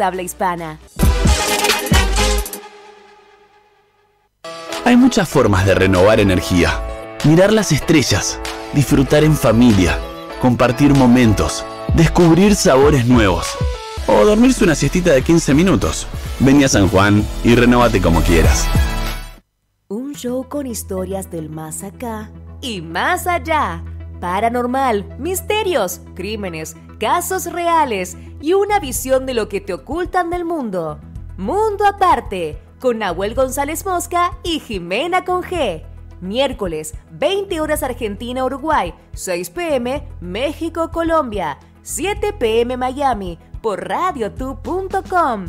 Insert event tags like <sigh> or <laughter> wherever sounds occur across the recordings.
habla hispana. Hay muchas formas de renovar energía. Mirar las estrellas, disfrutar en familia, compartir momentos, descubrir sabores nuevos o dormirse una siestita de 15 minutos. Vení a San Juan y renóvate como quieras. Un show con historias del más acá y más allá. Paranormal, misterios, crímenes, casos reales y una visión de lo que te ocultan del mundo. Mundo aparte, con Nahuel González Mosca y Jimena con G. Miércoles, 20 horas Argentina, Uruguay, 6 pm, México, Colombia, 7 pm Miami, por radiotube.com.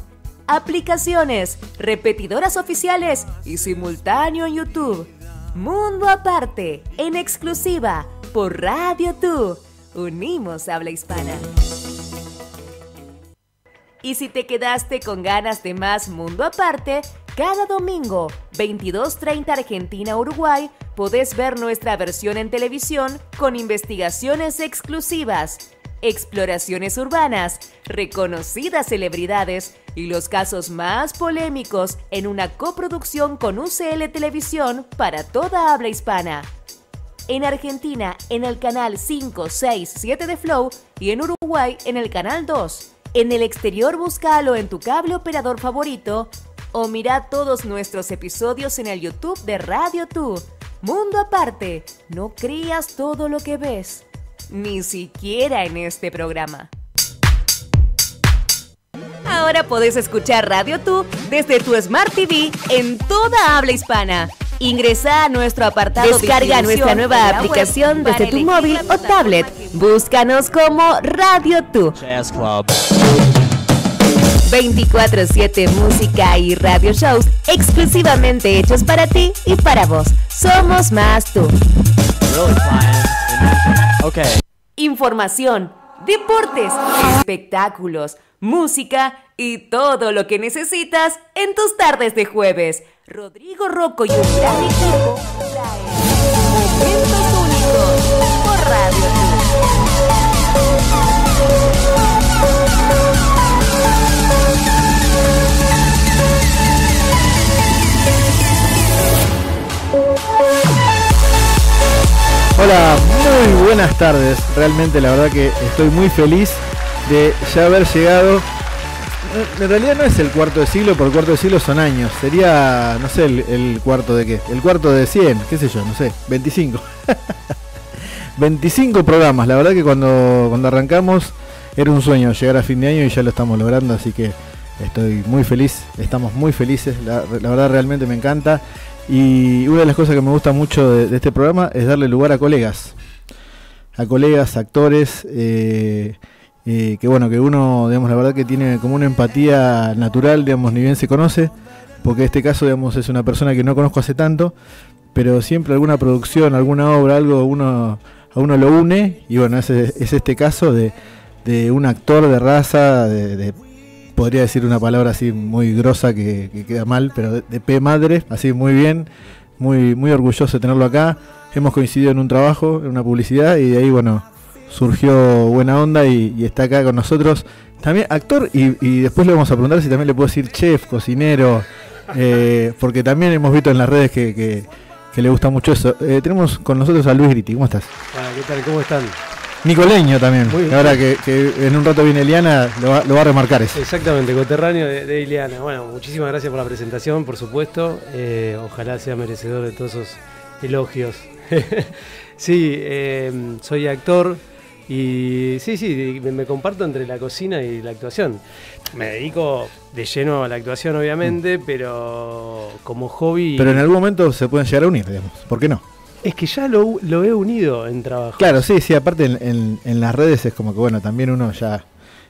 Aplicaciones, repetidoras oficiales y simultáneo en YouTube. Mundo aparte, en exclusiva, por Radio Tu. Unimos habla hispana. Y si te quedaste con ganas de más Mundo aparte, cada domingo, 22.30 Argentina-Uruguay, podés ver nuestra versión en televisión con investigaciones exclusivas, exploraciones urbanas, reconocidas celebridades y los casos más polémicos en una coproducción con UCL Televisión para toda habla hispana. En Argentina en el canal 5, 6, 7 de Flow y en Uruguay en el canal 2. En el exterior búscalo en tu cable operador favorito o mira todos nuestros episodios en el YouTube de Radio Tú. Mundo aparte, no creas todo lo que ves, ni siquiera en este programa. Ahora podés escuchar Radio Tú desde tu Smart TV en toda habla hispana. Ingresa a nuestro apartado Descarga nuestra nueva aplicación desde tu móvil o tablet. Búscanos como Radio Tú. 24/7 música y radio shows exclusivamente hechos para ti y para vos. Somos más tú. Información, deportes, espectáculos, música y todo lo que necesitas en tus tardes de jueves. Rodrigo Rocco y un gran equipo momentos únicos por Radio Hola, muy buenas tardes. Realmente la verdad que estoy muy feliz de ya haber llegado en realidad no es el cuarto de siglo, el cuarto de siglo son años. Sería, no sé, el, cuarto de qué. El cuarto de 100, qué sé yo, no sé, 25. 25 <laughs> programas. La verdad que cuando, cuando arrancamos era un sueño llegar a fin de año y ya lo estamos logrando, así que estoy muy feliz. Estamos muy felices. La, verdad realmente me encanta. Y una de las cosas que me gusta mucho de, este programa es darle lugar a colegas. A colegas, actores. Eh, eh, que bueno, que uno, digamos, la verdad que tiene como una empatía natural, digamos, ni bien se conoce, porque este caso, digamos, es una persona que no conozco hace tanto, pero siempre alguna producción, alguna obra, algo, uno, a uno lo une, y bueno, es, es este caso de, de, un actor de raza, de, podría decir una palabra así muy grosa que, queda mal, pero de, de, P madre, así muy bien, muy, muy orgulloso de tenerlo acá. Hemos coincidido en un trabajo, en una publicidad, y de ahí, bueno, surgió buena onda y, está acá con nosotros. También actor y, después le vamos a preguntar si también le puedo decir chef, cocinero, eh, porque también hemos visto en las redes que, le gusta mucho eso. Eh, tenemos con nosotros a Luis Griti, ¿cómo estás? Hola, ¿qué tal? ¿Cómo están? Nicoleño también. Ahora que, en un rato viene Eliana, lo va, a remarcar eso. Exactamente, coterráneo de, de, Eliana. Bueno, muchísimas gracias por la presentación, por supuesto. Eh, ojalá sea merecedor de todos esos elogios. <laughs> sí, soy actor, y sí, sí, me, comparto entre la cocina y la actuación. Me dedico de lleno a la actuación, obviamente, mm. pero como hobby. Pero en algún momento se pueden llegar a unir, digamos. ¿Por qué no? Es que ya lo, he unido en trabajo. Claro, sí, sí, aparte en, en las redes es como que, bueno, también uno ya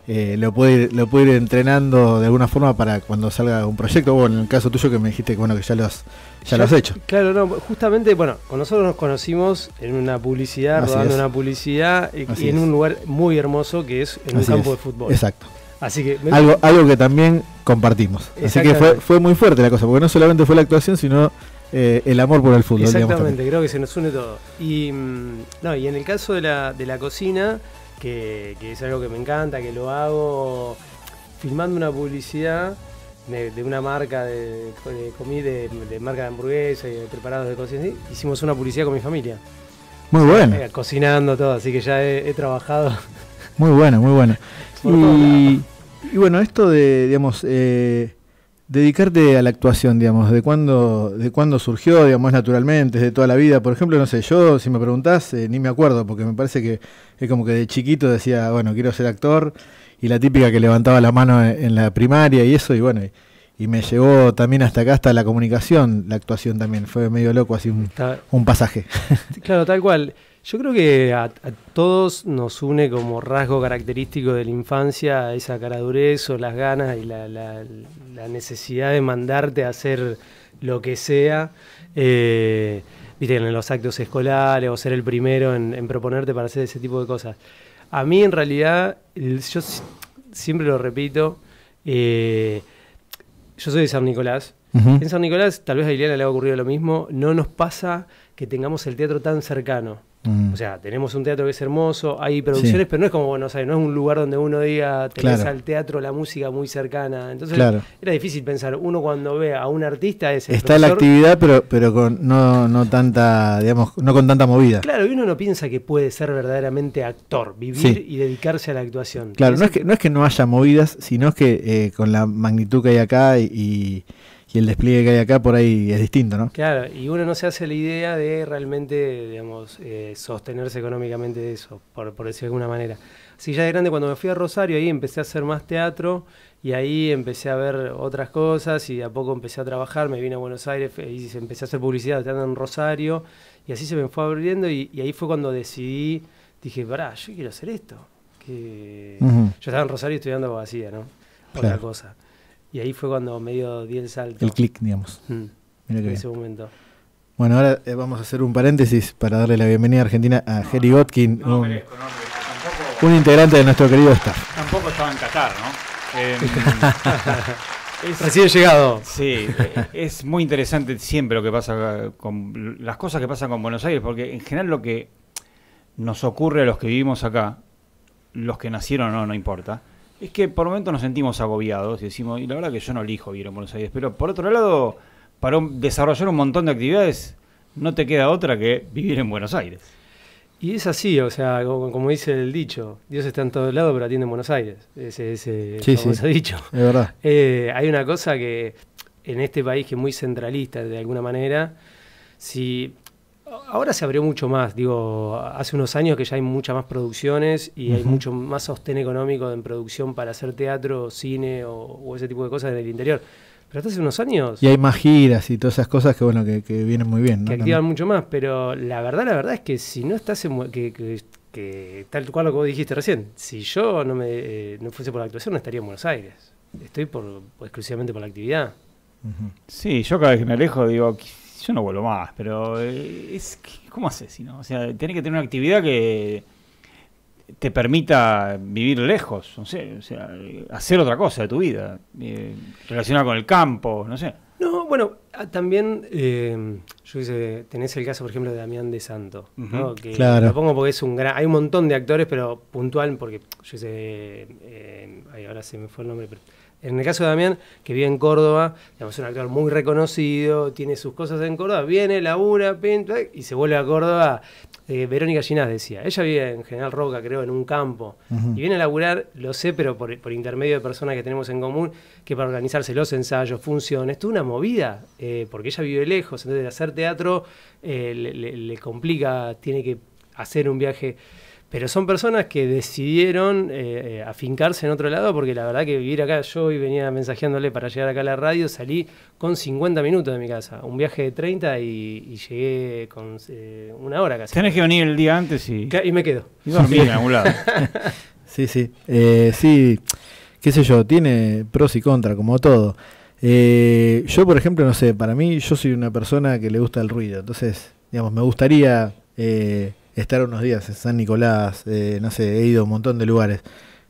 eh, lo, puede ir, lo puede ir entrenando de alguna forma para cuando salga un proyecto, o en el caso tuyo que me dijiste que bueno que ya lo has, ya, lo has hecho. Claro, no, justamente, bueno, con nosotros nos conocimos en una publicidad, rodando una publicidad y, en un lugar muy hermoso que es en un campo de fútbol. Exacto. Así que algo, algo que también compartimos. Así que fue, fue muy fuerte la cosa, porque no solamente fue la actuación, sino eh, el amor por el fútbol. Exactamente, creo que se nos une todo. Y, mm, no, y en el caso de la, de la cocina, que, es algo que me encanta, que lo hago filmando una publicidad de, una marca de, comida, de, marca de hamburguesa y de preparados de cocina. Hicimos una publicidad con mi familia. Muy bueno. Eh, cocinando todo, así que ya he, trabajado. Muy bueno, muy bueno. <laughs> y, y, bueno, esto de, digamos, eh, dedicarte a la actuación, digamos, ¿de cuándo, de cuándo surgió, digamos, naturalmente, de toda la vida? Por ejemplo, no sé, yo, si me preguntás, eh, ni me acuerdo, porque me parece que es como que de chiquito decía, bueno, quiero ser actor, y la típica que levantaba la mano en, la primaria y eso, y bueno, y, me llevó también hasta acá, hasta la comunicación, la actuación también, fue medio loco, así un, un pasaje. Claro, tal cual. Yo creo que a, todos nos une como rasgo característico de la infancia esa caradurez o las ganas y la, necesidad de mandarte a hacer lo que sea. Eh, en los actos escolares o ser el primero en, proponerte para hacer ese tipo de cosas. A mí en realidad, yo siempre lo repito, eh, yo soy de San Nicolás. En San Nicolás, tal vez a Ileana le ha ocurrido lo mismo, no nos pasa que tengamos el teatro tan cercano. Mm. O sea, tenemos un teatro que es hermoso, hay producciones, pero no es como Buenos Aires, no es un lugar donde uno diga, tenés al teatro la música muy cercana. Entonces era difícil pensar, uno cuando ve a un artista es... Está la actividad, pero, pero con, no, no tanta, digamos, no con tanta movida. Claro, y uno no piensa que puede ser verdaderamente actor, vivir y dedicarse a la actuación. Claro, no es, que, no es que no haya movidas, sino que eh, con la magnitud que hay acá y y el despliegue que hay acá por ahí es distinto, ¿no? Claro, y uno no se hace la idea de realmente, digamos, eh, sostenerse económicamente de eso, por, por decirlo de alguna manera. Así ya de grande, cuando me fui a Rosario, ahí empecé a hacer más teatro y ahí empecé a ver otras cosas y de a poco empecé a trabajar, me vine a Buenos Aires y empecé a hacer publicidad teatro en Rosario y así se me fue abriendo y, ahí fue cuando decidí, dije, pará, yo quiero hacer esto. Que... Yo estaba en Rosario estudiando abogacía, ¿no? Otra cosa. Y ahí fue cuando medio di el salto. El clic, digamos. Mm. en ese momento. Bueno, ahora eh, vamos a hacer un paréntesis para darle la bienvenida a Argentina a Jerry Gotkin, un, integrante de nuestro querido staff. Tampoco estaba en Qatar, ¿no? <laughs> Eh, Recién llegado. Sí, eh, es muy interesante siempre lo que pasa con las cosas que pasan con Buenos Aires, porque en general lo que nos ocurre a los que vivimos acá, los que nacieron no, no importa, es que por momentos nos sentimos agobiados y decimos, y la verdad que yo no elijo vivir en Buenos Aires, pero por otro lado, para desarrollar un montón de actividades, no te queda otra que vivir en Buenos Aires. Y es así, o sea, como, dice el dicho, Dios está en todos lados, pero atiende en Buenos Aires. Ese, ese sí, sí. dicho. Es verdad. Eh, hay una cosa que en este país que es muy centralista de alguna manera, si Ahora se abrió mucho más, digo, hace unos años que ya hay muchas más producciones y hay mucho más sostén económico en producción para hacer teatro, cine o, ese tipo de cosas en el interior. Pero hasta hace unos años... Y hay más giras y todas esas cosas que, bueno, que, vienen muy bien, Que activan mucho más, pero la verdad, la verdad es que si no estás en... Que, que, tal cual lo que vos dijiste recién, si yo no, me, eh, no fuese por la actuación no estaría en Buenos Aires. Estoy por, exclusivamente por la actividad. Sí, yo cada vez que me alejo digo, yo no vuelvo más, pero eh, es ¿cómo haces? Si no? O sea, tenés que tener una actividad que te permita vivir lejos, no sé, o sea, hacer otra cosa de tu vida, eh, relacionada con el campo, no sé. No, bueno, ah, también, eh, yo sé, tenés el caso, por ejemplo, de Damián de Santo, ¿no? que claro. lo pongo porque es un gran, hay un montón de actores, pero puntual, porque yo sé, eh, ahora se me fue el nombre, pero en el caso de Damián, que vive en Córdoba, digamos, es un actor muy reconocido, tiene sus cosas en Córdoba, viene, labura, pinta, y se vuelve a Córdoba. Eh, Verónica Ginás decía, ella vive en General Roca, creo, en un campo, y viene a laburar, lo sé, pero por, intermedio de personas que tenemos en común, que para organizarse los ensayos, funciones, es una movida, eh, porque ella vive lejos, entonces hacer teatro eh, le complica, tiene que hacer un viaje pero son personas que decidieron eh, eh, afincarse en otro lado porque la verdad que vivir acá, yo hoy venía mensajeándole para llegar acá a la radio, salí con 50 minutos de mi casa, un viaje de 30 y, llegué con eh, una hora casi. Tenés que venir el día antes y... Y me quedo. Y dormir en algún lado. <laughs> sí, sí. sí, qué sé yo, tiene pros y contras, como todo. yo, por ejemplo, no sé, para mí yo soy una persona que le gusta el ruido, entonces, digamos, me gustaría estar unos días en San Nicolás, eh, no sé, he ido a un montón de lugares,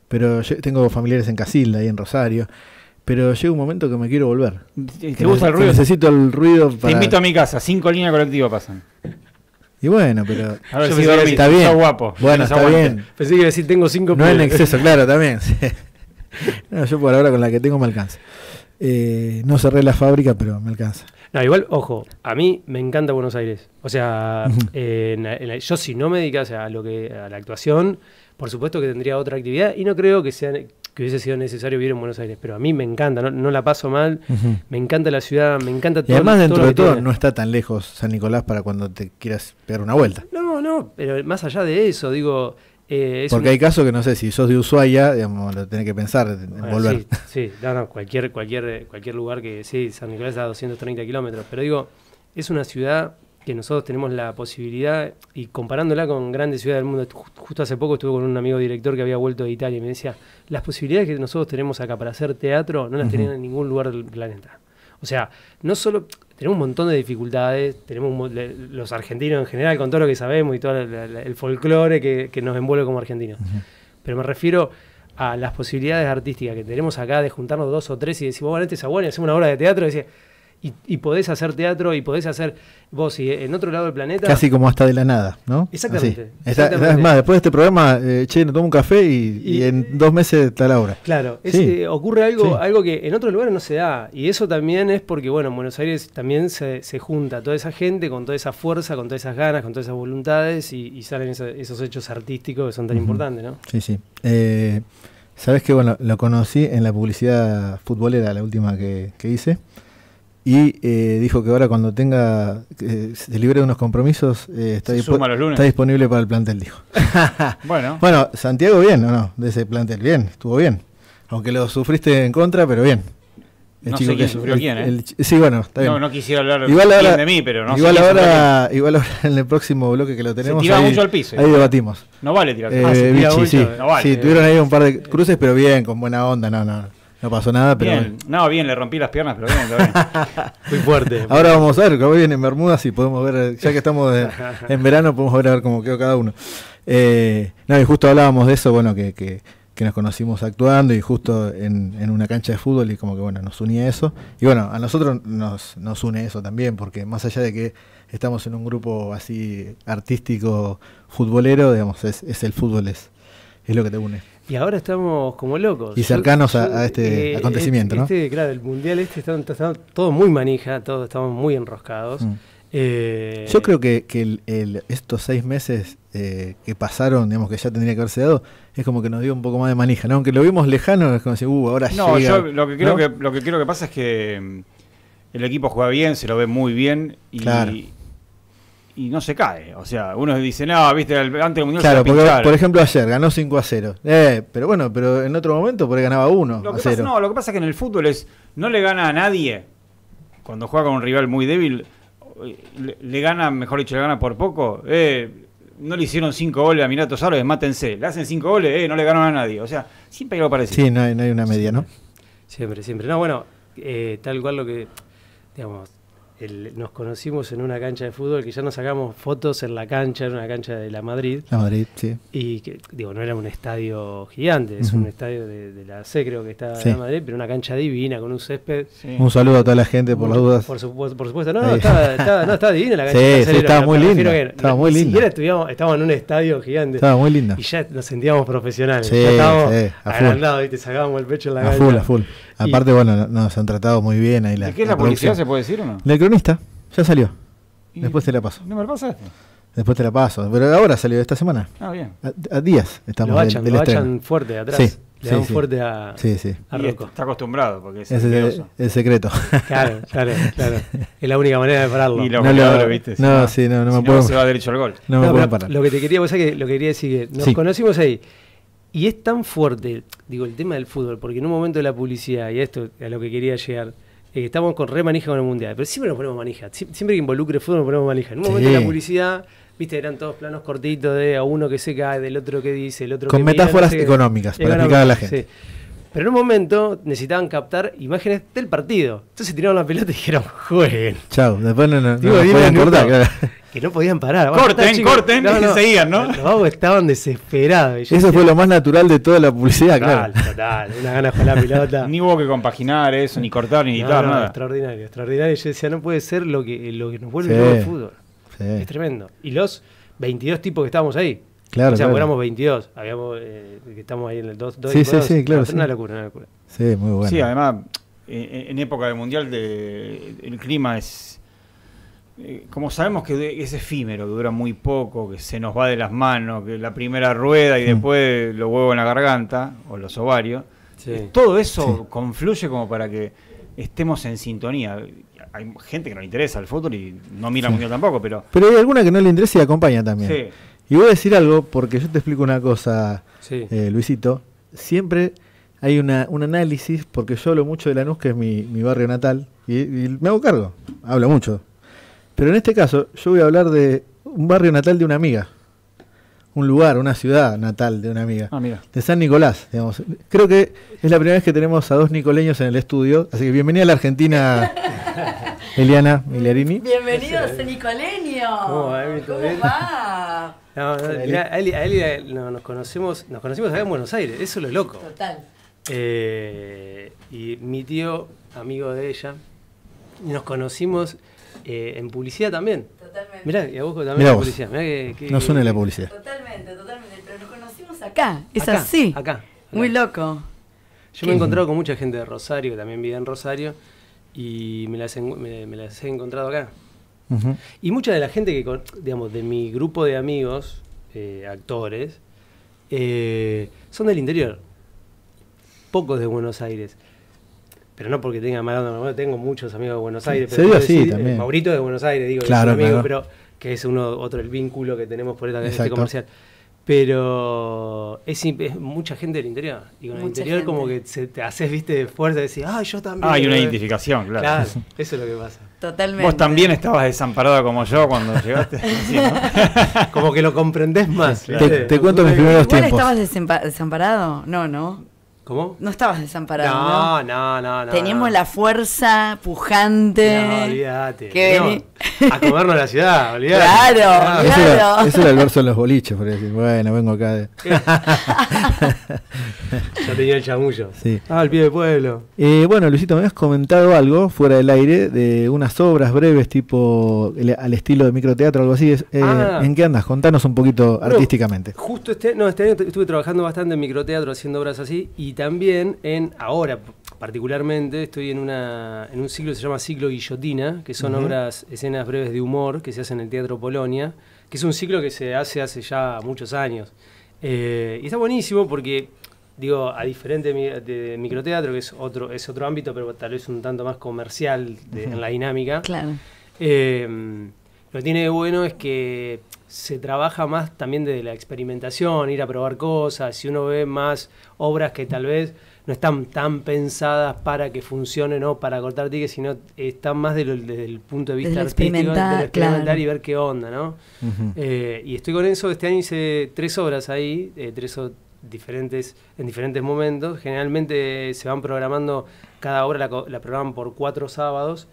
pero yo tengo familiares en Casilda y en Rosario, pero llega un momento que me quiero volver. ¿Te gusta el ruido? Necesito el ruido para... Te invito a mi casa, cinco líneas colectivas pasan. Y bueno, pero... A ver si está bien. guapo. Bueno, está bien. Pensé que iba a decir tengo cinco... No en exceso, claro, también. <laughs> No, yo por ahora con la que tengo me alcanza. Eh, no cerré la fábrica, pero me alcanza. No, igual, ojo, a mí me encanta Buenos Aires. O sea, eh, en la- en la- yo si no me dedicase a lo que a la actuación, por supuesto que tendría otra actividad y no creo que sea que hubiese sido necesario vivir en Buenos Aires, pero a mí me encanta, no, no la paso mal, me encanta la ciudad, me encanta Y todo. además, todo dentro lo de todo, tiene. no está tan lejos San Nicolás para cuando te quieras pegar una vuelta. No, no, pero más allá de eso, digo, eh, Porque un- hay casos que no sé, si sos de Ushuaia, digamos, lo tenés que pensar en en Bueno, volver. Sí, sí, no, no, cualquier, cualquier, cualquier lugar que sí, San Nicolás está a 230 kilómetros, pero digo, es una ciudad que nosotros tenemos la posibilidad, y comparándola con grandes ciudades del mundo, ju- justo hace poco estuve con un amigo director que había vuelto de Italia y me decía, las posibilidades que nosotros tenemos acá para hacer teatro no las tienen en ningún lugar del planeta. O sea, no solo tenemos un montón de dificultades, tenemos los argentinos en general, con todo lo que sabemos y todo el folclore que, que nos envuelve como argentinos. Pero me refiero a las posibilidades artísticas que tenemos acá de juntarnos dos o tres y decir, bueno, este es bueno y hacemos una obra de teatro. Y, decir, y, y podés hacer teatro y podés hacer vos y en otro lado del planeta. Casi como hasta de la nada, ¿no? Exactamente, es más, después de este programa, eh, che, nos tomo un café y, y Y- en dos meses está la obra. Claro, es, Sí. eh, ocurre algo, Sí. algo que en otros lugares no se da. Y eso también es porque, bueno, en Buenos Aires también se, se junta toda esa gente con toda esa fuerza, con todas esas ganas, con todas esas voluntades y, y salen esa- esos hechos artísticos que son tan importantes, ¿no? Sí, sí. Eh, Sabes que bueno, lo conocí en la publicidad futbolera, la última que, que hice. Y eh, dijo que ahora cuando tenga, que se libre de unos compromisos, eh, está, Se está disponible para el plantel, dijo. <laughs> Bueno, Bueno, Santiago bien, ¿o no? De ese plantel, bien, estuvo bien. Aunque lo sufriste en contra, pero bien. No sé quién que- sufrió el- quién, ¿eh? el sí, bueno, está bien. no, no quisiera hablar igual ahora, de mí, pero no sé igual, ahora, igual ahora en el próximo bloque que lo tenemos, tira ahí, mucho al piso, ahí igual. debatimos. No vale tirar. Eh, Ah, se tira Vichy, mucho, sí, no vale. sí, tuvieron ahí un par de cruces, pero bien, con buena onda, no, no, no pasó nada, pero bien. No, bien, le rompí las piernas, pero bien, todo bien. <laughs> Muy fuerte. ahora vamos a ver, que hoy viene en Bermudas y podemos ver, ya que estamos de- <laughs> en verano, podemos ver a ver cómo quedó cada uno. Eh, no, y justo hablábamos de eso, bueno, que, que, que nos conocimos actuando y justo en, en una cancha de fútbol y como que bueno, nos unía eso. Y bueno, a nosotros nos, nos une eso también, porque más allá de que estamos en un grupo así artístico futbolero, digamos, es, es el fútbol, es, es lo que te une. Y ahora estamos como locos. Y cercanos a- a este acontecimiento, ¿no? este, Claro, el mundial este está, está todo muy manija, todos estamos muy enroscados. Mm. Eh, Yo creo que, que el- el- estos seis meses eh, que pasaron, digamos que ya tendría que haberse dado, es como que nos dio un poco más de manija, ¿no? Aunque lo vimos lejano, es como si, uh, ahora No, llega. yo lo que creo ¿no? que lo que creo que pasa es que mm, el equipo juega bien, se lo ve muy bien y, Claro. y no se cae. O sea, uno dice, no, viste, el- antes del mundial Claro, se porque pincharon". por ejemplo ayer ganó 5 a 0. Eh, pero bueno, pero en otro momento por ahí ganaba 1 Lo a que 0. pasa, no, lo que pasa es que en el fútbol es no le gana a nadie cuando juega con un rival muy débil, le, le gana, mejor dicho, le gana por poco. Eh, no le hicieron cinco goles a Emiratos Árabes, mátense. Le hacen cinco goles, eh, no le ganaron a nadie. O sea, siempre hay algo parecido. Sí, no hay, no hay una media, ¿no? Siempre, siempre. No, bueno, eh, tal cual lo que, digamos, el- nos conocimos en una cancha de fútbol que ya nos sacamos fotos en la cancha, en una cancha de la Madrid. La Madrid, sí. Y que, digo, no era un estadio gigante, es un estadio de, de la C, creo que está Sí. en Madrid, pero una cancha divina, con un césped. Sí. Un saludo a toda la gente por las dudas. Por, supu- por supuesto, no, no, estaba, estaba- no, estaba divina la cancha. Sí, en sí, estaba muy linda, estaba muy linda. siquiera estuvimos, estábamos en un estadio gigante. Estaba muy linda. Y ya nos sentíamos profesionales. Sí, ya estábamos sí, a full. agrandados, ¿viste? sacábamos el pecho en la A cancha. full, a full. Y- Aparte, bueno, no- nos han tratado muy bien ahí la, ¿De qué es la producción. publicidad? ¿Se puede decir o no? Cronista, ya salió. Después te la paso. ¿No me lo pasaste? Después te la paso. Pero ahora salió esta semana. Ah, bien. A, a días estamos Lo del- bachan, del lo bachan fuerte atrás. Sí, Le sí, dan sí. fuerte a, Sí, sí. a Rocco. está acostumbrado porque es es el, secreto. Claro, claro, claro. Es la única manera de pararlo. Y los No lo- ¿viste? Si no, sí, no, no me puedo- se va derecho al gol. No me puedo parar. Lo que te quería, vos sabés que lo que quería decir que nos Sí. conocimos ahí. Y es tan fuerte, digo, el tema del fútbol, porque en un momento de la publicidad, y esto a lo que quería llegar, eh, estamos con re manija con el mundial, pero siempre nos ponemos manija. Sie- Siempre que involucre fútbol nos ponemos manija. En un Sí. momento de la publicidad, viste, eran todos planos cortitos de a uno que se cae, del otro que dice, el otro Con que mira, metáforas no sé qué. económicas, para explicar a la gente. sí. Pero en un momento necesitaban captar imágenes del partido. Entonces tiraron la pelota y dijeron, jueguen. Chao. Después no, no, no Digo, nos diez podían minutos. cortar. claro. Que no podían parar. Bueno, Corten, está, corten, y seguían, ¿no? Los vagos estaban desesperados. Eso decía, fue lo más natural de toda la publicidad, Total, claro. total. Una gana de la pelota. <laughs> Ni hubo que compaginar eso, ni cortar, ni No, editar, no, nada. Extraordinario, extraordinario. Yo decía, no puede ser lo que, lo que nos vuelve Sí. loco el fútbol. Sí. Es tremendo. Y los 22 tipos que estábamos ahí. Claro, o sea, claro. éramos 22. Habíamos, eh, que estamos ahí en el 2. Sí, sí, sí, claro, Una sí. locura, una locura. Sí, muy bueno. Sí, además, en época del mundial de, el clima es. eh, Como sabemos que es efímero, que dura muy poco, que se nos va de las manos, que la primera rueda y Mm. después los huevos en la garganta o los ovarios, Sí. eh, todo eso Sí. confluye como para que estemos en sintonía. Hay gente que no le interesa el fútbol y no mira Sí. mundial tampoco, pero Pero hay alguna que no le interesa y acompaña también. sí, Y voy a decir algo, porque yo te explico una cosa, Sí. eh, Luisito. Siempre hay una, un análisis, porque yo hablo mucho de Lanús, que es mi, mi barrio natal, y, y me hago cargo, hablo mucho. Pero en este caso, yo voy a hablar de un barrio natal de una amiga. Un lugar, una ciudad natal de una amiga. ah, mira. De San Nicolás, digamos. Creo que es la primera vez que tenemos a dos nicoleños en el estudio, así que bienvenida a la Argentina, <laughs> Eliana Miliarini. Bienvenidos a Nicoleño. ¿Cómo va, Emi? ¿Todo ¿Cómo bien? va? <laughs> No, no, mirá, a Eli, a Eli, no, nos conocemos, nos conocimos acá en Buenos Aires, eso es lo loco. Total. Eh, y mi tío, amigo de ella, nos conocimos eh, en publicidad también. Totalmente. Mirá, y a vos también Mirá en vos. publicidad. Mirá que, que- No suena la publicidad. Totalmente, totalmente. Pero nos conocimos acá. Es Acá, así. Acá. Muy loco. Yo me he encontrado con mucha gente de Rosario, que también vive en Rosario, y me las, me- me las he encontrado acá. Y mucha de la gente que, digamos, de mi grupo de amigos, eh, actores, eh, son del interior. Pocos de Buenos Aires. Pero no porque tenga mala onda, tengo muchos amigos de Buenos Aires. se pero así decir, también. eh, Maurito de Buenos Aires, digo, que Claro, es un amigo, claro. pero que es uno otro el vínculo que tenemos por esta este Exacto. comercial. Pero es, mucha gente del interior. Y con el interior como que se te haces, viste, de fuerza, de decir, ah, yo también. Ah, hay una eh". identificación, claro. Claro, eso es lo que pasa. Totalmente. Vos también estabas desamparado como yo cuando llegaste. <laughs> Sí, ¿no? Como que lo comprendés más. Te, te cuento mis primeros tiempos. estabas desamparado. No, no. ¿Cómo? No estabas desamparado. No, No, no, no, no. Teníamos no. la fuerza pujante. No, olvídate. Que A comernos la ciudad, <laughs> olvídate. Claro, Eso era, Claro. eso era el verso de los boliches, por decir, bueno, vengo acá de... <laughs> Yo tenía el chamullo. Sí. Ah, el pie de pueblo. Eh, bueno, Luisito, me habías comentado algo fuera del aire de unas obras breves tipo el- al estilo de microteatro, algo así. Es, eh, Ah. ¿En qué andas? Contanos un poquito Bueno, artísticamente. Justo este, no, este año estuve trabajando bastante en microteatro, haciendo obras así, y también en, ahora particularmente, estoy en, una, en un ciclo que se llama Ciclo Guillotina, que son obras, escenas breves de humor que se hacen en el Teatro Polonia, que es un ciclo que se hace hace ya muchos años. Eh, y está buenísimo porque, digo, a diferente mi- de microteatro, que es otro, es otro ámbito, pero tal vez un tanto más comercial de- en la dinámica, Claro. eh, lo que tiene de bueno es que se trabaja más también desde la experimentación, ir a probar cosas. Si uno ve más obras que tal vez no están tan pensadas para que funcionen o para cortar tickets, sino están más de lo- desde el punto de Desde vista artístico, de experimentar, experimentar claro. y ver qué onda, ¿no? Eh, y estoy con eso. Este año hice tres obras ahí, eh, tres o- diferentes en diferentes momentos. Generalmente se van programando, cada obra la, co- la programan por cuatro sábados.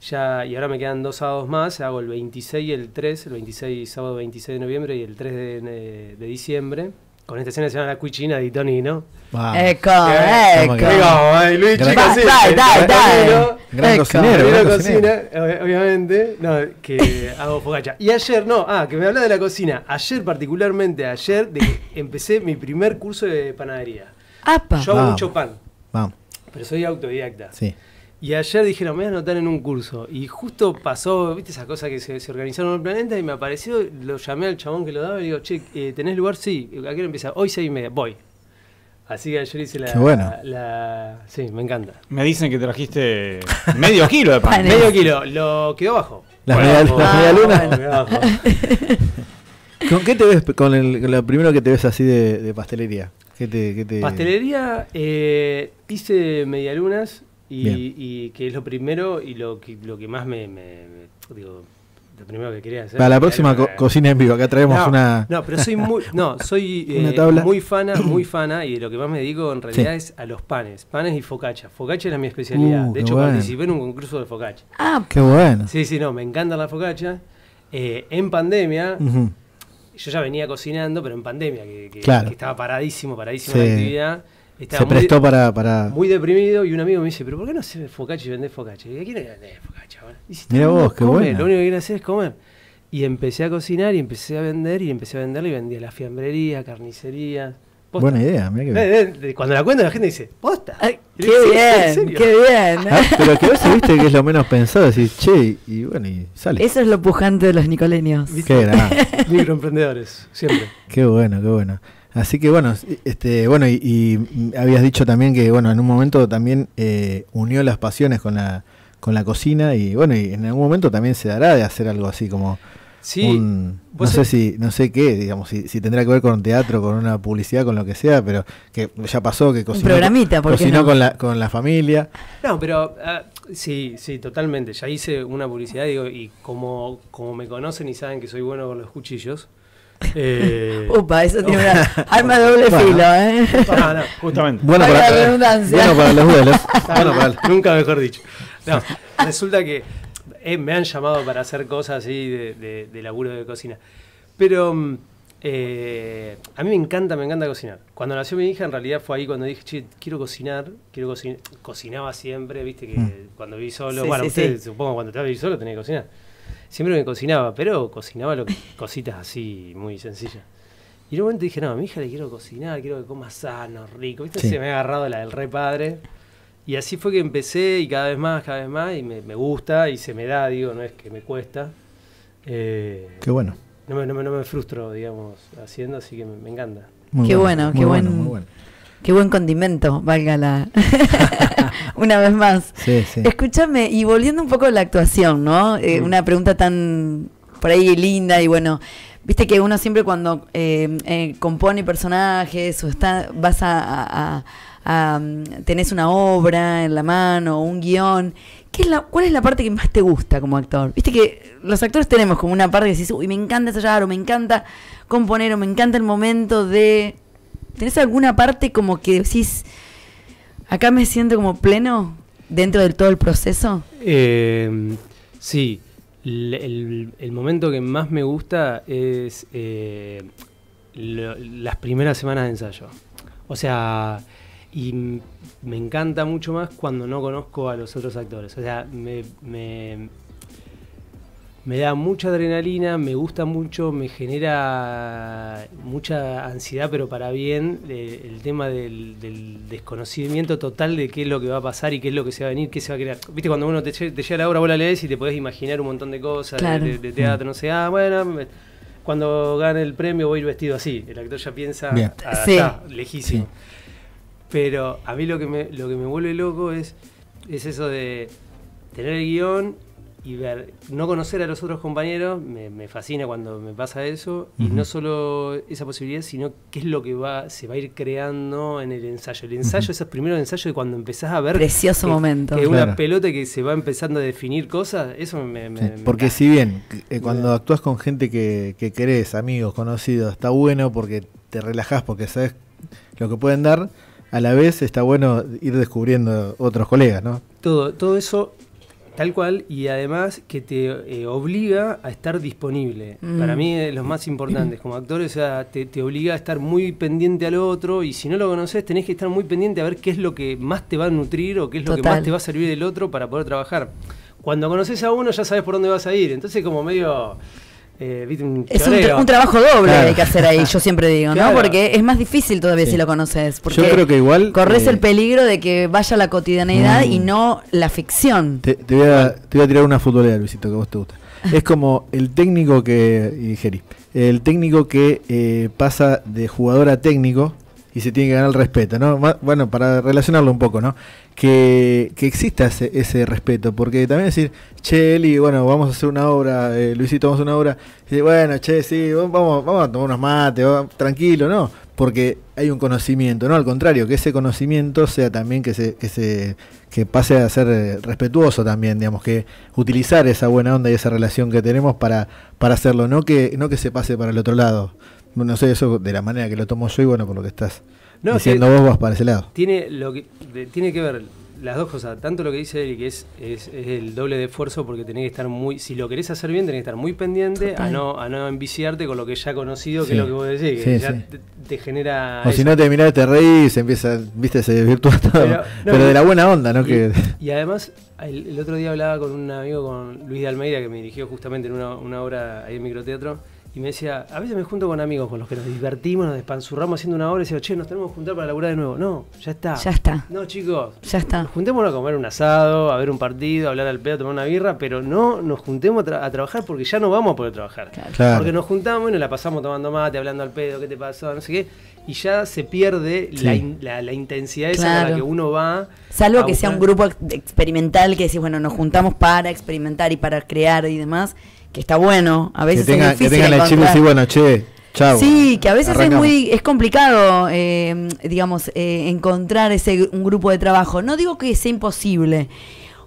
Ya, y ahora me quedan dos sábados más. Hago el 26 y el 3, el 26, sábado 26 de noviembre y el 3 de, de- de diciembre. Con esta escena que se llama La Cuchina di Tonino. Vamos. Eco, Eh, acá. Digamos, Luigi, Gran- Dai, cocina. dai, dai, dai. Gran cocinero, cocina, cocinero. obviamente, no, que hago focacha. Y ayer, no, ah, que me habla de la cocina. Ayer, particularmente ayer, de que empecé mi primer curso de panadería. Apa. Yo hago Vamos. mucho pan, Vamos, pero soy autodidacta. sí. Y ayer dijeron, me voy a anotar en un curso. Y justo pasó, viste, esa cosa que se, se organizaron en el planeta y me apareció, lo llamé al chabón que lo daba y digo, che, eh, ¿tenés lugar? Sí. ¿A qué hora empieza? Hoy seis y media, voy. Así que ayer hice la... Qué bueno. la- sí, me encanta. Me dicen que trajiste medio kilo de pan. <laughs> Medio kilo, lo quedó bajo. Las Bueno, media- bajo, las media bajo, luna. quedó bajo. <laughs> ¿Con qué te ves, con, el, con lo primero que te ves así de, de pastelería? ¿Qué te, qué te- Pastelería, eh, hice medialunas y, y que es lo primero y lo que, lo que más me, me- me- digo, lo primero que quería hacer. Para la próxima co- cocina en vivo, acá traemos no, una... No, pero soy muy, no, <laughs> soy Una eh, muy fana, <clears throat> muy fana y lo que más me dedico en realidad Sí. es a los panes, panes y focaccia. Focaccia era mi especialidad. Uh, de hecho, bueno. participé en un concurso de focaccia. Ah, Qué bueno. Sí, sí, no, me encanta la focaccia. Eh, en pandemia, yo ya venía cocinando, pero en pandemia, que, que- Claro. que estaba paradísimo, paradísimo Sí. la actividad. Estaba Se muy- prestó para... para... muy deprimido y un amigo me dice, pero ¿por qué no haces focaccia y vendés focaccia? ¿Y a quién le vendés? Bueno, y el mundo vos, qué buena. Lo único que quiere hacer es comer. Y empecé a cocinar y empecé a vender y empecé a vender y vendía la fiambrería, carnicería. Posta. Buena idea, mirá que bien. Eh, eh, Cuando la cuento la gente dice, posta. Ay, qué digo, "Sí, ¿en bien, serio?". qué bien. Ah, pero que veces viste que es lo menos pensado, decís, che, y, bueno, y sale. Eso es lo pujante de los nicoleños. Qué. <laughs> Microemprendedores, siempre. Qué bueno, qué bueno. Así que bueno, este, bueno, y, y habías dicho también que bueno, en un momento también eh, unió las pasiones con la, con la cocina y bueno, y en algún momento también se dará de hacer algo así como Sí, un, no vos sé si, no sé qué, digamos, si, si tendrá que ver con teatro, con una publicidad, con lo que sea, pero que ya pasó que cocinó, programita, ¿por qué cocinó no? con la, con la familia. No, pero ah, sí, sí, totalmente. Ya hice una publicidad digo, y como, como me conocen y saben que soy bueno con los cuchillos. Eh, Upa, eso tiene una <laughs> arma de doble Bueno. filo, ¿eh? no, no, Justamente. Bueno para, la redundancia. bueno para los duelos. <laughs> bueno para Nunca mejor dicho. No, resulta que eh, me han llamado para hacer cosas así de, de- de laburo de cocina. Pero mm, eh, a mí me encanta, me encanta cocinar. Cuando nació mi hija, en realidad fue ahí cuando dije, che, quiero cocinar, quiero cocinar. Cocinaba siempre, viste que Mm. cuando viví solo, Sí, bueno, sí, ustedes sí. supongo cuando te vas a vivir solo tenés que cocinar. Siempre me cocinaba, pero cocinaba lo que- <laughs> cositas así muy sencillas. Y en un momento dije, no, a mi hija le quiero cocinar, quiero que coma sano, rico. ¿Viste? Sí. Se me ha agarrado la del re padre. Y así fue que empecé y cada vez más, cada vez más, y me, me gusta y se me da, digo, no es que me cuesta. Eh, Qué bueno. no, me, no, me, no me frustro, digamos, haciendo, así que me, me encanta. Muy Qué bueno, qué buen- muy bueno. Qué buen condimento, valga la. <laughs> <laughs> Una vez más. Sí, sí. Escúchame, y volviendo un poco a la actuación, ¿no? Eh, Mm. Una pregunta tan por ahí linda y bueno, viste que uno siempre cuando eh, eh, compone personajes o está, vas a, a- a- a, mm, tenés una obra en la mano o un guion, ¿qué es la, ¿cuál es la parte que más te gusta como actor? Viste que los actores tenemos como una parte que decís, uy, me encanta ensayar o me encanta componer o me encanta el momento de... ¿Tenés alguna parte como que decís, acá me siento como pleno dentro de todo el proceso? Eh, sí, el, momento que más me gusta es eh, las primeras semanas de ensayo. O sea, y me encanta mucho más cuando no conozco a los otros actores. O sea, me, me da mucha adrenalina, me gusta mucho, me genera mucha ansiedad, pero para bien, eh, el tema del, del desconocimiento total de qué es lo que va a pasar y qué es lo que se va a venir, qué se va a crear. Viste, cuando uno te, te llega la obra, vos la lees y te podés imaginar un montón de cosas, de- Claro. de, de teatro, no sé, ah, bueno, me- cuando gane el premio voy a ir vestido así. El actor ya piensa Sí. lejísimo. Sí. Pero a mí lo que me, lo que me vuelve loco es, es eso de tener el guion y ver, no conocer a los otros compañeros, me, me fascina cuando me pasa eso, y no solo esa posibilidad, sino qué es lo que va, se va a ir creando en el ensayo. El ensayo, Ujú. esos primeros ensayos de cuando empezás a ver Precioso que, momento. que Claro. una pelota que se va empezando a definir cosas, eso me, me- Sí, me porque si bien eh, cuando actúas con gente que, que querés, amigos, conocidos, está bueno porque te relajás, porque sabes lo que pueden dar, a la vez está bueno ir descubriendo otros colegas, ¿no? Todo, todo eso tal cual y además que te eh, obliga a estar disponible. Mm. Para mí es lo más importante como actor, o sea, te, te obliga a estar muy pendiente al otro y si no lo conoces tenés que estar muy pendiente a ver qué es lo que más te va a nutrir o qué es lo que más te va a servir del otro para poder trabajar. Cuando conoces a uno ya sabes por dónde vas a ir, entonces como medio... eh, Es un, tra- choreo. un trabajo doble Claro. hay que hacer ahí, yo siempre digo, ¿no? Porque es más difícil todavía Sí. si lo conoces. Porque Yo creo que igual... corres eh, el peligro de que vaya la cotidianeidad Mm. y no la ficción. Te, te voy a, te voy a tirar una futbolera, Luisito, que a vos te gusta. <laughs> Es como el técnico que, y el técnico que eh, pasa de jugador a técnico y se tiene que ganar el respeto, ¿no? Bueno, para relacionarlo un poco, ¿no? Que, que exista ese, ese respeto, porque también decir, che, Eli, bueno, vamos a hacer una obra, eh, Luisito, vamos a hacer una obra, y bueno, che, sí, vamos, vamos a tomar unos mates, vamos- tranquilo, ¿no? Porque hay un conocimiento, ¿no? Al contrario, que ese conocimiento sea también que se, que se que pase a ser eh, respetuoso también, digamos, que utilizar esa buena onda y esa relación que tenemos para, para hacerlo, no que, no que se pase para el otro lado. No sé, eso de la manera que lo tomo yo y bueno, por lo que estás No, diciendo que- vos vas para ese lado. tiene lo que de- tiene que ver las dos cosas. Tanto lo que dice Eli, que es, es, es el doble de esfuerzo porque tenés que estar muy. Si lo querés hacer bien, tenés que estar muy pendiente a no, a no enviciarte con lo que ya conocido, que es lo que vos decís, que Sí, ya sí. te, te genera. O si no te mirás, te reís, se empieza, viste, se desvirtúa <laughs> todo. Pero, Pero, no, de la buena onda, ¿no? Y, que y además, el, el otro día hablaba con un amigo, con Luis de Almeida, que me dirigió justamente en una, una obra ahí en microteatro, y me decía, a veces me junto con amigos con los que nos divertimos, nos despanzurramos haciendo una obra y digo, che, nos tenemos que juntar para laburar de nuevo. No, ya está. Ya está. No, chicos. Ya está. Juntémonos a comer un asado, a ver un partido, a hablar al pedo, tomar una birra, pero no nos juntemos a, tra- a trabajar porque ya no vamos a poder trabajar. Claro. Porque nos juntamos y nos la pasamos tomando mate, hablando al pedo, qué te pasó, no sé qué, y ya se pierde Sí. la, in- la- la intensidad esa con la que uno va. Salvo a que sea un grupo ex- experimental que decís, bueno, nos juntamos para experimentar y para crear y demás, que está bueno. A que, veces tenga, es que difícil tengan la chip y encontrar. decir, bueno, che, chao. Sí, que a veces Arrancamos. es muy es complicado, eh, digamos, eh, encontrar ese un grupo de trabajo. No digo que sea imposible.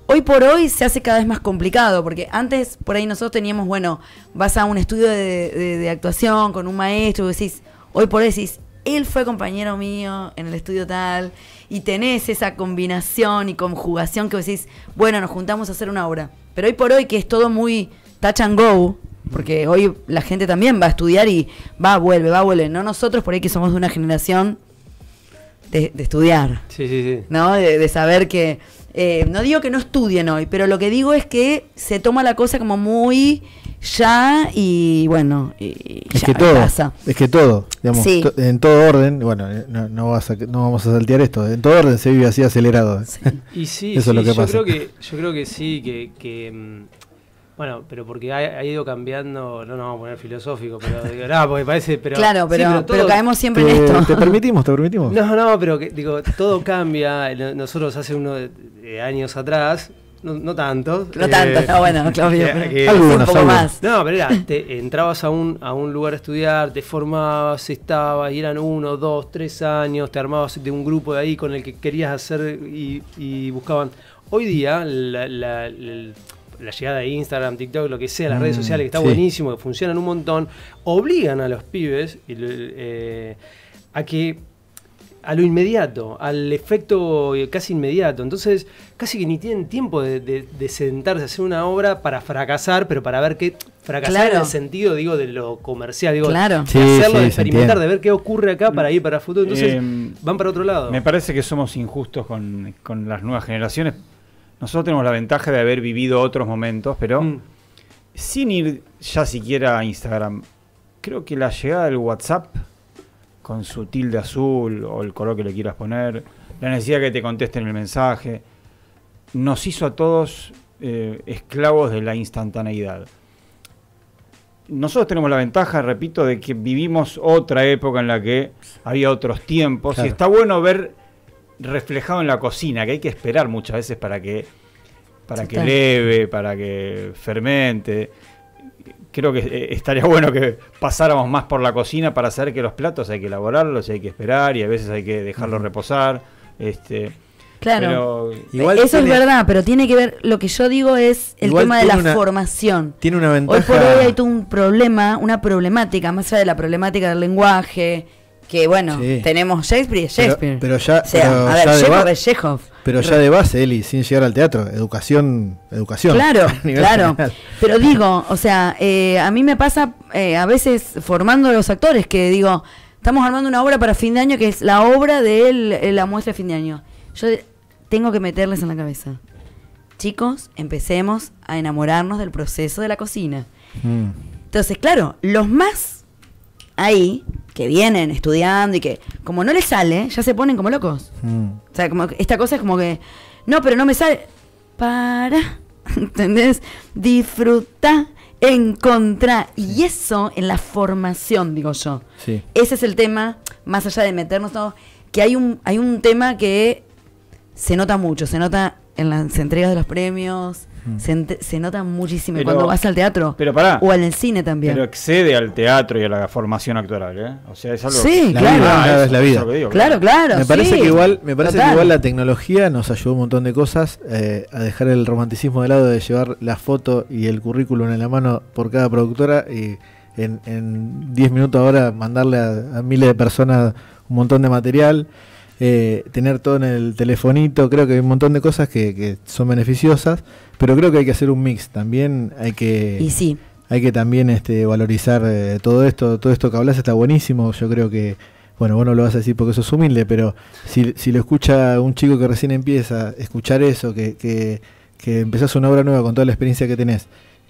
Hoy por hoy se hace cada vez más complicado, porque antes por ahí nosotros teníamos, bueno, vas a un estudio de, de- de actuación con un maestro y decís, hoy por hoy decís, él fue compañero mío en el estudio tal, y tenés esa combinación y conjugación que decís, bueno, nos juntamos a hacer una obra. Pero hoy por hoy que es todo muy touch and go, porque hoy la gente también va a estudiar y va, vuelve, va, vuelve. No nosotros por ahí que somos de una generación de, de estudiar, Sí, sí, sí. ¿no? De, de saber que... eh, no digo que no estudien hoy, pero lo que digo es que se toma la cosa como muy ya y bueno, y Es ya que todo, pasa. es que todo, digamos, Sí. to- en todo orden, bueno, eh, no, no, vas a- no vamos a saltear esto, en todo orden se vive así acelerado. Sí. Y <laughs> sí, Eso es lo que yo pasa. creo que yo creo que sí, que, que, mm, bueno, pero porque ha, ha ido cambiando, no nos vamos a poner filosófico, pero digo, no, porque parece, pero claro, sí, pero, caemos siempre en esto. te permitimos, te permitimos. No, no, pero que, digo, todo cambia. No- Nosotros hace unos eh, años atrás, no, no tanto. No eh, tanto, no, bueno, claro, Algunos, un poco algunos. más. no, pero era, te, entrabas a un, a un lugar a estudiar, te formabas, estabas, y eran uno, dos, tres años, te armabas de un grupo de ahí con el que querías hacer y, y buscaban. Hoy día, la, la- la- la llegada de Instagram, TikTok, lo que sea, las Mm, redes sociales, que está sí. buenísimo, que funcionan un montón, obligan a los pibes eh, a que a lo inmediato, al efecto casi inmediato. Entonces, casi que ni tienen tiempo de, de- de sentarse a hacer una obra para fracasar, pero para ver qué. Fracasar en el sentido, digo, de lo comercial, digo, Claro. de Sí, hacerlo, sí, de experimentar, de ver qué ocurre acá para ir para el futuro. Entonces, Em, van para otro lado. Me parece que somos injustos con, con las nuevas generaciones. Nosotros tenemos la ventaja de haber vivido otros momentos, pero Mm. sin ir ya siquiera a Instagram, creo que la llegada del WhatsApp con su tilde azul o el color que le quieras poner, la necesidad de que te contesten el mensaje, nos hizo a todos eh, esclavos de la instantaneidad. Nosotros tenemos la ventaja, repito, de que vivimos otra época en la que había otros tiempos Claro. y está bueno ver reflejado en la cocina, que hay que esperar muchas veces para que para que leve, para que fermente. Creo que eh, estaría bueno que pasáramos más por la cocina para saber que los platos hay que elaborarlos, y hay que esperar y a veces hay que dejarlos reposar. Este, Claro. pero Igual Eso tiene- es verdad, pero tiene que ver, lo que yo digo es el tema de la una- formación. Tiene una Hoy ventaja. por hoy hay todo un problema, una problemática, más allá de la problemática del lenguaje, que bueno, Sí. tenemos Shakespeare, es Pero- Shakespeare. pero ya- o sea, pero a ver, ya de Chekhov ba- es Chekhov. Pero ya de base, Eli, sin llegar al teatro, educación, educación. Claro, <laughs> claro. general. Pero digo, o sea, eh, a mí me pasa eh, a veces formando a los actores que digo, estamos armando una obra para fin de año que es la obra de él, eh, la muestra de fin de año. Yo tengo que meterles en la cabeza. Chicos, empecemos a enamorarnos del proceso de la cocina. Mm. Entonces, claro, los más ahí, que vienen estudiando y que como no les sale, ya se ponen como locos. Mm. O sea, como esta cosa es como que, no, pero no me sale. Para, <laughs> ¿entendés? Disfruta, encontrar. Y eso en la formación, digo yo. Sí. Ese es el tema, más allá de meternos todo, que hay un, hay un tema que se nota mucho, se nota en las entregas de los premios, Mm. se, nota muchísimo Pero- cuando vas al teatro pero pará. o el cine también. Pero excede al teatro y a la formación actoral, ¿eh? O sea, es algo. Sí, La claro. vida, eso- es la eso vida. lo que digo, claro, claro. me parece sí. que igual, me parece que igual la tecnología nos ayudó un montón de cosas eh, a dejar el romanticismo de lado de llevar la foto y el currículum en la mano por cada productora y en, en 10 minutos ahora mandarle a, a miles de personas un montón de material. Eh, tener todo en el telefonito, creo que hay un montón de cosas que, que son beneficiosas, pero creo que hay que hacer un mix, también hay que... Y sí, hay que también este, valorizar eh, todo esto, todo esto que hablas está buenísimo, yo creo que, bueno, vos no lo vas a decir porque sos humilde, pero si, si lo escucha un chico que recién empieza, escuchar eso, que, que, que empezás una obra nueva con toda la experiencia que tenés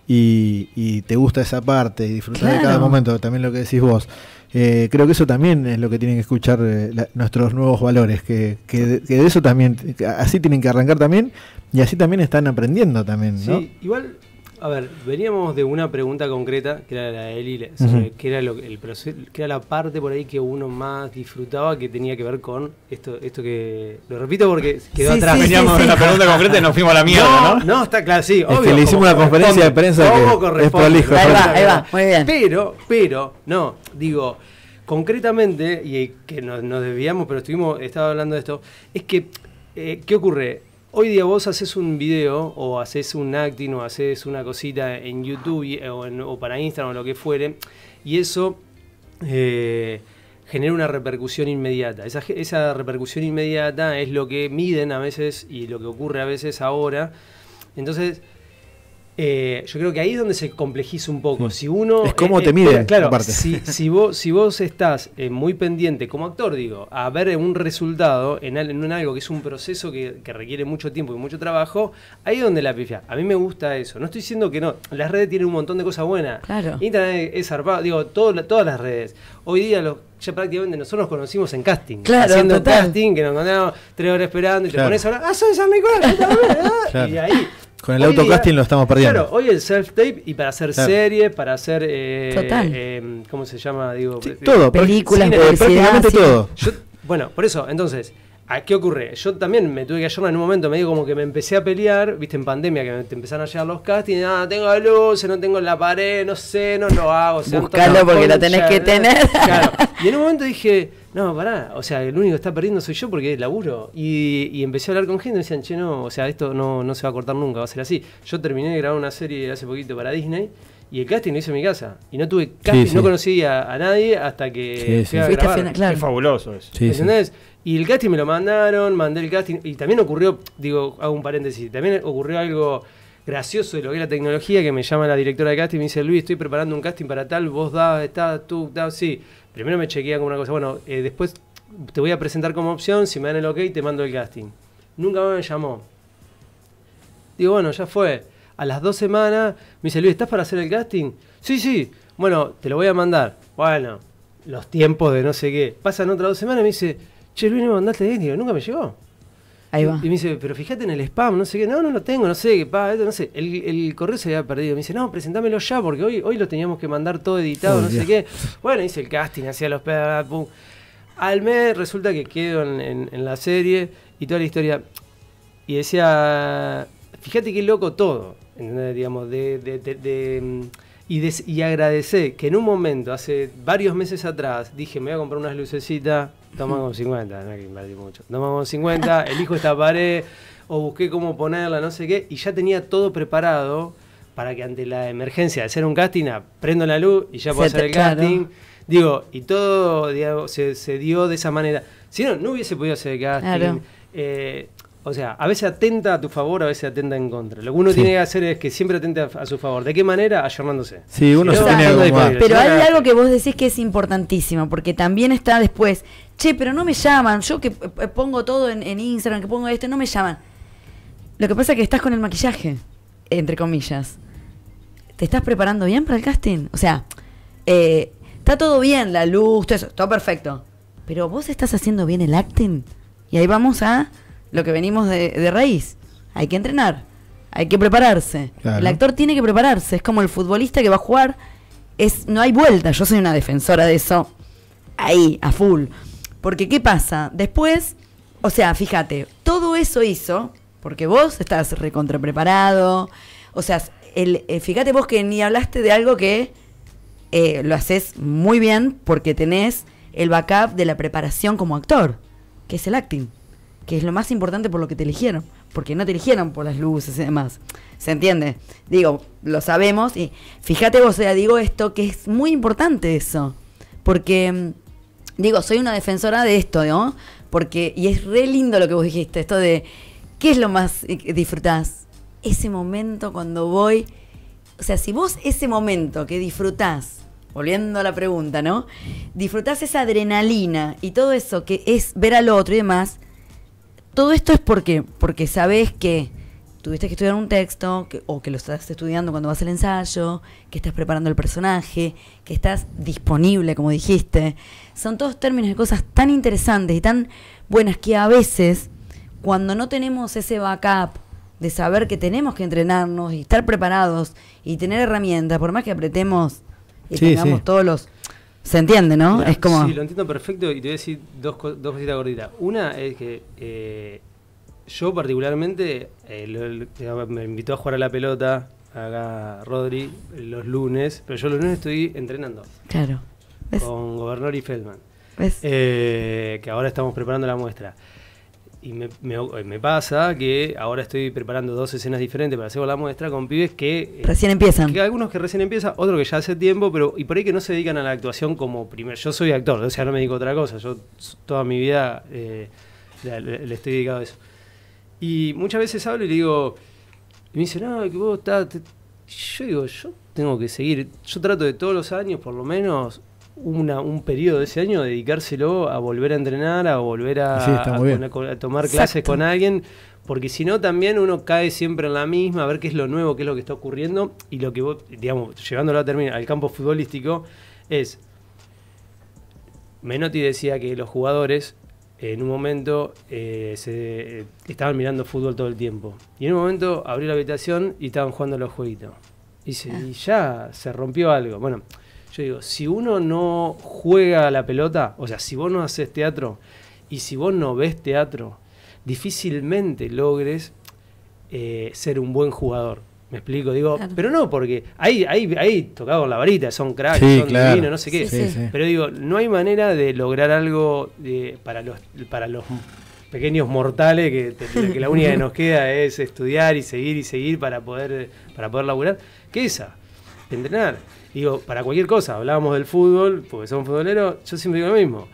y, y te gusta esa parte y disfrutar de cada momento, también lo que decís vos, eh, creo que eso también es lo que tienen que escuchar eh, nuestros nuevos valores, que, que, de- eso también, así tienen que arrancar también y así también están aprendiendo también. Sí, igual, a ver, veníamos de una pregunta concreta, que era la de Eli, sobre qué era lo, el proceso, que era la parte por ahí que uno más disfrutaba que tenía que ver con esto, esto que lo repito porque quedó Sí, atrás. sí, Veníamos de sí. una pregunta concreta y nos fuimos a la mierda, ¿no? No, está claro, sí. Es obvio, que le hicimos una conferencia de prensa que es prolijo. Ahí va, ahí va, muy bien. Pero, pero, no, digo, concretamente, y que nos, nos desviamos, pero estuvimos, estaba hablando de esto, es que, eh, ¿qué ocurre? Hoy día vos haces un video o haces un acting o haces una cosita en YouTube o, para Instagram o lo que fuere, y eso eh, genera una repercusión inmediata. Esa repercusión inmediata es lo que miden a veces y lo que ocurre a veces ahora. Entonces, eh, yo creo que ahí es donde se complejiza un poco. Si uno. Es cómo eh, te eh, miden, Claro, aparte. si, si, vos, si vos estás eh, muy pendiente, como actor, digo, a ver un resultado en, en un algo que es un proceso que, que requiere mucho tiempo y mucho trabajo, ahí es donde la pifia. A mí me gusta eso. No estoy diciendo que no. Las redes tienen un montón de cosas buenas. Claro. Internet es zarpado. Digo, todo, todas las redes. Hoy día los, ya prácticamente nosotros nos conocimos en casting. Claro, Haciendo total. casting, que nos encontramos tres horas esperando y Claro. te pones a hablar, ah, soy San Nicolás, yo también, ah", Claro. Y ahí. Con el hoy autocasting lo estamos perdiendo. Claro, hoy el self-tape y para hacer Claro. series, para hacer. eh, Total. eh, ¿Cómo se llama? Digo, Sí, todo, Películas, cine, eh, prácticamente publicidad, todo. yo- bueno, por eso, entonces, ¿a qué ocurre? Yo también me tuve que ayornar en un momento, me digo como que me empecé a pelear, viste, en pandemia, que me te empezaron a llegar los castings, ah, tengo luces, no tengo en la pared, no sé, no lo hago. sean Buscalo todas porque lo tenés que tener. Claro. <laughs> Y en un momento dije, no, pará, o sea, el único que está perdiendo soy yo porque es laburo. Y, y empecé a hablar con gente y me decían, che, no, o sea, esto no, no se va a cortar nunca, va a ser así. Yo terminé de grabar una serie hace poquito para Disney. Y el casting lo hice en mi casa. Y no tuve casting, sí. no conocí a, a nadie hasta que Sí, fui sí. a grabar. final, claro. Es fabuloso eso. Sí, sí. ¿Entendés? Y el casting me lo mandaron, mandé el casting. Y también ocurrió, digo, hago un paréntesis, también ocurrió algo gracioso de lo que es la tecnología, que me llama la directora de casting y me dice, Luis, estoy preparando un casting para tal, vos da, está, tú, da, sí. Primero me chequea como una cosa, bueno, eh, después te voy a presentar como opción, si me dan el ok, te mando el casting. Nunca más me llamó. Digo, bueno, ya fue. A las dos semanas me dice, Luis, ¿estás para hacer el casting? Sí, sí. Bueno, te lo voy a mandar. Bueno, los tiempos de no sé qué. Pasan otras dos semanas y me dice, che, Luis, no me mandaste el Digo, nunca me llegó. Ahí va. Y me dice, pero fíjate en el spam, no sé qué. No, no lo tengo, no sé qué, pa, no sé. El, el correo se había perdido. Me dice, no, presentámelo ya, porque hoy, hoy lo teníamos que mandar todo editado, Oh, no sé qué. Bueno, hice el casting, hacía los pum. Al mes resulta que quedo en, en- en la serie y toda la historia. Y decía, fíjate qué loco todo, ¿entendés? Digamos, de, de- de- de, mm, y, des- y agradecer que en un momento, hace varios meses atrás, dije, me voy a comprar unas lucecitas, toma con 50, no hay que invertir mucho, toma con 50, elijo esta pared, o busqué cómo ponerla, no sé qué, y ya tenía todo preparado para que ante la emergencia de hacer un casting, ah, prendo la luz y ya puedo Se hacer el claro. casting. Digo, y todo digamos, se, se dio de esa manera. Si no, no hubiese podido hacer el casting. Claro. Eh, o sea, a veces atenta a tu favor, a veces atenta en contra. Lo que uno Sí. tiene que hacer es que siempre atente a, a su favor. ¿De qué manera? Ayornándose. Sí, uno Si se no, tiene que. Pero hay algo que vos decís que es importantísimo, porque también está después, che, pero no me llaman, yo que eh, pongo todo en, en Instagram, que pongo esto, no me llaman. Lo que pasa es que estás con el maquillaje, entre comillas. ¿Te estás preparando bien para el casting? O sea, eh, está todo bien, la luz, todo eso, todo perfecto. Pero vos estás haciendo bien el acting. Y ahí vamos a lo que venimos de, de raíz. Hay que entrenar, hay que prepararse. Claro. El actor tiene que prepararse. Es como el futbolista que va a jugar. Es, no hay vuelta. Yo soy una defensora de eso. Ahí, a full. Porque, ¿qué pasa? Después, o sea, fíjate, todo eso hizo, porque vos estás recontra preparado. O sea, el, eh, fíjate vos que ni hablaste de algo que eh, lo haces muy bien porque tenés el backup de la preparación como actor, que es el acting, que es lo más importante por lo que te eligieron, porque no te eligieron por las luces y demás. ¿Se entiende? Digo, lo sabemos y fíjate vos, o sea, digo esto que es muy importante eso, porque mm, digo, soy una defensora de esto, ¿no? Porque, y es re lindo lo que vos dijiste, esto de, ¿qué es lo más eh, que disfrutás? Ese momento cuando voy, o sea, si vos ese momento que disfrutás, volviendo a la pregunta, ¿no? Disfrutás esa adrenalina y todo eso que es ver al otro y demás, todo esto es porque, porque sabés que tuviste que estudiar un texto, que- o que lo estás estudiando cuando vas al ensayo, que estás preparando el personaje, que estás disponible, como dijiste. Son todos términos de cosas tan interesantes y tan buenas que a veces, cuando no tenemos ese backup de saber que tenemos que entrenarnos y estar preparados y tener herramientas, por más que apretemos y Sí, tengamos sí. todos los... ¿Se entiende, no? Es como... Sí, lo entiendo perfecto y te voy a decir dos, dos cositas gorditas. Una es que eh, yo particularmente eh, lo- lo- digamos, me invitó a jugar a la pelota acá Rodri los lunes, pero yo los lunes estoy entrenando Claro. ¿Ves? con Gobernador y Feldman, ¿Ves? eh, que ahora estamos preparando la muestra. Y me, me- me pasa que ahora estoy preparando dos escenas diferentes para hacer la muestra con pibes que... eh, Recién empiezan. que algunos que recién empiezan, otros que ya hace tiempo, pero y por ahí que no se dedican a la actuación como primero. Yo soy actor, o sea, no me dedico a otra cosa. Yo toda mi vida eh, le- le estoy dedicado a eso. Y muchas veces hablo y le digo, y me dicen, no, que vos estás. te-". Yo digo, yo tengo que seguir. Yo trato de todos los años, por lo menos, una, un periodo de ese año, dedicárselo a volver a entrenar, a volver a, Sí, tomar clases Exacto. con alguien. Porque si no, también uno cae siempre en la misma, a ver qué es lo nuevo, qué es lo que está ocurriendo. Y lo que vos, digamos, llevándolo a terminar al campo futbolístico, es. Menotti decía que los jugadores en un momento eh, se, eh, estaban mirando fútbol todo el tiempo. Y en un momento abrió la habitación y estaban jugando los jueguitos. Y, se- y ya se rompió algo. Bueno, yo digo, si uno no juega a la pelota, o sea, si vos no haces teatro y si vos no ves teatro, difícilmente logres eh, ser un buen jugador. ¿Me explico? Digo, Claro. pero no, porque ahí, ahí, ahí tocado con la varita, son cracks, Sí, son claro. divinos, no sé qué. Sí, sí. Pero digo, no hay manera de lograr algo de- para, los, para los pequeños mortales que, te- que la única que nos <laughs> queda es estudiar y seguir y seguir para poder, para poder laburar. ¿Qué esa? Entrenar. Digo, para cualquier cosa, hablábamos del fútbol, porque somos futboleros, yo siempre digo lo mismo.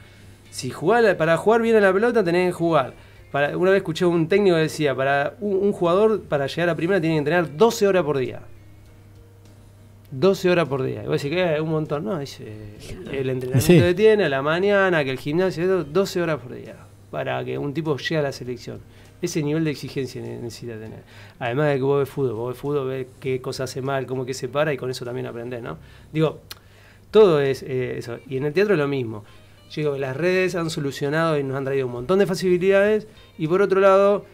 Si jugar, para jugar bien a la pelota tenés que jugar. Para, una vez escuché a un técnico que decía, para un, un jugador para llegar a primera tiene que entrenar 12 horas por día. 12 horas por día. Y vos decís que es un montón, ¿no? Dice, el entrenamiento Sí. que tiene, a la mañana, que el gimnasio, eso, 12 horas por día. Para que un tipo llegue a la selección. Ese nivel de exigencia ne- necesita tener. Además de que vos ves fútbol, vos ves fútbol, ves qué cosa hace mal, cómo que se para y con eso también aprendés, ¿no? Digo, todo es eh, eso. Y en el teatro es lo mismo. Yo digo que las redes han solucionado y nos han traído un montón de facilidades. Y por otro lado,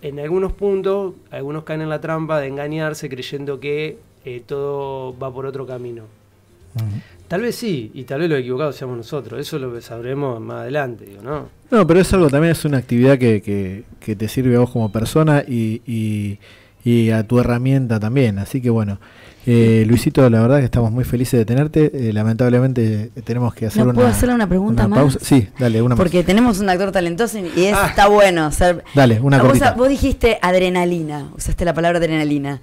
en algunos puntos, algunos caen en la trampa de engañarse creyendo que eh, todo va por otro camino. Tal vez sí, y tal vez los equivocados seamos nosotros. Eso lo sabremos más adelante, digo, ¿no? No, pero es algo también, es una actividad que, que, que te sirve a vos como persona y, y, y a tu herramienta también. Así que bueno, eh, Luisito, la verdad que estamos muy felices de tenerte. Eh, lamentablemente tenemos que hacer ¿No una, puedo hacerle una pregunta más? pausa. Sí, dale, una más. Porque tenemos un actor talentoso y es- Ah. está bueno. ser- Dale, una vos, cortita. vos dijiste adrenalina, usaste la palabra adrenalina.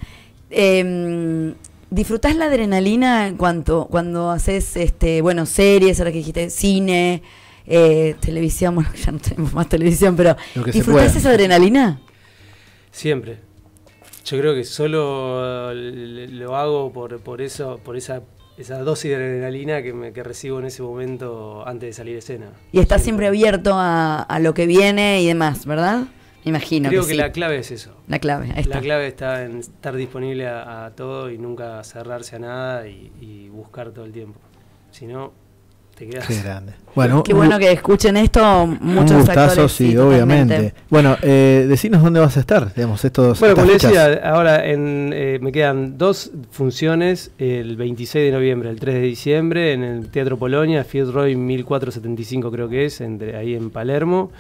Eh, ¿Disfrutás la adrenalina en cuanto cuando haces este, bueno, series, ahora que dijiste cine, eh, televisión, <laughs> bueno, ya no tenemos más televisión, pero ¿disfrutás esa adrenalina? Siempre. Yo creo que solo eh, lo hago por, por eso, por esa, esa dosis de adrenalina que, me, que recibo en ese momento antes de salir de escena. Y estás siempre abierto a, a lo que viene y demás, ¿verdad? Me imagino. Creo que, que sí. la clave es eso. La clave, ahí está. La clave está en estar disponible a, a todo y nunca cerrarse a nada y, y buscar todo el tiempo. Si no, te quedas. Qué grande. Bueno, Qué bueno que escuchen esto muchos un gustazo, actores. sí, totalmente. obviamente. Bueno, eh, decinos dónde vas a estar, digamos, estos Bueno, como les decía, ahora en, eh, me quedan dos funciones, el 26 de noviembre, el 3 de diciembre, en el Teatro Polonia, Fitzroy 1475 creo que es, entre, ahí en Palermo.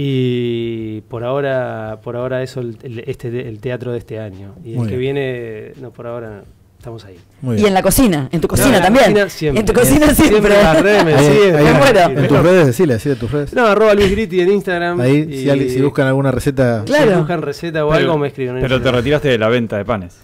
Y por ahora, por ahora eso, el, el- este, el teatro de este año. Y Muy el que bien. viene, no, por ahora no, estamos ahí. Muy Y bien. en la cocina, en tu cocina No, en también. cocina siempre. En tu cocina Siempre siempre. en las redes me <laughs> me en- muero. en tus redes, decile, decile tus redes. No, arroba Luis Gritti en Instagram. Ahí, y si, alguien- si buscan alguna receta, Claro. si buscan receta o Pero- algo, me escriben. en Pero te retiraste de la venta de panes.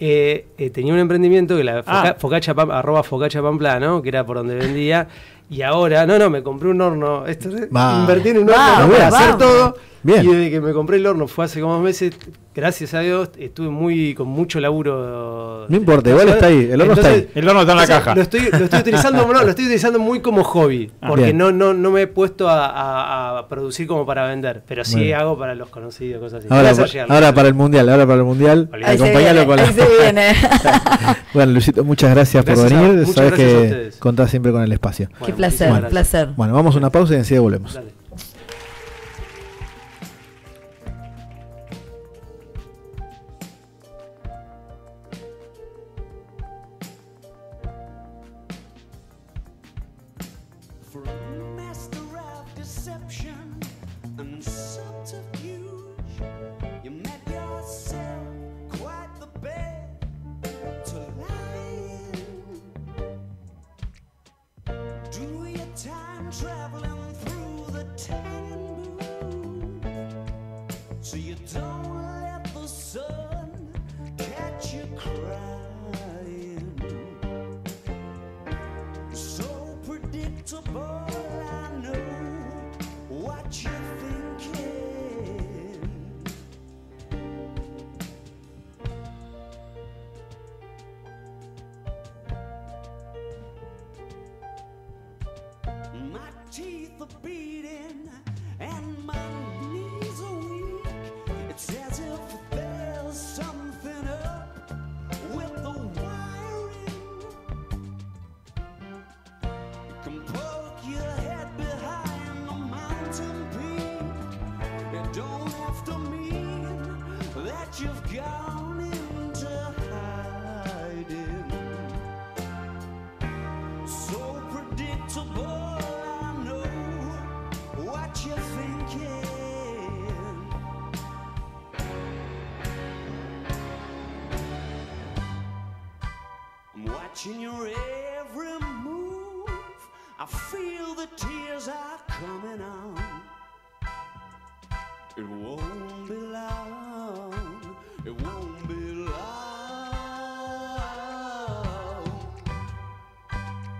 Eh, eh, tenía un emprendimiento que la Ah. foca- Focaccia Pam- arroba Focaccia Pamplano, que era por donde vendía, Y ahora, no, no, me compré un horno. Esto, invertí en un horno Vamos, para hacer todo. Bien. Y desde que me compré el horno fue hace como dos meses, gracias a Dios, estuve muy con mucho laburo. No importa, igual está ahí, el horno está ahí. El horno está en la o sea, caja. Lo estoy, lo estoy utilizando, <laughs> no, lo estoy utilizando muy como hobby, Ah. porque Bien. no, no, no me he puesto a, a- a producir como para vender, pero sí Bueno. hago para los conocidos, cosas así. Ahora, Voy a hacer pa- llegar. ahora para el mundial, ahora para el mundial. Ahí se Acompáñalo viene, con la- ahí se viene. <laughs> Bueno, Luisito, muchas gracias, Gracias por a- venir. muchas Sabes gracias a que ustedes. contás siempre con el espacio. Qué Bueno, placer, gracias. placer. Bueno, vamos a una pausa y enseguida volvemos. Dale. Watching your every move. I feel the tears are coming on. It won't be long. It won't be long.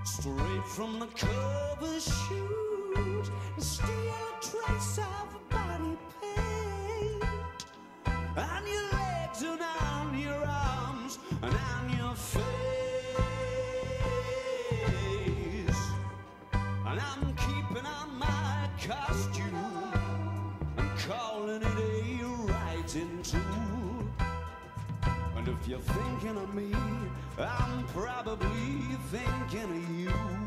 Straight from the cover shoot, if you're thinking of me, I'm probably thinking of you.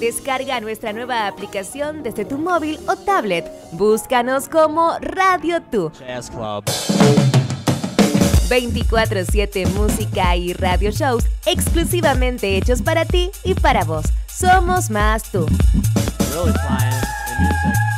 Descarga nuestra nueva aplicación desde tu móvil o tablet. Búscanos como Radio Tú. Jazz Club. 24/7 música y radio shows exclusivamente hechos para ti y para vos. Somos más tú. Really.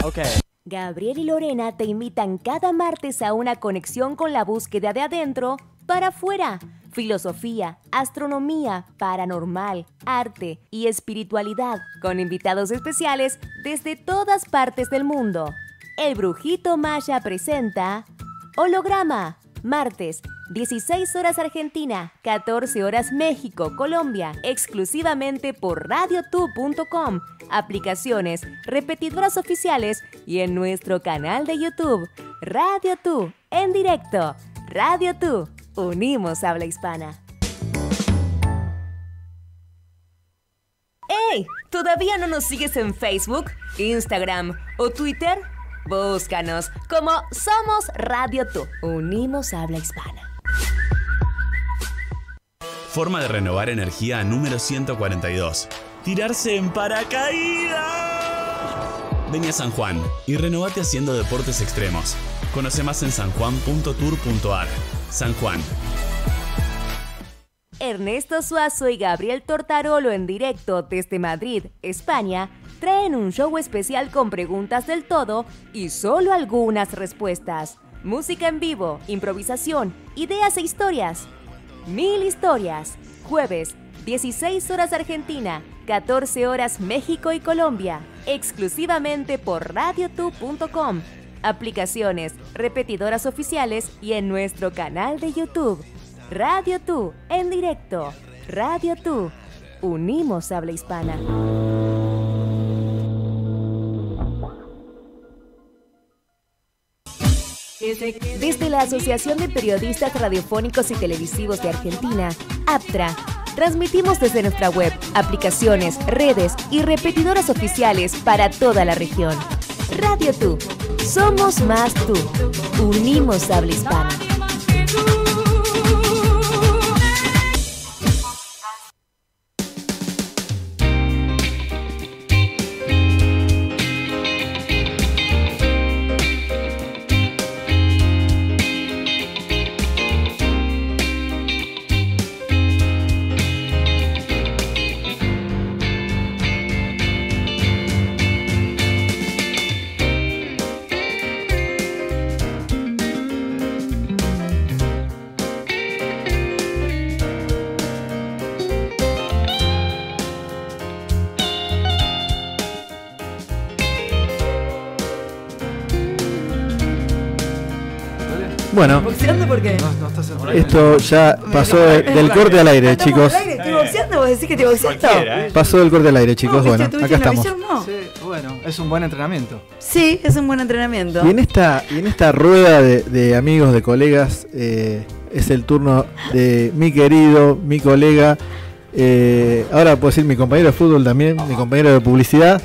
Okay. Gabriel y Lorena te invitan cada martes a una conexión con la búsqueda de adentro para afuera. Filosofía, astronomía, paranormal, arte y espiritualidad, con invitados especiales desde todas partes del mundo. El Brujito Maya presenta Holograma, martes, 16 horas Argentina, 14 horas México, Colombia, exclusivamente por radiotu.com, aplicaciones, repetidoras oficiales y en nuestro canal de YouTube. Radio Tu, en directo. Radio Tu, unimos habla hispana. ¡Hey! ¿Todavía no nos sigues en Facebook, Instagram o Twitter? Búscanos como Somos Radio Tu. Unimos habla hispana. Forma de renovar energía número 142. Tirarse en paracaídas. Vení a San Juan y renovate haciendo deportes extremos. Conoce más en sanjuan.tour.ar. San Juan. Ernesto Suazo y Gabriel Tortarolo en directo desde Madrid, España, traen un show especial con preguntas del todo y solo algunas respuestas. Música en vivo, improvisación, ideas e historias. Mil historias. Jueves, 16 horas Argentina, 14 horas México y Colombia. Exclusivamente por radiotu.com. Aplicaciones, repetidoras oficiales y en nuestro canal de YouTube. Radio Tu, en directo. Radio Tu. Unimos habla hispana. Desde la Asociación de Periodistas Radiofónicos y Televisivos de Argentina, APTRA, transmitimos desde nuestra web, aplicaciones, redes y repetidoras oficiales para toda la región. Radio Tú, somos más tú. Unimos habla hispana. Bueno, ¿Boxeando por qué? esto ya pasó de- del corte al aire, ¿Estamos chicos. al aire? ¿Estoy boxeando? ¿Vos decís que estoy boxeando? Cualquiera, ¿eh? Pasó del corte al aire, chicos. No, Bueno, ¿viste? ¿Tuviste acá estamos. visión? No. Sí, bueno, es un buen entrenamiento. Sí, es un buen entrenamiento. Y en esta, y en esta rueda de, de amigos, de colegas, eh, es el turno de mi querido, mi colega, eh, ahora puedo decir mi compañero de fútbol también, mi compañero de publicidad,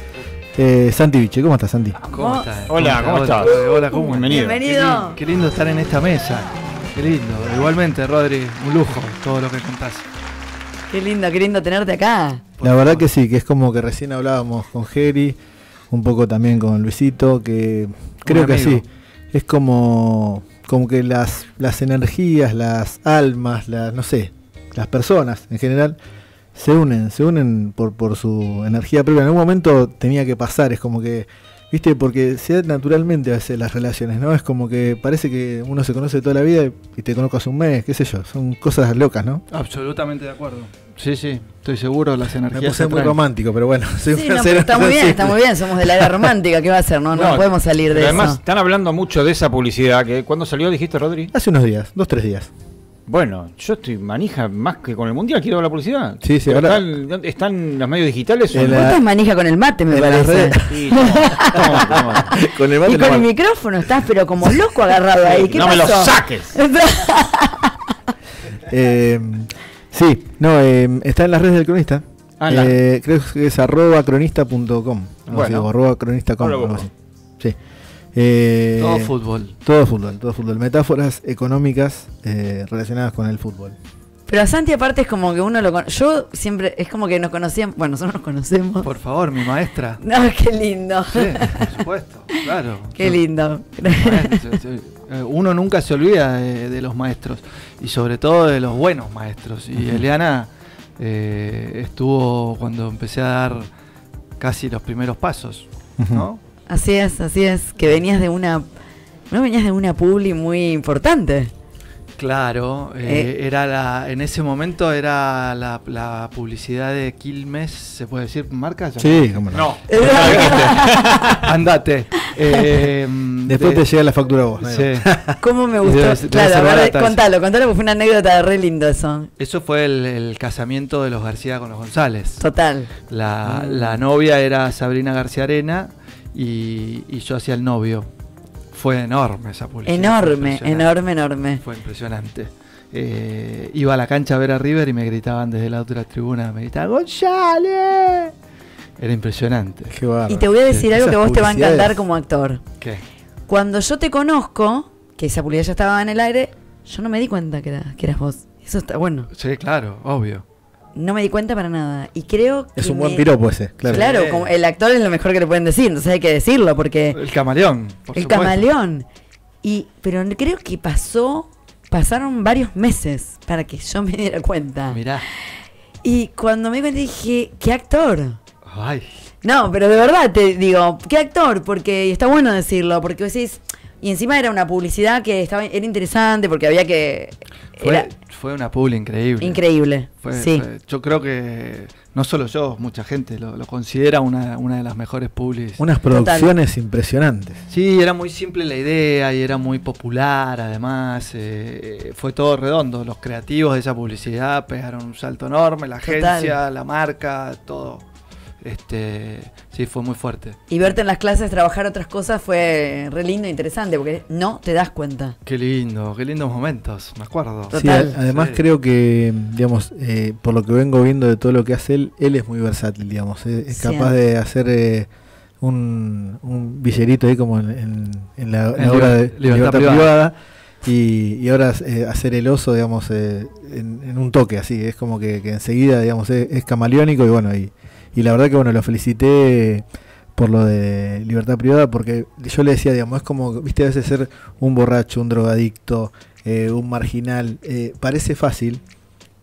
eh, Santi Viche. ¿Cómo estás, Santi? ¿Cómo estás? Hola, ¿cómo estás? Hola, Hola, ¿cómo Bienvenido. Bienvenido. Qué, lin- qué lindo estar en esta mesa. Qué lindo. Igualmente, Rodri, un lujo todo lo que contás. Qué lindo, qué lindo tenerte acá. La verdad que sí, que es como que recién hablábamos con Jerry, un poco también con Luisito, que creo que sí, es como, como que las, las energías, las almas, las, no sé, las personas en general, se unen, se unen por, por su energía propia. En algún momento tenía que pasar, es como que, viste, porque se da naturalmente a veces las relaciones, ¿no? Es como que parece que uno se conoce toda la vida y te conozco hace un mes, qué sé yo, son cosas locas, ¿no? Absolutamente de acuerdo. Sí, sí, estoy seguro, las Me energías puse se muy romántico, pero bueno, soy Sí, un no, ser pero está muy bien, está muy bien. Somos del área romántica. ¿Qué va a hacer? No, no, podemos salir de pero Además, eso. están hablando mucho de esa publicidad. que ¿Cuándo salió, dijiste, Rodri? Hace unos días, dos, tres días. Bueno, yo estoy manija más que con el mundial, quiero ver la publicidad. Sí, sí, ahora- Están, ¿dónde ¿Están los medios digitales? o En no? la- estás manija con el mate, me parece. redes- <laughs> Sí, toma, toma, toma. con el Y mate con el micrófono estás, pero como loco agarrado ahí. ¿Qué no me lo saques. <laughs> Eh, sí, no, eh, está en las redes del cronista. Ah, Eh, creo que es arroba cronista.com. así, Bueno. o arroba cronista.com. Sí. Eh, Todo fútbol. Todo fútbol, todo fútbol. Metáforas económicas eh, relacionadas con el fútbol. Pero a Santi aparte es como que uno lo conoce. Yo siempre, es como que nos conocíamos, bueno, nosotros nos conocemos. Por favor, mi maestra. <laughs> No, qué lindo. Sí, por supuesto, claro. Qué lindo. Uno nunca se olvida de, de los maestros y sobre todo de los buenos maestros. Y Eliana eh, estuvo cuando empecé a dar casi los primeros pasos, ¿no? Así es, así es. Que venías de una. No venías de una publi muy importante. Claro, eh, era la, en ese momento era la, la publicidad de Quilmes, ¿se puede decir marca? Sí, cómo no. No. <laughs> Andate. Eh, Después de- te llega la factura vos. Sí. ¿Cómo me gustó? Claro, contalo, contalo porque fue una anécdota re lindo eso. Eso fue el, el casamiento de los García con los González. Total. La, la novia era Sabrina García Arena y, y yo hacía el novio. Fue enorme esa publicidad. Enorme, enorme, enorme. Fue impresionante. Eh, iba a la cancha a ver a River y me gritaban desde la otra tribuna, me gritaban ¡González! Era impresionante. Qué. Y te voy a decir algo que vos te va a encantar como actor. ¿Qué? Cuando yo te conozco, que esa publicidad ya estaba en el aire, yo no me di cuenta que, era, que eras vos. Eso está bueno. Sí, claro, obvio. No me di cuenta para nada. Y creo que. Es un buen me- piropo ese, claro. Claro, Sí. como el actor es lo mejor que le pueden decir, entonces hay que decirlo, porque. El camaleón. por el supuesto. camaleón. Y, pero creo que pasó. Pasaron varios meses para que yo <laughs> me diera cuenta. Mirá. Y cuando me dije, ¿qué actor? Ay. No, pero de verdad te digo, ¿qué actor? Porque y está bueno decirlo, porque vos decís, y encima era una publicidad que estaba era interesante porque había que Fue, era fue una publi increíble. increíble. Fue- sí. fue- yo creo que no solo yo, mucha gente lo, lo considera una, una de las mejores publis. Unas producciones impresionantes. Sí, era muy simple la idea y era muy popular, además. eh, fue todo redondo. Los creativos de esa publicidad pegaron un salto enorme, la Total. agencia, la marca, todo. Este, sí, fue muy fuerte. Y verte en las clases trabajar otras cosas fue re lindo e interesante porque no te das cuenta. Qué lindo, qué lindos momentos, me acuerdo. Total. Sí, además Sí. creo que, digamos, eh, por lo que vengo viendo de todo lo que hace él, él es muy versátil, digamos. Es, Sí. capaz de hacer eh, un, un villerito ahí como en, en- en la, la En obra de Liber- Libertad Libertad, Privada. Privada. Y, y ahora eh, hacer el oso, digamos, eh, en, en un toque así. Es como que, que enseguida, digamos, es, es camaleónico y bueno, y, y la verdad que bueno, lo felicité por lo de libertad privada, porque yo le decía, digamos, es como, viste, a veces ser un borracho, un drogadicto, eh, un marginal, eh, parece fácil,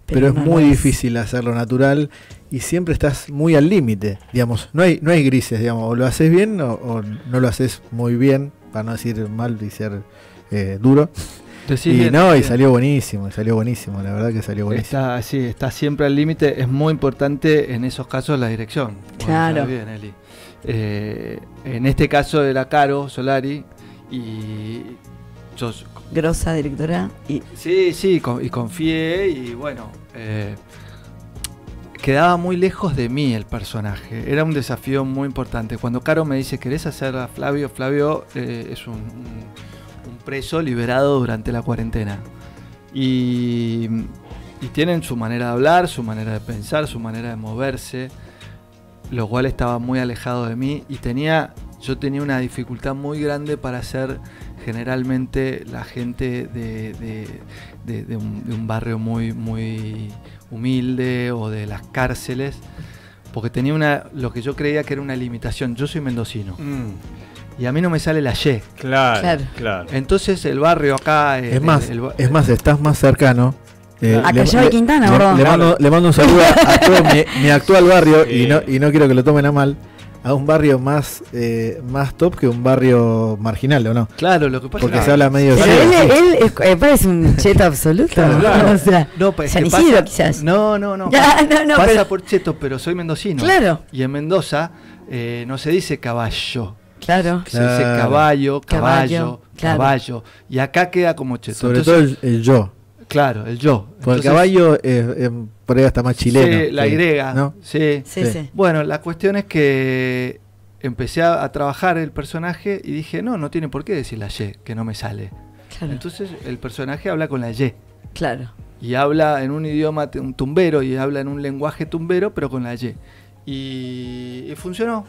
pero, es no muy lo difícil hacerlo natural y siempre estás muy al límite, digamos, no hay, no hay grises, digamos, o lo haces bien o, o no lo haces muy bien, para no decir mal y ser eh, duro. Y no, y salió buenísimo, y salió buenísimo, la verdad que salió buenísimo. Está, sí, está siempre al límite. Es muy importante en esos casos la dirección. Claro. bien, Eli. Eh, en este caso era Caro Solari y yo Grosa directora. Y sí, sí, con- y confié y bueno, eh, quedaba muy lejos de mí el personaje. Era un desafío muy importante. Cuando Caro me dice, ¿querés hacer a Flavio? Flavio eh, es un preso liberado durante la cuarentena. Y, tienen su manera de hablar, su manera de pensar, su manera de moverse, lo cual estaba muy alejado de mí y tenía, yo tenía una dificultad muy grande para ser generalmente la gente de un barrio muy, muy humilde o de las cárceles, porque tenía una, lo que yo creía que era una limitación. Yo soy mendocino Mm, y a mí no me sale la Y. claro, Claro. claro. Entonces el barrio acá... eh, Es más, el- el- es más, estás más cercano. eh, A le- Callao de Quintana, le- le, mando, le mando un saludo a, a <laughs> todo mi, mi actual barrio Sí. y, no, y no quiero que lo tomen a mal. A un barrio más eh, más top que un barrio marginal, ¿o no? Claro, lo que pasa Porque es se habla medio Pero él, sí. él es- eh, parece un cheto <laughs> absoluto. Claro. O sea, No, pues, San ¿qué Isidro pasa? quizás. No, no, no. <laughs> Ya, no, no, pasa pero- por cheto, pero soy mendocino. Claro. Y en Mendoza eh, no se dice caballo. Claro. Se dice caballo, Caballo, caballo. Y acá queda como cheto. Sobre Entonces, todo el, el yo. Claro, el yo. Por el caballo es, es por ahí hasta más chileno. Sí, la Y. ¿no? Sí. Sí, Sí. sí. Bueno, la cuestión es que empecé a, a trabajar el personaje y dije, no, no tiene por qué decir la Y, que no me sale. Claro. Entonces el personaje habla con la Y. claro. y habla en un idioma un tumbero y habla en un lenguaje tumbero pero con la Y y, y funcionó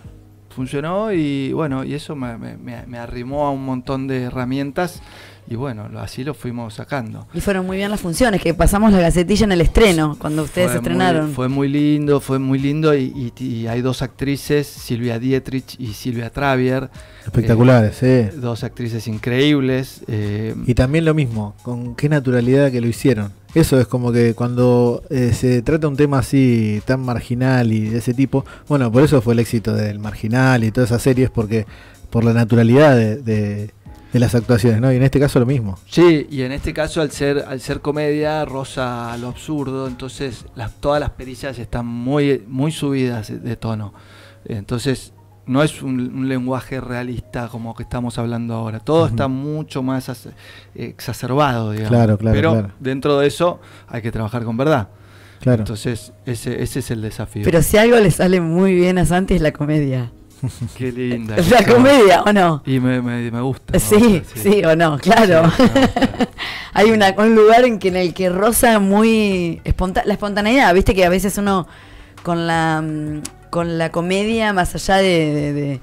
funcionó y bueno y eso me, me- me- arrimó a un montón de herramientas y bueno, así lo fuimos sacando. Y fueron muy bien las funciones, que pasamos la gacetilla en el estreno, cuando ustedes Fue estrenaron. Muy, fue muy lindo, fue muy lindo y, y- y hay dos actrices, Silvia Dietrich y Silvia Travier. Espectaculares, eh. Dos actrices increíbles. eh, Y también lo mismo, con qué naturalidad que lo hicieron. Eso es como que cuando eh, se trata un tema así tan marginal y de ese tipo, bueno, por eso fue el éxito del marginal y todas esas series, porque por la naturalidad de, de- de las actuaciones, ¿no? Y en este caso lo mismo. Sí, y en este caso al ser al ser comedia rosa lo absurdo, entonces las, todas las pericias están muy muy subidas de- tono. Entonces no es un, un lenguaje realista como que estamos hablando ahora. Todo está mucho más exacerbado, digamos. Claro, claro, Pero claro. dentro de eso hay que trabajar con verdad. Claro. Entonces ese ese es el desafío. Pero si algo le sale muy bien a Santi es la comedia. <laughs> Qué linda. La eso. comedia, ¿o no? Y me, me, me gusta. me Sí, gusta, sí, o no, claro. Sí. <laughs> Hay una, un lugar en, que, en el que rosa muy esponta- la espontaneidad, viste que a veces uno con la mm, con la comedia, más allá de, de- de,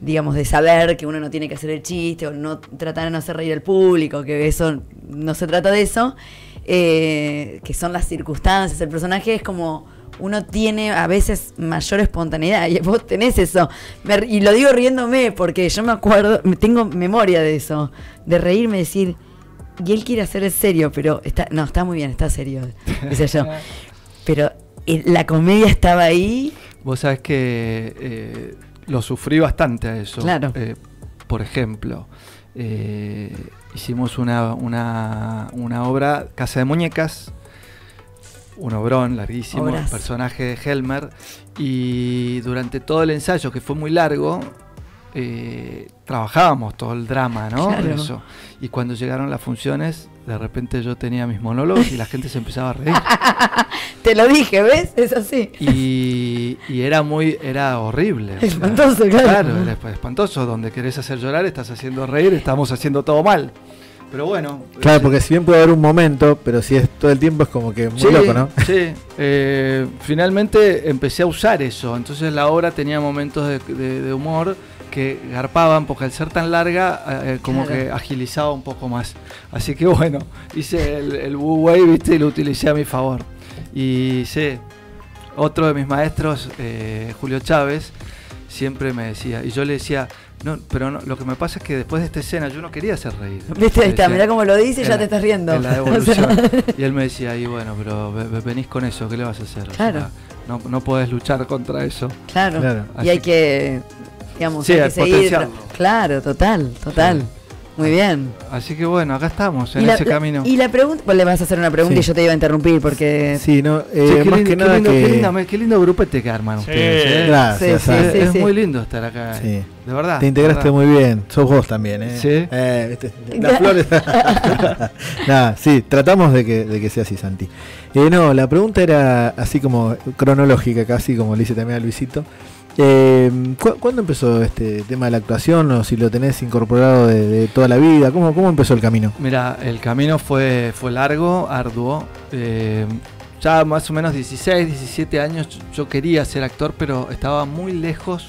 digamos, de saber que uno no tiene que hacer el chiste o no tratar de no hacer reír al público, que eso no se trata de eso, eh, que son las circunstancias, el personaje es como uno tiene a veces mayor espontaneidad y vos tenés eso. Me y lo digo riéndome porque yo me acuerdo, tengo memoria de eso, de reírme y decir, y él quiere hacer el serio, pero está, no, está muy bien, está serio, <laughs> sé yo. Pero eh, la comedia estaba ahí, Vos sabés que eh, lo sufrí bastante a eso. Claro. Eh, por ejemplo, hicimos una, una, una obra, Casa de Muñecas, un obrón larguísimo, Obras. personaje de Helmer, y durante todo el ensayo, que fue muy largo, eh, trabajábamos todo el drama, ¿no? Claro. Eso. Y cuando llegaron las funciones, de repente yo tenía mis monólogos y la gente se empezaba a reír. <laughs> te lo dije, ¿ves? Es así. Y, y era muy, era horrible. o <laughs> sea, Espantoso, claro. era esp- espantoso. Donde querés hacer llorar, estás haciendo reír, estamos haciendo todo mal. Pero bueno. Claro, eh, porque si bien puede haber un momento, pero si es todo el tiempo es como que muy sí, loco, ¿no? Sí, eh, finalmente empecé a usar eso. Entonces la obra tenía momentos de, de- de humor que garpaban, porque al ser tan larga, eh, como Claro. que agilizaba un poco más. Así que bueno, <laughs> hice el, el Wu Wei, ¿viste? Y lo utilicé a mi favor. Y sí, otro de mis maestros, eh, Julio Chávez, siempre me decía, y yo le decía, no, pero no, lo que me pasa es que después de esta escena yo no quería hacer reír. <laughs> Viste, ahí está, mirá cómo lo dice y ya la- te estás riendo. en la <laughs> O sea, evolución. <laughs> y él me decía, y bueno, pero ve- ve- venís con eso, ¿qué le vas a hacer? O Claro. sea, no, no podés luchar contra eso. claro. Claro. Y hay que, digamos, Sí, hay que seguir. Claro, total, total. Sí. Muy bien. Así que bueno, acá estamos, en la, ese la- camino. y la pregunta, vos le vas a hacer una pregunta Sí. y yo te iba a interrumpir porque... Sí, no, eh, qué, más lindo, que qué nada lindo, que... qué linda- qué lindo grupete que arman Sí. ustedes. ¿eh? Gracias, Sí, sí, es sí, es sí. muy lindo estar acá. Sí. De verdad. Te integraste verdad. muy bien, sos vos también, ¿eh? Sí. Eh. <laughs> Las flores. <laughs> Nada, sí, tratamos de que, de que sea así, Santi. Eh, no, la pregunta era así como cronológica, casi como le hice también a Luisito. Eh, ¿cu- ¿Cuándo empezó este tema de la actuación o si lo tenés incorporado de, de toda la vida? ¿Cómo, ¿Cómo empezó el camino? Mira, el camino fue, fue largo, arduo. Eh, ya más o menos 16, 17 años yo- quería ser actor, pero estaba muy lejos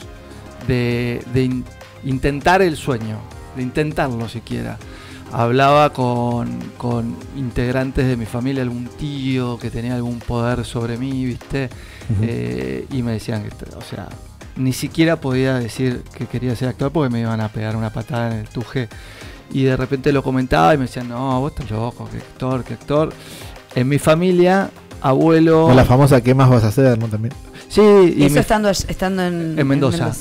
de, de in- intentar el sueño, de intentarlo siquiera. Hablaba con, con integrantes de mi familia, algún tío que tenía algún poder sobre mí, ¿viste? Eh, y me decían que, o sea, ni siquiera podía decir que quería ser actor porque me iban a pegar una patada en el tuje. Y de repente lo comentaba y me decían, no, vos estás loco, que actor, que actor. En mi familia, abuelo... O la famosa ¿qué más vas a hacer? ¿no? También. Sí, y Eso mi- estando, estando en, en Mendoza.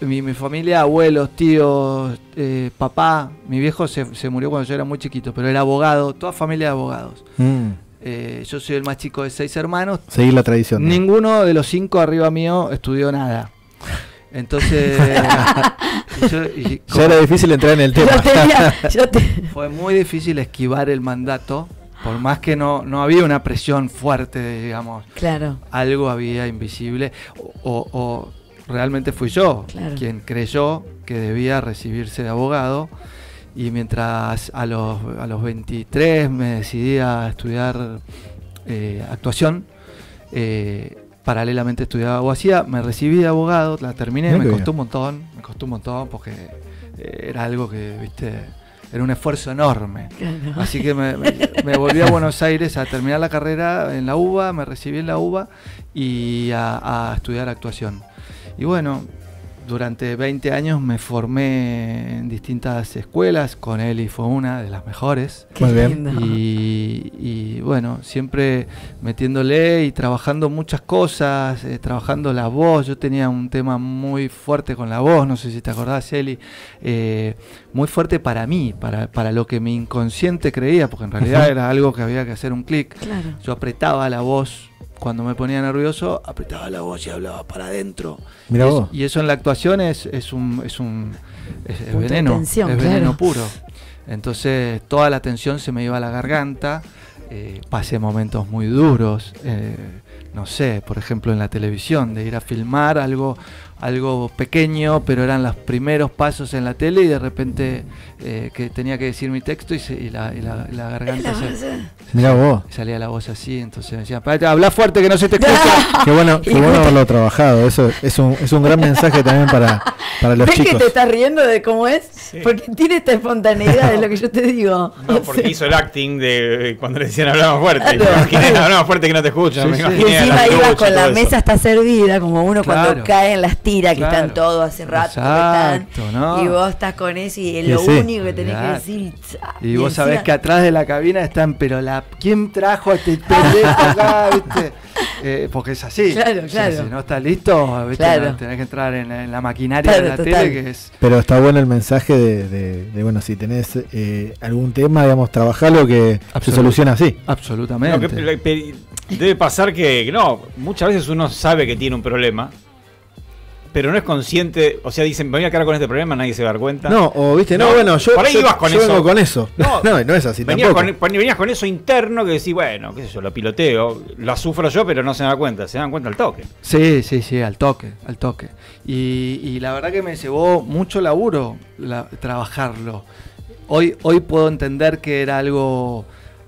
Mi, mi familia, abuelos, tíos, eh, papá, mi viejo se, se murió cuando yo era muy chiquito, pero era abogado, toda familia de abogados. Mm, Eh, yo soy el más chico de seis hermanos, seguir la tradición. ¿no? Ninguno de los cinco arriba mío estudió nada. Entonces, <laughs> y yo- y Ya era difícil entrar en el <laughs> tema. Yo tenía, <laughs> yo te- fue muy difícil esquivar el mandato, por más que no, no había una presión fuerte, digamos, Claro, algo había invisible, o, o- o realmente fui yo Claro. quien creyó que debía recibirse de abogado. Y mientras a los, a los 23 me decidí a estudiar eh, actuación, eh, paralelamente estudiaba abogacía, me recibí de abogado, la terminé, me costó bien. un montón, me costó un montón porque eh, era algo que, viste, era un esfuerzo enorme. Claro. Así que me, me- me volví a <laughs> Buenos Aires a terminar la carrera en la UBA, me recibí en la UBA y a, a estudiar actuación. Y bueno, durante 20 años me formé en distintas escuelas, con Eli fue una de las mejores. Qué Muy bien. lindo. Y, y, bueno, siempre metiéndole y trabajando muchas cosas, eh, trabajando la voz. Yo tenía un tema muy fuerte con la voz, no sé si te acordás, Eli, eh, muy fuerte para mí, para, para lo que mi inconsciente creía, porque en realidad era algo que había que hacer un clic. Claro. Yo apretaba la voz cuando me ponía nervioso, apretaba la voz y hablaba para adentro. Mirá y, es- vos. y eso en la actuación es, es un, es un es, veneno, tensión, es claro. veneno puro. Entonces toda la tensión se me iba a la garganta, eh, pasé momentos muy duros, eh, no sé, por ejemplo en la televisión, de ir a filmar algo, algo pequeño, pero eran los primeros pasos en la tele y de repente eh, que tenía que decir mi texto y, se- y la, y la- y la garganta se, Mirá vos. salía la voz así, entonces me decían, "Pa- habla fuerte que no se te escucha. Qué bueno, qué <laughs> bueno haberlo trabajado. Eso es un, es un gran mensaje también para, para los ¿Ves que chicos. te estás riendo de cómo es? Porque tiene esta espontaneidad de lo que yo te digo. <laughs> No, O porque sea, hizo el acting de cuando le decían hablaba fuerte. Claro. Me imaginé, hablaba fuerte que no te escuchan. Sí, sí. Y encima ibas con la eso. mesa está servida, como uno Claro. cuando cae en las tiras, que Claro. están todos hace rato. que Exacto, están, ¿no? Y vos estás con eso y es lo único que tenés Claro. que decir. Y vos sabés encima- que atrás de la cabina están, pero la ¿quién trajo a este pendejo acá? <laughs> ¿viste? Eh, porque es así. Claro, O sea, claro. si no estás listo, ¿viste? Claro. tenés que entrar en, la- en la maquinaria Claro, de la total. tele que es. Pero está bueno el mensaje de, de- de, bueno, si tenés eh, algún tema, digamos, trabajarlo que se soluciona así. Absolutamente. No, que- debe pasar que, no, muchas veces uno sabe que tiene un problema, pero no es consciente, o sea, dicen, me voy a quedar con este problema, nadie se va a dar cuenta. No, o viste, no, No, bueno, yo, por ahí yo- ibas con yo eso. vengo con eso. No, <laughs> No, no, es así Venías tampoco. con, venías con eso interno que decís, bueno, qué sé yo, lo piloteo, lo sufro yo, pero no se da cuenta, se dan cuenta al toque. Sí, sí, sí, al toque, al toque. Y, y la verdad que me llevó mucho laburo la- trabajarlo. Hoy, hoy puedo entender que era algo,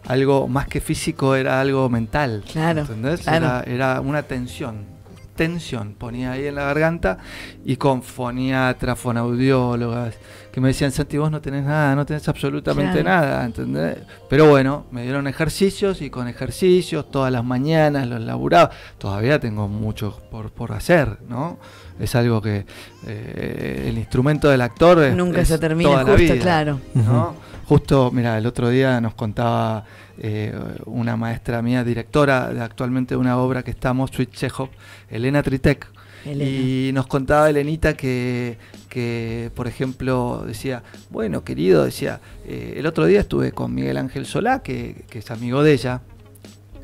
algo más que físico, era algo mental. Claro, ¿Entendés? claro. Era, era una tensión. Tensión, ponía ahí en la garganta y con foniatras, fonaudiólogas, que me decían, Santi, vos no tenés nada, no tenés absolutamente Claro. nada, ¿entendés? Pero bueno, me dieron ejercicios y con ejercicios todas las mañanas los laburaba. Todavía tengo mucho por, por hacer, ¿no? Es algo que eh, el instrumento del actor es, Nunca es se termina, toda la justo, vida, claro. ¿no? Justo, mira, el otro día nos contaba eh, una maestra mía, directora de actualmente una obra que estamos, Sweet Chekhov, Elena Tritek. Elena. Y nos contaba Elenita que, que, por ejemplo, decía, bueno, querido, decía, eh, el otro día estuve con Miguel Ángel Solá, que, que es amigo de ella.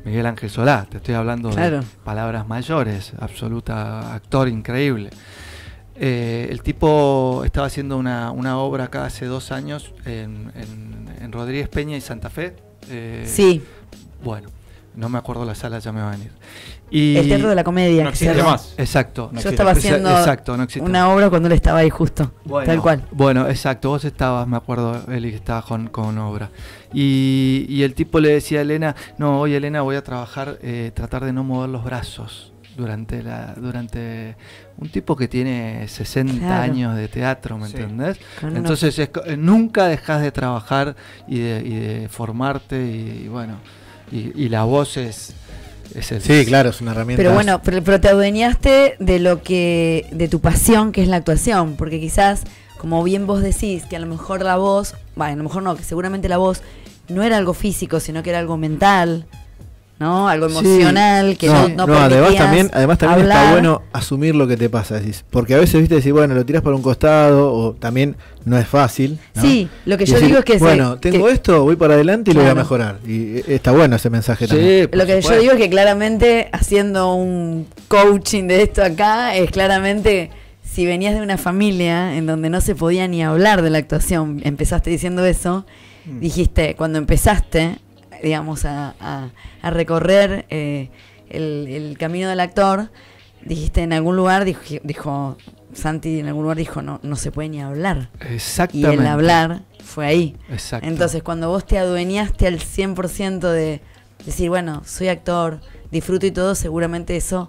Miguel Ángel Solá, te estoy hablando Claro. de palabras mayores, absoluta actor increíble. Eh, el tipo estaba haciendo una, una obra acá hace dos años en, en- en Rodríguez Peña y Santa Fe. eh, Sí, Bueno, no me acuerdo la sala, ya me va a venir. Y, el teatro de la comedia. No existe más. Exacto. No Yo existe. estaba haciendo exacto, no existe una obra cuando él estaba ahí justo. Bueno, Tal cual. Bueno, exacto, vos estabas, me acuerdo, Eli, que estabas con, con obra. Y, y el tipo le decía a Elena, no, hoy Elena voy a trabajar, eh, tratar de no mover los brazos durante la durante un tipo que tiene 60 Claro. años de teatro, ¿me Sí. entendés? Con unos- Entonces es eh, nunca dejas de trabajar y de, y de formarte y, bueno, y, y la voz es, es el... Sí, claro, es una herramienta. Pero bueno, pero, pero te adueñaste de lo que, de tu pasión, que es la actuación, porque quizás, como bien vos decís, que a lo mejor la voz, bueno, a lo mejor no, que seguramente la voz no era algo físico, sino que era algo mental, ¿no? Algo Sí. emocional, que no, no, además permitías también, además también está bueno asumir lo que te pasa, decís, porque a veces viste decir, bueno, lo tiras para un costado o también no es fácil. ¿no? Sí, lo que Y yo decir, digo es que se- bueno, tengo que- esto, voy para adelante y lo voy a mejorar. Y eh, está bueno ese mensaje también. Sí, Lo que yo digo es que claramente haciendo un coaching de esto acá es claramente si venías de una familia en donde no se podía ni hablar de la actuación, empezaste diciendo eso, Mm. dijiste cuando empezaste, digamos, a, a- a recorrer eh, el, el camino del actor, dijiste en algún lugar, dijo, dijo Santi en algún lugar dijo, no, no se puede ni hablar. Y Exactamente. el hablar fue ahí. Exacto. Entonces, cuando vos te adueñaste al 100% de decir, bueno, soy actor, disfruto y todo, seguramente eso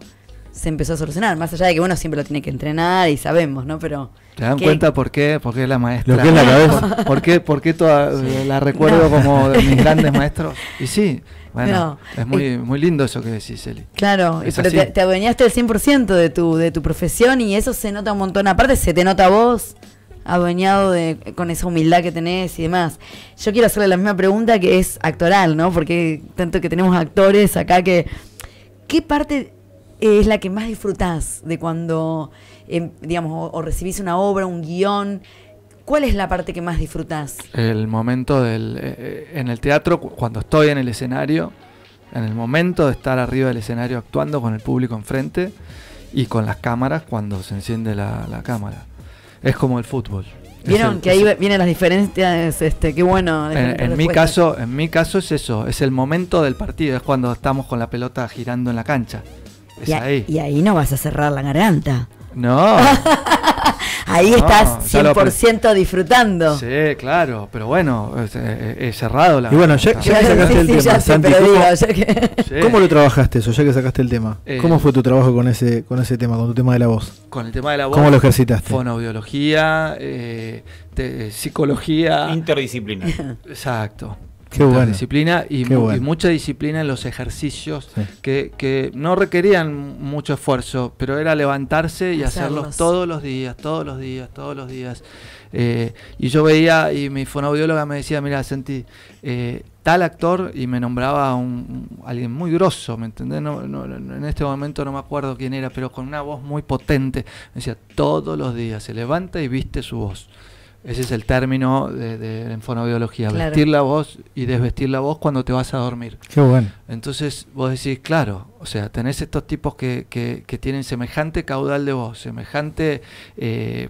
se empezó a solucionar. Más allá de que uno siempre lo tiene que entrenar y sabemos, ¿no? Pero. ¿Te dan ¿qué- cuenta por qué? Porque es la maestra. Lo que es la cabeza. ¿Por, <laughs> por qué, por qué toda, la recuerdo No. como de mis <laughs> grandes maestros? Y sí, bueno, No. es muy, muy lindo eso que decís, Eli. Claro, Es pero te, te adueñaste del 100% de tu, de tu profesión y eso se nota un montón. Aparte, se te nota a vos, adueñado de, con esa humildad que tenés y demás. Yo quiero hacerle la misma pregunta que es actoral, ¿no? Porque tanto que tenemos actores acá que... ¿Qué parte es la que más disfrutás de cuando, em, digamos, o, o recibís una obra, un guion? ¿Cuál es la parte que más disfrutás? El momento del. eh, eh, en el teatro, cu- cuando estoy en el escenario, en el momento de estar arriba del escenario actuando con el público enfrente y con las cámaras cuando se enciende la, la cámara. Es como el fútbol. Vieron el- que ahí vienen las diferencias, este, qué bueno. En, mi caso, en mi caso es eso, es el momento del partido, es cuando estamos con la pelota girando en la cancha. Es y, a- ahí. y ahí no vas a cerrar la garganta. No. <laughs> Ahí No, estás ya lo 100% disfrutando. sí, claro, pero bueno, es, eh, he cerrado la Y bueno, ya, ya que sacaste el Sí, tema, Santi, ¿cómo, digo, ya que- Sí. cómo lo trabajaste eso, ya que sacaste el tema? Eh, ¿Cómo fue tu trabajo con ese, con ese tema, con tu tema de la voz? Con el tema de la voz. ¿Cómo lo ejercitaste? Fonoaudiología, eh, te- psicología. Interdisciplinario. Exacto. Qué bueno. Disciplina y, Qué mu- bueno. y mucha disciplina en los ejercicios Sí. que, que no requerían mucho esfuerzo, pero era levantarse y Hacerlos. hacerlos todos los días, todos los días, todos los días. Eh, y yo veía, y mi fonoaudióloga me decía, mira, Santi, eh, tal actor, y me nombraba a un, un- alguien muy grosso, ¿me entendés? No, no- no- en este momento no me acuerdo quién era, pero con una voz muy potente. Me decía, todos los días, se levanta y viste su voz. Ese es el término de, de en fonoaudiología, Claro. vestir la voz y desvestir la voz cuando te vas a dormir. Qué bueno. Entonces vos decís, claro, o sea, tenés estos tipos que, que, que tienen semejante caudal de voz, semejante, eh,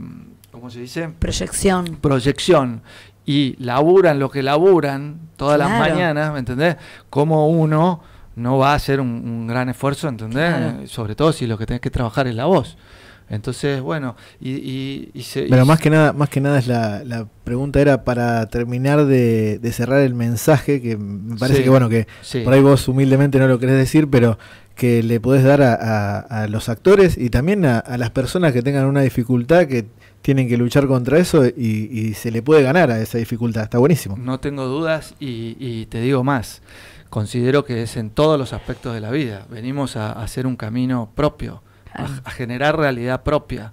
¿cómo se dice? Proyección. Proyección. Y laburan lo que laburan todas las mañanas, ¿me entendés? Como uno no va a hacer un, un gran esfuerzo, ¿entendés? Claro. Sobre todo si lo que tenés que trabajar es la voz. Entonces, bueno, y, y, y se- Pero y- más que nada, más que nada es la, la pregunta era para terminar de, de cerrar el mensaje, que me parece Sí. que bueno, que sí. por ahí vos humildemente no lo querés decir, pero que le podés dar a, a- a los actores y también a, a las personas que tengan una dificultad que tienen que luchar contra eso y, se le puede ganar a esa dificultad. Está buenísimo. No tengo dudas y, y te digo más, considero que es en todos los aspectos de la vida. Venimos a, a hacer un camino propio, a, generar realidad propia.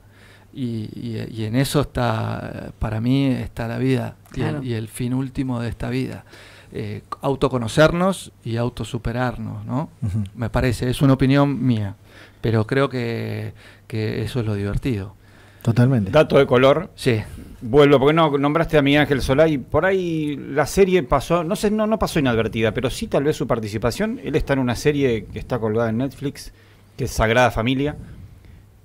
Y, y- y en eso está, para mí, está la vida y, Claro. el, y el fin último de esta vida. Eh, autoconocernos y autosuperarnos, ¿no? Me parece, es una opinión mía, pero creo que, que eso es lo divertido. Totalmente. Dato de color. Sí, Vuelvo, porque no nombraste a Miguel Ángel Solá y por ahí la serie pasó, no sé, no, no pasó inadvertida, pero sí tal vez su participación. Él está en una serie que está colgada en Netflix, que es Sagrada Familia.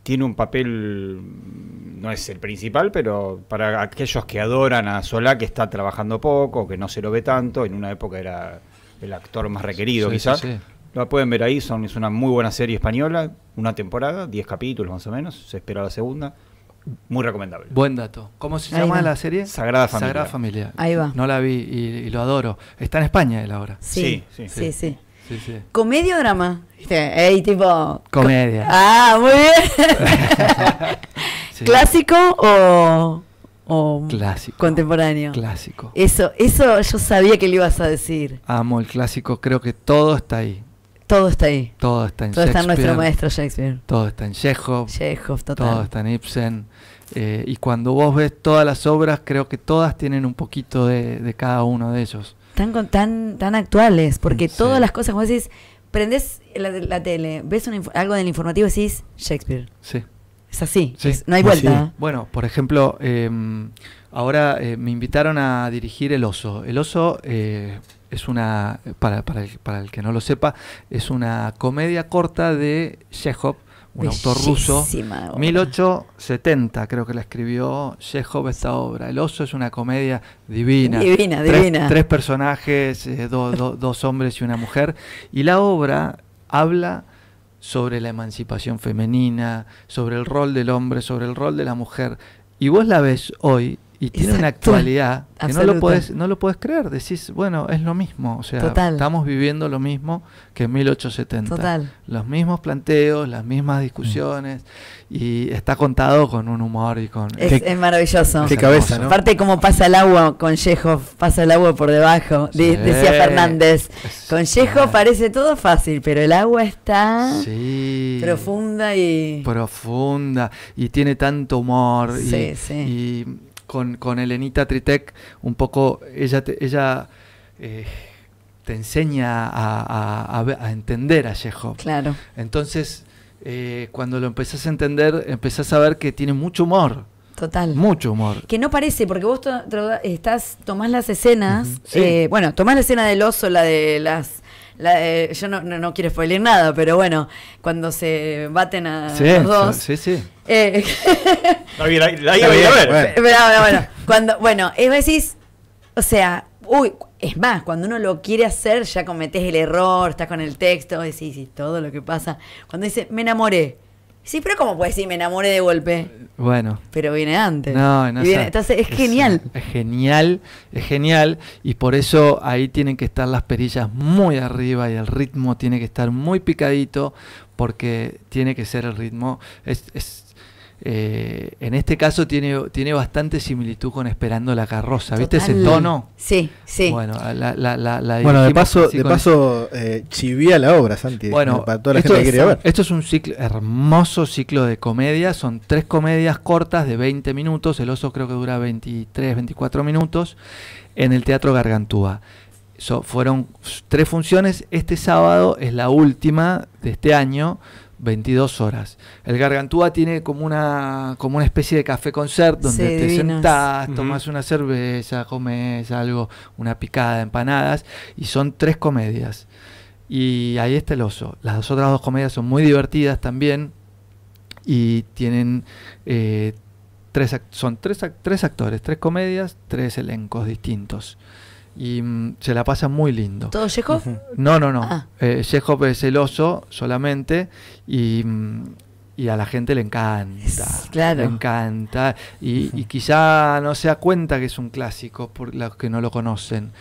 Tiene un papel, no es el principal, pero para aquellos que adoran a Solá, que está trabajando poco, que no se lo ve tanto, en una época era el actor más requerido Sí, quizás. sí, sí. Lo pueden ver ahí, son, es una muy buena serie española, una temporada, 10 capítulos más o menos, se espera la segunda. Muy recomendable. Buen dato. ¿Cómo se Ahí llama va. la serie? Sagrada Familia. Sagrada Familia. Ahí va. No la vi y, y lo adoro. Está en España él ahora. Sí, sí, Sí, sí. sí. Sí, sí. ¿Comedia o drama? ¿Viste? Ey, tipo... Comedia. Ah, muy bien. <laughs> Sí. ¿Clásico o, o Clásico. contemporáneo? Clásico. Eso, eso yo sabía que le ibas a decir. Amo el clásico. Creo que todo está ahí. Todo está ahí. Todo está en Todo está en nuestro Shakespeare, maestro Shakespeare. Todo está en Chekhov. Chekhov, Todo total. está en Ibsen. Eh, y cuando vos ves todas las obras, creo que todas tienen un poquito de, de cada uno de ellos. Tan, tan, tan actuales, porque Sí. todas las cosas, como decís, prendés la, la tele, ves un algo del informativo y decís Shakespeare. Sí. Es así, Sí. es- no hay Sí, vuelta. Bueno, por ejemplo, em, ahora eh, me invitaron a dirigir El Oso. El Oso eh, es una, para, para, el, para el que no lo sepa, es una comedia corta de Chekhov, un autor ruso. Bellísima obra. 1870 creo que la escribió Chekhov esta obra. El Oso es una comedia divina. Divina, Tres- divina. Tres, personajes, eh, do- do- dos hombres y una mujer. Y la obra habla sobre la emancipación femenina, sobre el rol del hombre, sobre el rol de la mujer. Y vos la ves hoy y tiene una actualidad que no lo podés, no lo podés creer. Decís, bueno, es lo mismo. O sea, Total. estamos viviendo lo mismo que en 1870. Total. Los mismos planteos, las mismas discusiones, y está contado con un humor y con... Es, es maravilloso. Qué cabeza, ¿no? Aparte cómo pasa el agua con Chekhov, pasa el agua por debajo, de- Sí. decía Fernández. Con Chekhov parece todo fácil, pero el agua está Sí. profunda y... profunda y tiene tanto humor y, Sí, sí. y con, con Elenita Tritek un poco ella te, ella eh, te enseña a, a- entender a Chekhov Claro, entonces eh, cuando lo empezás a entender empezás a ver que tiene mucho humor. Total. mucho humor. Que no parece, porque vos to- estás, tomás las escenas, Sí. eh, bueno, tomás la escena del oso, la de las... la de- yo no, no, no quiero spoiler nada, pero bueno, cuando se baten a sí, los dos. sí sí eh, <laughs> La vi- la- la Está iba a ir a bien, ver. bueno. Pero, bueno, bueno, cuando, bueno, es decís, o sea, uy, es más, cuando uno lo quiere hacer, ya cometés el error, estás con el texto, decís, sí, todo lo que pasa. Cuando dice, me enamoré. Sí, pero ¿cómo puedes decir me enamoré de golpe? bueno Pero viene antes. No, no viene- sé. entonces es genial. Es genial, es genial. Y por eso ahí tienen que estar las perillas muy arriba y el ritmo tiene que estar muy picadito porque tiene que ser el ritmo. Es, es, eh, en este caso tiene, tiene bastante similitud con Esperando la carroza. ¿Viste ese tono? Sí, sí. Bueno, la, la, la, la Bueno, de paso, de paso eh, chivía la obra, Santi. bueno, para toda la esto, gente que quiere ver. esto es un ciclo, hermoso ciclo de comedia. Son tres comedias cortas de 20 minutos. El oso creo que dura 23, 24 minutos en el Teatro Gargantúa. So- fueron tres funciones. Este sábado es la última de este año. 22 horas. El Gargantúa tiene como una como una especie de café concert donde Sí, te divinos. sentás, Ujú. tomas una cerveza, comes algo, una picada, empanadas y son tres comedias. Y ahí está el oso. Las otras dos comedias son muy divertidas también y tienen eh, tres son tres, tres actores, tres comedias, tres elencos distintos. Y mm, se la pasa muy lindo. ¿Todo Chekhov? No, no, no. Ah. Eh, Chekhov es el oso solamente y, mm, y a la gente le encanta. Es- claro. Le encanta. Y, y quizá no se da cuenta que es un clásico por los que no lo conocen.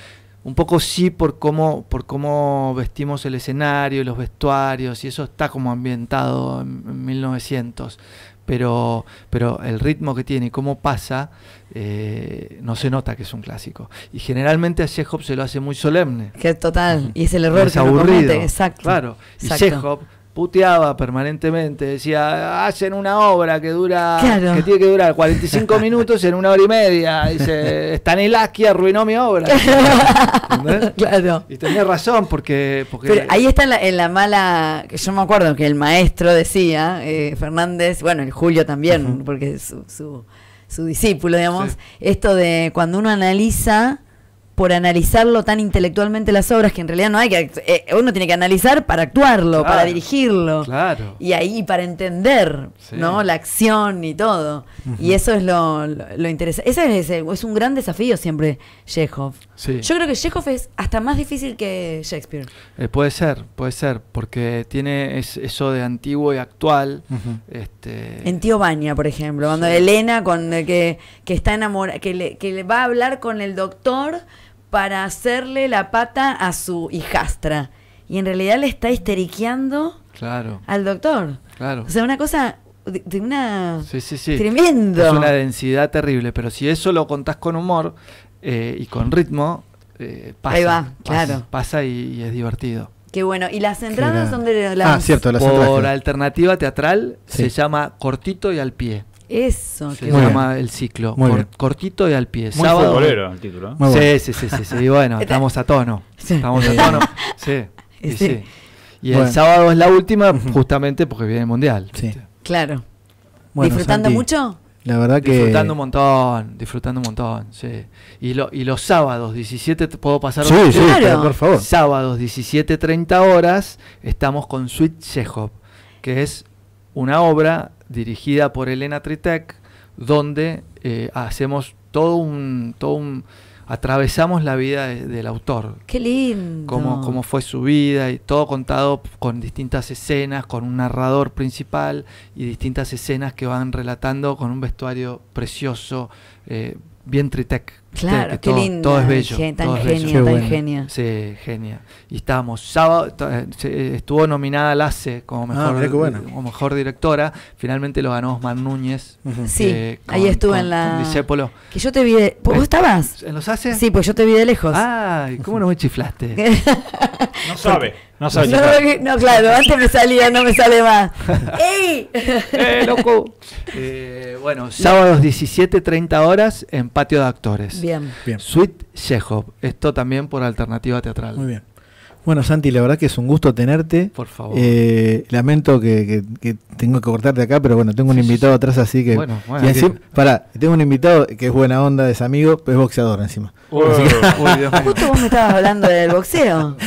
Un poco sí por cómo, por cómo vestimos el escenario y los vestuarios y eso está como ambientado en, en 1900. Pero, pero el ritmo que tiene y cómo pasa eh, no se nota que es un clásico. Y generalmente a Chekhov se lo hace muy solemne. Que total. Y es el error Es que aburrido. comete. Exacto. Claro. Y Exacto. Chekhov puteaba permanentemente, decía, hacen una obra que dura, Claro. que tiene que durar 45 <laughs> minutos en una hora y media. Dice, Stanislavski arruinó mi obra. <laughs> Claro. Y tenía razón, porque, porque Pero ahí está en la, en la mala, que yo me acuerdo que el maestro decía, eh, Fernández, bueno, el Julio también, porque es su, su, su discípulo, digamos, Sí. esto de cuando uno analiza, por analizarlo tan intelectualmente las obras, que en realidad no hay que, eh, uno tiene que analizar para actuarlo, para dirigirlo. Claro. Y ahí para entender, Sí. ¿no? La acción y todo. Y eso es lo, lo, lo interesante. Ese es, es un gran desafío siempre, Chekhov. Sí. Yo creo que Chekhov es hasta más difícil que Shakespeare. Eh, puede ser, puede ser, porque tiene es- eso de antiguo y actual. este, En Tío Baña, por ejemplo, cuando Sí. Elena con eh, que, que está enamorada, que le, que le va a hablar con el doctor para hacerle la pata a su hijastra. Y en realidad le está histeriqueando Claro, al doctor. claro. O sea, una cosa de, de una Sí, sí, sí. tremendo. Es una densidad terrible, pero si eso lo contás con humor eh, y con ritmo, eh, pasa. Ahí va, pasa, claro. Pasa y, y es divertido. Qué bueno. ¿Y las entradas grande. dónde las Ah, cierto, las Por entradas. alternativa teatral Sí. se llama Cortito y al pie. Eso, Se llama el ciclo. Muy Cor- bien. cortito y al pie. Muy Sábado- futbolero el título. ¿eh? Sí, sí, sí, sí, sí. Y bueno, estamos a tono. Estamos a tono. Sí. Y, <laughs> Sí. sí. Y Bueno. el sábado es la última, justamente porque viene el mundial. Sí. ¿viste? Claro. Bueno, ¿Disfrutando Santi, mucho? La verdad que. Disfrutando un montón, disfrutando un montón, sí. Y, lo, y los sábados, 17, ¿te ¿puedo pasar? Sí, sí, Claro. pero por favor. Sábados, 17.30 horas, estamos con Sweet Chekhov, que es una obra dirigida por Elena Tritek, donde eh, hacemos todo un, todo un... atravesamos la vida de- del autor, Qué lindo. cómo, cómo fue su vida y todo contado con distintas escenas, con un narrador principal y distintas escenas que van relatando con un vestuario precioso, eh, bien Tritec. Claro, que qué todo, linda, todo es bello. gen- tan todo es genia, bello. Tan bueno. genia. Sí, genia. Y estábamos sábado, eh, se- estuvo nominada Lace como Ah, mejor, qué bueno. como mejor directora. Finalmente lo ganó Osman Núñez. Sí, eh, ahí estuve con- en la... Discépolo. Que yo te vi de... ¿Vos Eh, estabas? ¿En los hace? Sí, pues yo te vi de lejos. Ay, ¿cómo no me chiflaste? <laughs> No sabe, no sabe. No, claro, antes me salía, no me sale más. <laughs> ¡Ey! ¡Eh, loco! <laughs> Eh, bueno, sábados 17.30 horas en Patio de Actores. Bien. Bien. Suite Chekhov. Esto también por alternativa teatral. Muy bien. Bueno, Santi, la verdad que es un gusto tenerte. Por favor. Eh, lamento que, que- que tengo que cortarte acá, pero bueno, tengo un Sí, invitado sí. atrás, así que. Bueno, bueno, y encima- pará, tengo un invitado que es buena onda, es amigo, pero es boxeador encima. Uy, Dios mío. Justo vos me estabas hablando del boxeo.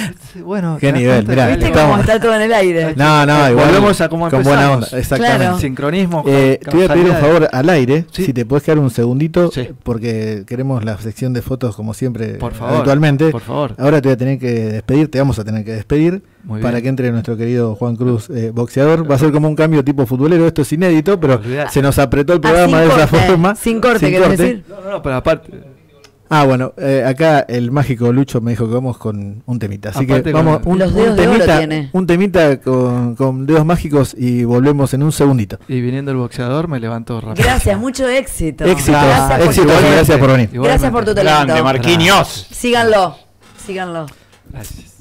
Bueno, Qué ¿te das nivel, mirá, ¿Viste estamos- cómo está todo en el aire? No, no, Eh, igual. volvemos a cómo con buena onda, exactamente. Claro. Sincronismo. Eh, te voy a pedir un favor al aire, Sí. si te puedes quedar un segundito, Sí. porque queremos la sección de fotos como siempre Por favor. habitualmente. Por favor. Ahora te voy a tener que despedir, te vamos a tener que despedir Muy para bien. que entre nuestro querido Juan Cruz, eh, boxeador. Va a ser como un cambio tipo futbolero, esto es inédito, pero Olvidate. se nos apretó el Ah, programa sin de esa corte, forma. Sin corte, Sin ¿querés corte. decir? No, no, no, pero aparte. Ah, bueno, eh, acá el mágico Lucho me dijo que vamos con un temita. Así Aparte que vamos, un, Los un dedos de oro temita, tiene. un temita con, con dedos mágicos y volvemos en un segundito. Y viniendo el boxeador, me levanto rápido. Gracias, mucho éxito. Éxito, Gracias por, éxito, talento. gracias por venir. Gracias por tu talento. Grande, Marquinhos. Síganlo, síganlo. Gracias.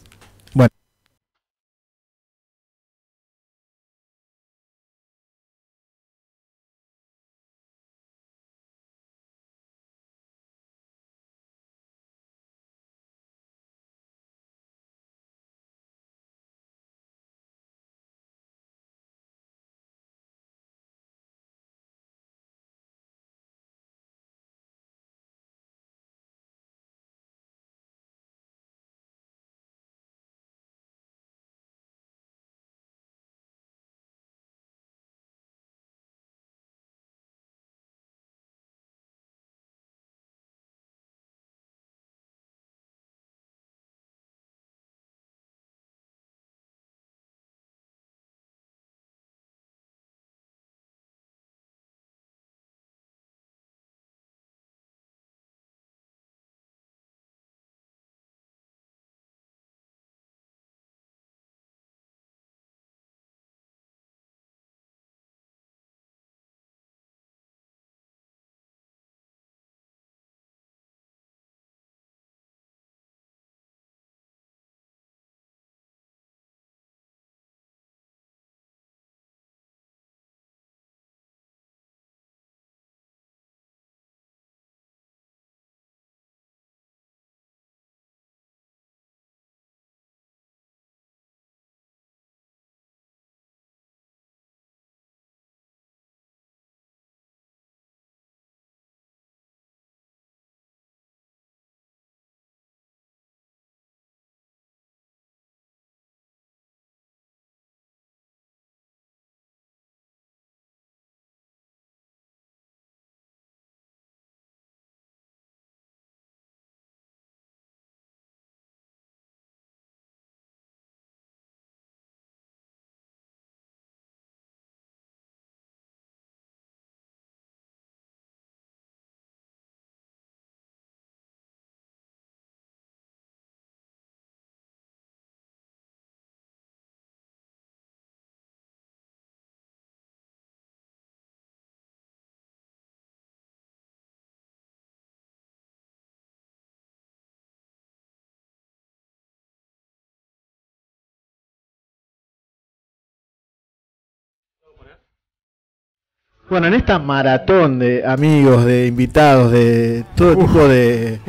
Bueno, en esta maratón de amigos, de invitados, de todo tipo de,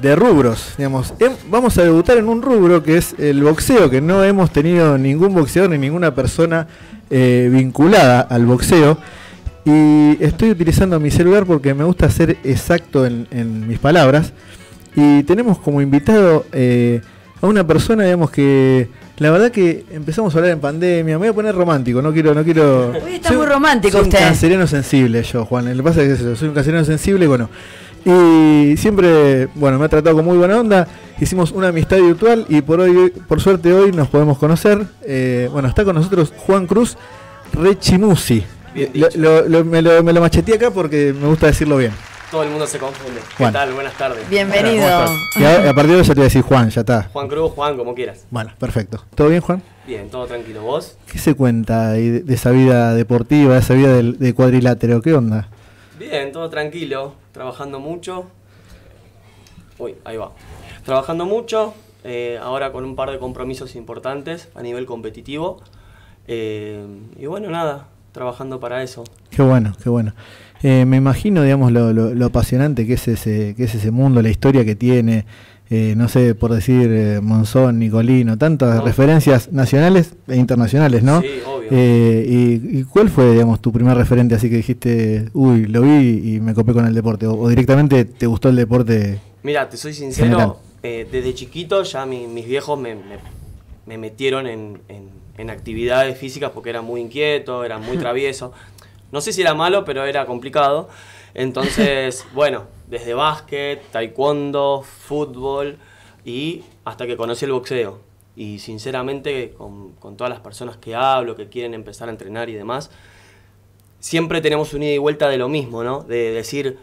de rubros, digamos, vamos a debutar en un rubro que es el boxeo, que no hemos tenido ningún boxeador ni ninguna persona eh, vinculada al boxeo. Y estoy utilizando mi celular porque me gusta ser exacto en, en mis palabras. Y tenemos como invitado eh, a una persona, digamos, que la verdad que empezamos a hablar en pandemia. Me voy a poner romántico, no quiero, no quiero. Hoy está Soy- muy romántico soy usted. Un canceriano sensible yo, Juan. Lo que pasa es que soy un canceriano sensible, bueno. Y siempre, bueno, me ha tratado con muy buena onda. Hicimos una amistad virtual y por hoy, por suerte hoy nos podemos conocer. Eh, bueno, está con nosotros Juan Cruz Rechimusi. Lo- lo- lo- me, lo, me lo macheteé acá porque me gusta decirlo bien. Todo el mundo se confunde. Juan. ¿Qué tal? Buenas tardes. Bienvenido. Y a, partir de eso te voy a decir Juan, ya está. Juan Cruz, Juan, como quieras. Bueno, perfecto. ¿Todo bien, Juan? Bien, todo tranquilo. ¿Vos? ¿Qué se cuenta ahí de, de esa vida deportiva, de esa vida del- de cuadrilátero? ¿Qué onda? Bien, todo tranquilo. Trabajando mucho. Uy, ahí va. Trabajando mucho. eh, ahora con un par de compromisos importantes a nivel competitivo. eh, y bueno, nada, trabajando para eso. Qué bueno, qué bueno. Eh, me imagino, digamos, lo, lo- lo apasionante que es ese, que es ese mundo, la historia que tiene, eh, no sé, por decir eh, Monzón, Nicolino, tantas No. referencias nacionales e internacionales, ¿no? Sí, obvio. Eh, y, y cuál fue, digamos, tu primer referente así que dijiste, uy, lo vi y me copé con el deporte? O, o directamente te gustó el deporte? Mira, te soy sincero, desde chiquito ya mi- mis viejos me, me- me metieron en, en- en actividades físicas porque era muy inquieto, era muy <laughs> travieso. No sé si era malo, pero era complicado. Entonces, <laughs> bueno, desde básquet, taekwondo, fútbol y hasta que conocí el boxeo. Y sinceramente, con, con todas las personas que hablo, que quieren empezar a entrenar y demás, siempre tenemos un ida y vuelta de lo mismo, ¿no? De decir,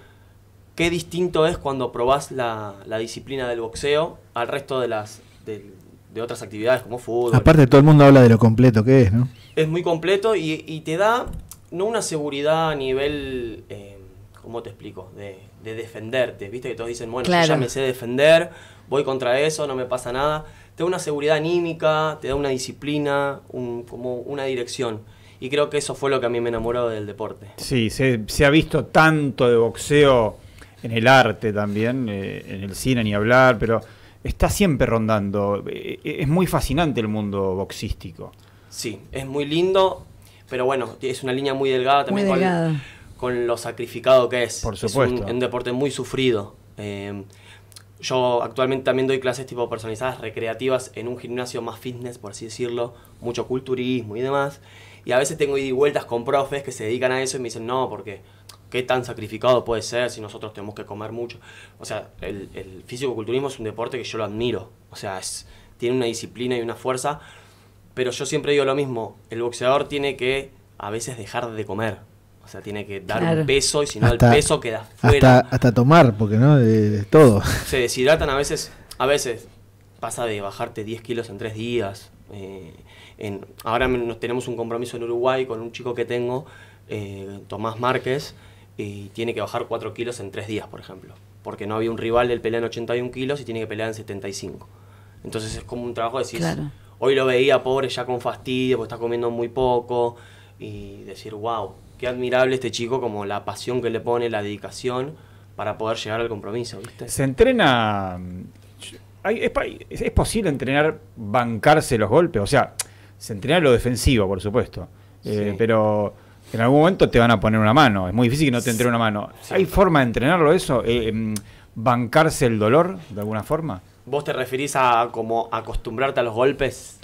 qué distinto es cuando probás la, la disciplina del boxeo al resto de las de, de otras actividades como fútbol. Aparte todo el mundo habla de lo completo que es, ¿no? Es muy completo y, y te da no una seguridad a nivel, eh, ¿cómo te explico? De, de defenderte. Viste que todos dicen, bueno, Claro. yo ya me sé defender, voy contra eso, no me pasa nada. Te da una seguridad anímica, te da una disciplina, un- como una dirección. Y creo que eso fue lo que a mí me enamoró del deporte. Sí, se, se ha visto tanto de boxeo en el arte también, eh, en el cine ni hablar, pero está siempre rondando. Eh, Es muy fascinante el mundo boxístico. Sí, es muy lindo, pero bueno, es una línea muy delgada Muy también con- delgada. Con, lo sacrificado que es. Por Es un- supuesto. un, deporte muy sufrido. Eh, yo actualmente también doy clases tipo personalizadas, recreativas, en un gimnasio más fitness, por así decirlo, mucho culturismo y demás. Y a veces tengo ida y vueltas con profes que se dedican a eso y me dicen, no, porque qué tan sacrificado puede ser si nosotros tenemos que comer mucho. O sea, el, el físico-culturismo es un deporte que yo lo admiro. O sea, es, tiene una disciplina y una fuerza pero yo siempre digo lo mismo, el boxeador tiene que a veces dejar de comer. O sea, tiene que dar Claro. un peso y si no Hasta- el peso queda fuera. hasta tomar, porque no, de, de todo. Se deshidratan a veces, a veces pasa de bajarte 10 kilos en 3 días. eh, en, ahora me- nos tenemos un compromiso en Uruguay con un chico que tengo, eh, Tomás Márquez, y tiene que bajar 4 kilos en 3 días, por ejemplo. Porque no había un rival, él pelea en 81 kilos y tiene que pelear en 75. Entonces es como un trabajo de decir, Claro. Hoy lo veía pobre ya con fastidio, porque está comiendo muy poco, y decir, wow, qué admirable este chico, como la pasión que le pone, la dedicación para poder llegar al compromiso, ¿viste? Se entrena. es, posible entrenar, bancarse los golpes. O sea, se entrena lo defensivo, por supuesto. Eh, Sí. Pero en algún momento te van a poner una mano. Es muy difícil que no te entrene una mano. Sí. ¿Hay forma de entrenarlo eso? Eh, mm, ¿Bancarse el dolor de alguna forma? ¿Vos te referís a como acostumbrarte a los golpes?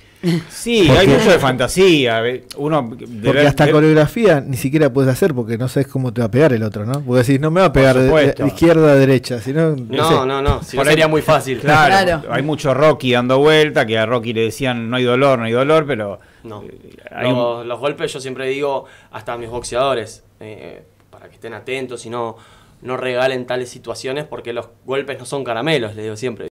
Sí, Porque- hay mucho de fantasía. Uno de Porque ver- hasta de- coreografía ni siquiera puedes hacer porque no sabes cómo te va a pegar el otro, ¿no? Porque decís, no me va a pegar de, de- izquierda a derecha, sino... No, sé. no, no, si no Por ahí- sería muy fácil. Claro, Claro. hay mucho Rocky dando vuelta, que a Rocky le decían no hay dolor, no hay dolor, pero No. eh, un- Los, los golpes yo siempre digo, hasta a mis boxeadores, eh, para que estén atentos y no, no regalen tales situaciones porque los golpes no son caramelos, le digo siempre.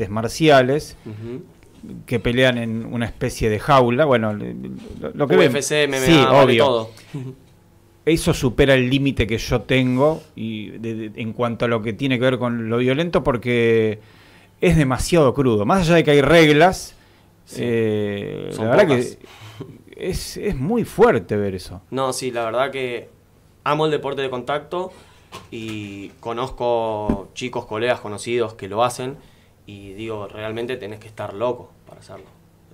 Artes marciales que pelean en una especie de jaula. Bueno, lo, lo que ven- UFC, MMA, sí, obvio. todo. Eso supera el límite que yo tengo y de- de- en cuanto a lo que tiene que ver con lo violento porque es demasiado crudo. Más allá de que hay reglas, Sí. eh, la verdad que es, es muy fuerte ver eso. No, sí, la verdad que amo el deporte de contacto y conozco chicos, colegas, conocidos que lo hacen y digo, realmente tenés que estar loco para hacerlo.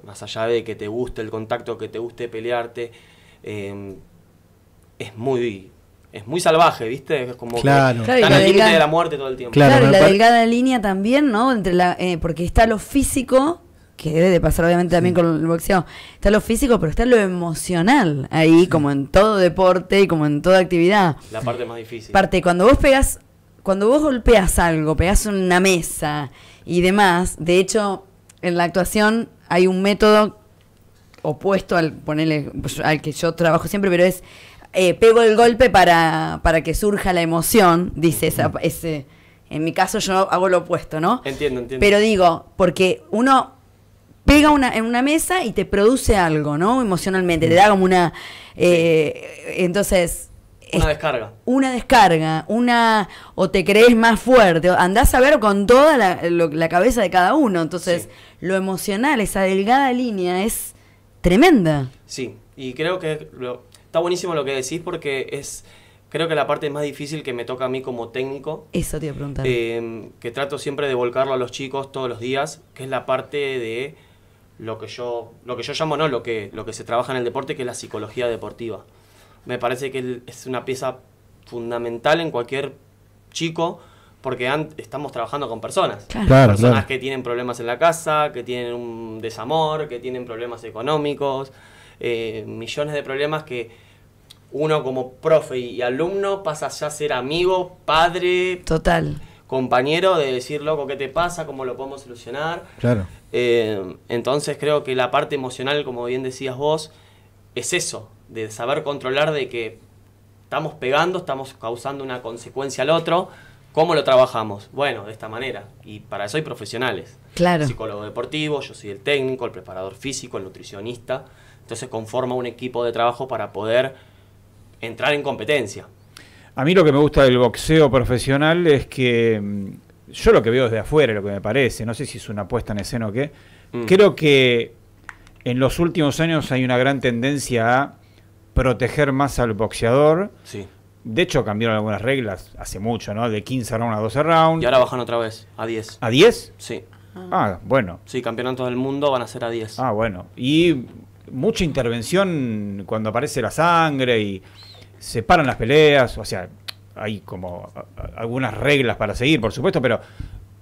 Más allá de que te guste el contacto, que te guste pelearte, eh, es muy es muy salvaje, ¿viste? Es como Claro. que están la al límite de la muerte todo el tiempo. Claro, Claro, y la par- delgada línea también, ¿no? Entre la, eh, porque está lo físico, que debe de pasar obviamente también con el boxeo, está lo físico, pero está lo emocional ahí, como en todo deporte y como en toda actividad. La parte más difícil. Parte, cuando vos pegas, cuando vos golpeas algo, pegas una mesa y demás, de hecho, en la actuación hay un método opuesto al ponerle al que yo trabajo siempre, pero es eh, pego el golpe para, para que surja la emoción, dice esa, ese. En mi caso yo hago lo opuesto, ¿no? Entiendo, entiendo. Pero digo, porque uno pega una, en una mesa y te produce algo, ¿no? Emocionalmente, te da como una... eh, entonces... Una es- descarga. una descarga, una o te crees más fuerte, andás a ver con toda la, lo- la cabeza de cada uno. Entonces, Sí. lo emocional, esa delgada línea es tremenda. Sí, y creo que lo- está buenísimo lo que decís porque es, creo que la parte más difícil que me toca a mí como técnico, Eso te iba a preguntar. eh, que trato siempre de volcarlo a los chicos todos los días, que es la parte de lo que yo, lo que yo llamo, no, lo que, lo que se trabaja en el deporte, que es la psicología deportiva. Me parece que es una pieza fundamental en cualquier chico, porque estamos trabajando con personas. Claro. Claro, personas claro. que tienen problemas en la casa, que tienen un desamor, que tienen problemas económicos, eh, millones de problemas que uno como profe y alumno pasa ya a ser amigo, padre, Total. compañero de decir, loco, ¿qué te pasa? ¿Cómo lo podemos solucionar? Claro. Eh, entonces creo que la parte emocional, como bien decías vos, es eso, de saber controlar de que estamos pegando, estamos causando una consecuencia al otro. ¿Cómo lo trabajamos? Bueno, de esta manera. Y para eso hay profesionales. Claro. Psicólogo deportivo, yo soy el técnico, el preparador físico, el nutricionista. Entonces conforma un equipo de trabajo para poder entrar en competencia. A mí lo que me gusta del boxeo profesional es que mm, yo lo que veo desde afuera, lo que me parece, no sé si es una puesta en escena o qué, Mm. creo que en los últimos años hay una gran tendencia a proteger más al boxeador. Sí. De hecho, cambiaron algunas reglas hace mucho, ¿no? De 15 rounds a 12 rounds. Y ahora bajan otra vez, a 10. ¿A 10? Sí. Ah, bueno. Sí, campeonatos del mundo van a ser a 10. Ah, bueno. Y mucha intervención cuando aparece la sangre y se paran las peleas. O sea, hay como algunas reglas para seguir, por supuesto, pero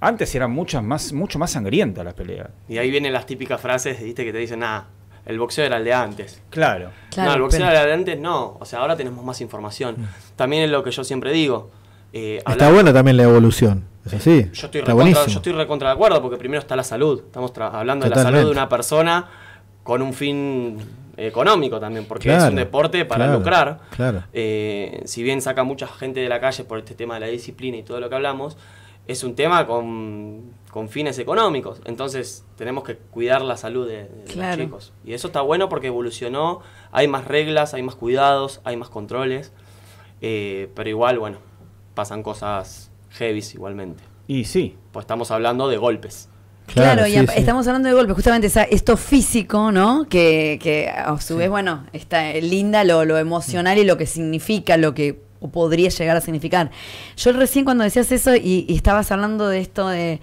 antes eran muchas más, mucho más sangrientas las peleas. Y ahí vienen las típicas frases, ¿viste? Que te dicen, ah, el boxeo era el de antes. Claro. Claro, no, el boxeo pero- era el de antes, no. O sea, ahora tenemos más información. <laughs> También es lo que yo siempre digo. eh, Está hablar- buena también la evolución. Es así. Yo estoy, Está recontra, yo estoy recontra de acuerdo porque primero está la salud. Estamos tra- hablando de la salud de una persona con un fin económico también, porque es un deporte para claro, lucrar. claro. Eh, si bien saca mucha gente de la calle por este tema de la disciplina y todo lo que hablamos, es un tema con, con fines económicos. Entonces tenemos que cuidar la salud de, de Claro. los chicos. Y eso está bueno porque evolucionó, hay más reglas, hay más cuidados, hay más controles. Eh, pero igual, bueno, pasan cosas heavies igualmente. Y sí. Pues estamos hablando de golpes. Claro, y sí, a- sí. estamos hablando de golpe, justamente esa- esto físico, ¿no? Que, que a su vez, bueno, está linda lo, lo emocional y lo que significa, lo que o podría llegar a significar. Yo recién cuando decías eso y, y estabas hablando de esto de,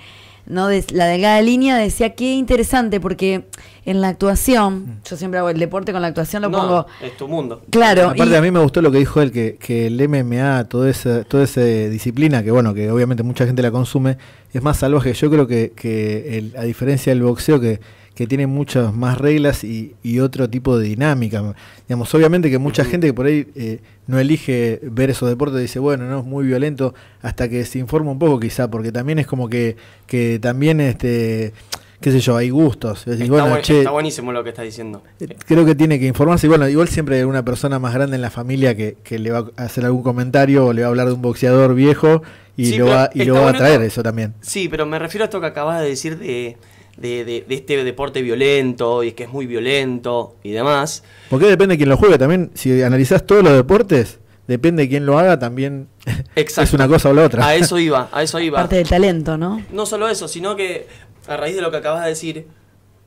¿no? de la delgada línea, decía qué interesante, porque en la actuación, yo siempre hago el deporte con la actuación, lo No, pongo... es tu mundo. Claro, Aparte y- a mí me gustó lo que dijo él, que, que el MMA, toda esa, toda esa disciplina, que bueno, que obviamente mucha gente la consume, es más salvaje. Yo creo que, que el- a diferencia del boxeo, que, que tiene muchas más reglas y, y otro tipo de dinámica. Digamos, obviamente que mucha gente que por ahí eh, no elige ver esos deportes dice, bueno, no es muy violento, hasta que se informa un poco quizá, porque también es como que, que también, este qué sé yo, hay gustos. Está, bueno, buen- che, está buenísimo lo que estás diciendo. eh, Creo que tiene que informarse. Y bueno, igual siempre hay una persona más grande en la familia que, que le va a hacer algún comentario o le va a hablar de un boxeador viejo y Sí, lo va, y lo va a traer eso también. Sí, pero me refiero a esto que acabas de decir de, de, de- de este deporte violento y que es muy violento y demás. Porque depende de quién lo juegue. También, si analizás todos los deportes, depende de quién lo haga, también <laughs> Exacto. es una cosa o la otra. A eso <laughs> iba, a eso iba. parte del talento, ¿no? No solo eso, sino que a raíz de lo que acabas de decir,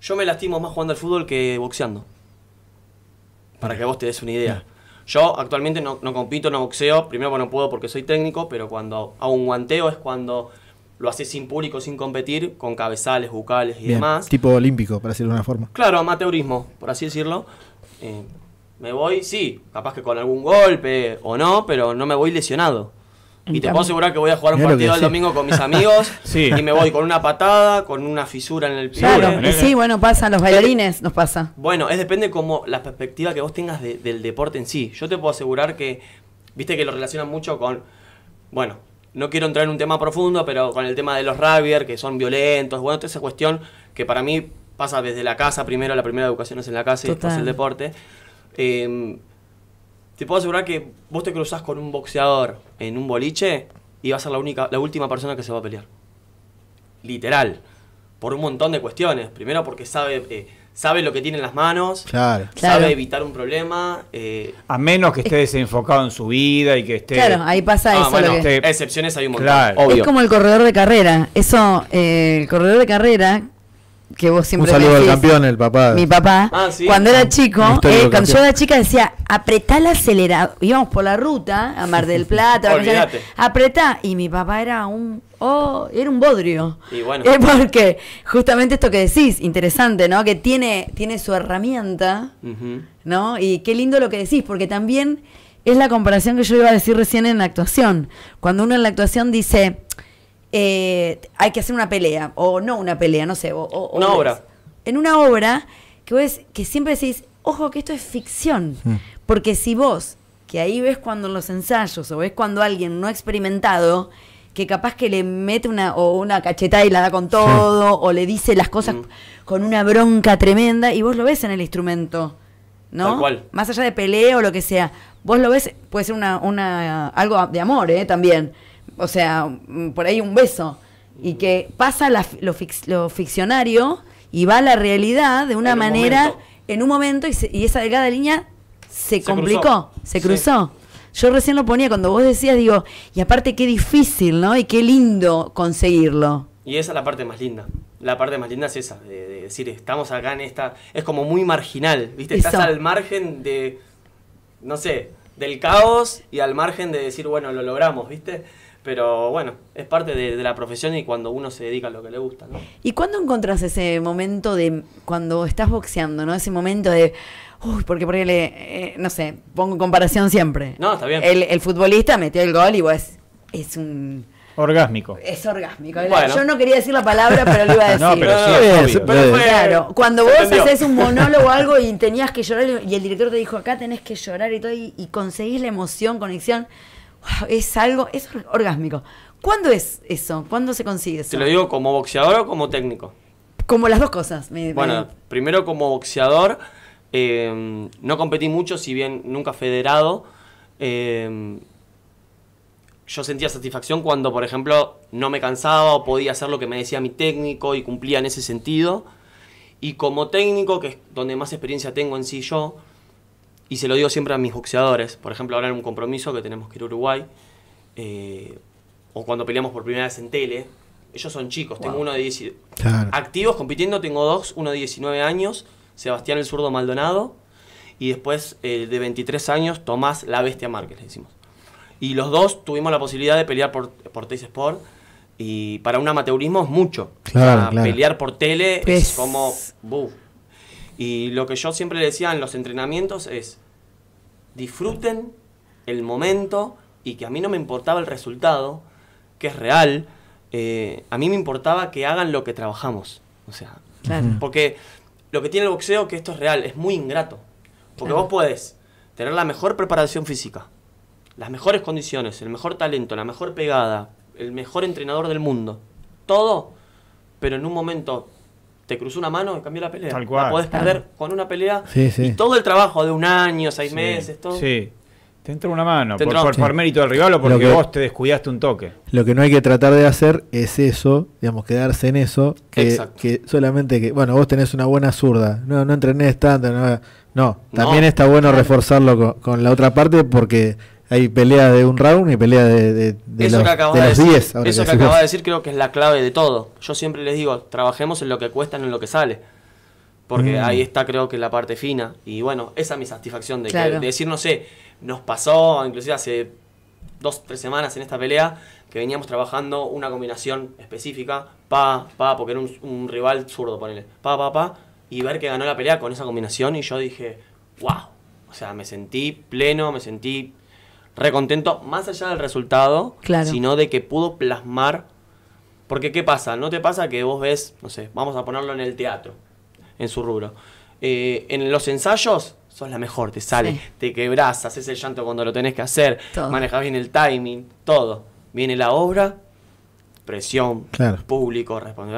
yo me lastimo más jugando al fútbol que boxeando. Para que vos te des una idea. Yo actualmente no, no compito, no boxeo, primero porque no puedo porque soy técnico, pero cuando hago un guanteo es cuando lo haces sin público, sin competir, con cabezales, bucales y Bien, demás. Tipo olímpico, para decirlo de una forma. Claro, amateurismo, por así decirlo. Eh, me voy, sí, capaz que con algún golpe o no, pero no me voy lesionado. Y te puedo asegurar que voy a jugar un partido el sí. domingo con mis amigos <laughs> Sí. y me voy con una patada, con una fisura en el pie. Claro, y sí, bueno, pasa, los bailarines nos pasa. Bueno, es depende como la perspectiva que vos tengas de- del deporte en sí. Yo te puedo asegurar que, viste que lo relacionan mucho con, bueno, no quiero entrar en un tema profundo, pero con el tema de los rugbyers, que son violentos, bueno, toda esa cuestión que para mí pasa desde la casa primero, la primera educación es en la casa y después el deporte. Eh, te puedo asegurar que vos te cruzás con un boxeador en un boliche y vas a ser la, única, la última persona que se va a pelear. Literal. Por un montón de cuestiones. Primero porque sabe, eh, sabe lo que tiene en las manos, Claro. Claro. sabe evitar un problema. eh, A menos que esté desenfocado en su vida y que esté. Claro, ahí pasa ah, eso. bueno, lo que- excepciones hay un montón. Claro. Obvio. Es como el corredor de carrera. Eso, eh, el corredor de carrera, que vos Un siempre me saludo al campeón, el papá. Mi papá, Ah, sí. cuando era chico, Un eh, cuando yo era chica decía, apretá el acelerador. Íbamos por la ruta a Mar del <laughs> Plata, apretá. Y mi papá era un, oh, era un bodrio. Y bueno. Es porque justamente esto que decís, interesante, ¿no? Que tiene, tiene su herramienta. ¿no? Y qué lindo lo que decís, porque también es la comparación que yo iba a decir recién en la actuación. Cuando uno en la actuación dice, eh, hay que hacer una pelea, o no una pelea, no sé. O, o- Una ves- obra. En una obra que, vos, que siempre decís, ojo que esto es ficción. Mm. Porque si vos, que ahí ves cuando en los ensayos, o ves cuando alguien no ha experimentado, que capaz que le mete una, o una cachetada y la da con todo, o le dice las cosas Mm. con una bronca tremenda, y vos lo ves en el instrumento. ¿no? Tal cual. Más allá de pelea o lo que sea. Vos lo ves, puede ser una, una algo de amor, ¿eh? También. O sea, mm, por ahí un beso. Y que pasa la lo, lo ficcionario y va a la realidad de una En manera, en un momento, y, se- y esa delgada línea se, Se complicó, cruzó. se Sí. Yo recién lo ponía cuando vos decías, digo, y aparte qué difícil, ¿no? Y qué lindo conseguirlo. Y esa es la parte más linda. La parte más linda es esa, de, de decir, estamos acá en esta... Es como muy marginal, ¿viste? Estás al margen de, no sé, del caos y al margen de decir, bueno, lo logramos, ¿viste? Pero bueno, es parte de, de la profesión y cuando uno se dedica a lo que le gusta, ¿no? ¿Y cuándo encontrás ese momento de cuando estás boxeando, ¿no? Ese momento de. Uy, porque, porque le, eh, no sé, pongo comparación siempre. No, está bien. El, el futbolista metió el gol y pues es un. Orgásmico. Es orgásmico. Bueno. Yo no quería decir la palabra, pero lo iba a <laughs> decir. No, pero sí, es se obvio. puede- fue- Claro, cuando vos haces un monólogo o algo y tenías que llorar y el director te dijo, acá tenés que llorar y todo, y, y conseguís la emoción, conexión, wow, es algo, es or- orgásmico. ¿Cuándo es eso? ¿Cuándo se consigue eso? Te lo digo como boxeador o como técnico. Como las dos cosas. me- me- Bueno, primero como boxeador, eh, no competí mucho, si bien nunca federado. eh, yo sentía satisfacción cuando, por ejemplo, no me cansaba o podía hacer lo que me decía mi técnico y cumplía en ese sentido. Y como técnico, que es donde más experiencia tengo en sí yo, y se lo digo siempre a mis boxeadores, por ejemplo, ahora en un compromiso que tenemos que ir a Uruguay, eh, o cuando peleamos por primera vez en tele, ellos son chicos, tengo uno de 10, Claro. activos compitiendo tengo dos, uno de 19 años, Sebastián el zurdo Maldonado, y después eh, de 23 años, Tomás la bestia Márquez, le decimos. Y los dos tuvimos la posibilidad de pelear por, por Teis Sport, y para un amateurismo es mucho. Claro, O sea, claro. Pelear por tele Pues- es como... buf. Y lo que yo siempre le decía en los entrenamientos es, disfruten el momento y que a mí no me importaba el resultado, que es real, eh, a mí me importaba que hagan lo que trabajamos. O sea, Claro. porque lo que tiene el boxeo, que esto es real, es muy ingrato. Porque Claro. vos podés tener la mejor preparación física, las mejores condiciones, el mejor talento, la mejor pegada, el mejor entrenador del mundo, todo, pero en un momento te cruzó una mano y cambió la pelea. Tal cual. La podés Claro. perder con una pelea Sí, sí. y todo el trabajo de un año, seis Sí, meses, todo. Sí. Te entró una mano. Por, por- mérito del rival o porque Lo que- vos te descuidaste un toque. Lo que no hay que tratar de hacer es eso, digamos, quedarse en eso, que, Exacto. que solamente que, bueno, vos tenés una buena zurda, no, no entrenes tanto, no, no, también No. está bueno reforzarlo con, con la otra parte porque hay pelea de un round y pelea de, de, de eso los, que acabas de de, los decir, 10. ahora eso que decís acabas de decir creo que es la clave de todo. Yo siempre les digo, trabajemos en lo que cuesta, no en lo que sale. Porque Mm. ahí está creo que la parte fina. Y bueno, esa es mi satisfacción de, que- de decir, no sé, nos pasó, inclusive hace dos, tres semanas en esta pelea, que veníamos trabajando una combinación específica, pa, pa, porque era un, un rival zurdo, ponele, pa, pa, pa, y ver que ganó la pelea con esa combinación y yo dije, wow, o sea, me sentí pleno, me sentí recontento, más allá del resultado, Claro. sino de que pudo plasmar, porque ¿qué pasa? ¿No te pasa que vos ves, no sé, vamos a ponerlo en el teatro, en su rubro, Eh, en los ensayos sos la mejor, te sale, Sí. te quebrás, haces el llanto cuando lo tenés que hacer, Todo. manejas bien el timing, todo. Viene la obra, presión, Claro. público, responde,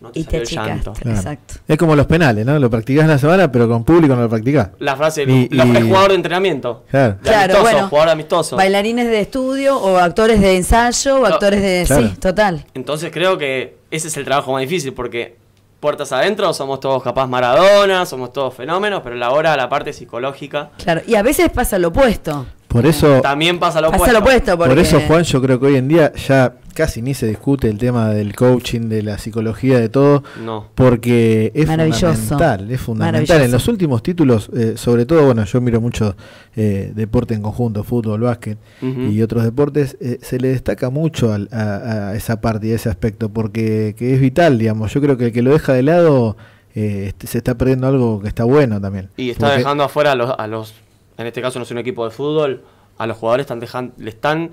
no te Y salió te el llanto. Claro. Exacto. Es como los penales, ¿no? Lo practicás en la semana, pero con público no lo practicás. La frase, Y- la- y- el jugador de entrenamiento. Claro. De Claro, amistoso, bueno. jugador amistoso. Bailarines de estudio o actores de ensayo o No, actores de... claro. Sí, total. Entonces creo que ese es el trabajo más difícil porque puertas adentro somos todos capaz Maradona, somos todos fenómenos, pero la hora, la parte psicológica, Claro. Y a veces pasa lo opuesto. Por eso, también pasa lo Pasa opuesto. lo opuesto. Porque... por eso, Juan, yo creo que hoy en día ya casi ni se discute el tema del coaching, de la psicología, de todo, No. porque es fundamental, es fundamental. En los últimos títulos, eh, sobre todo, bueno, yo miro mucho eh, deporte en conjunto, fútbol, básquet y otros deportes, eh, se le destaca mucho al- a, a esa parte y a ese aspecto, porque que es vital, digamos. Yo creo que el que lo deja de lado eh, este, se está perdiendo algo que está bueno también. Y está Porque- dejando afuera a los, a los, en este caso no es un equipo de fútbol, a los jugadores están dejando, le están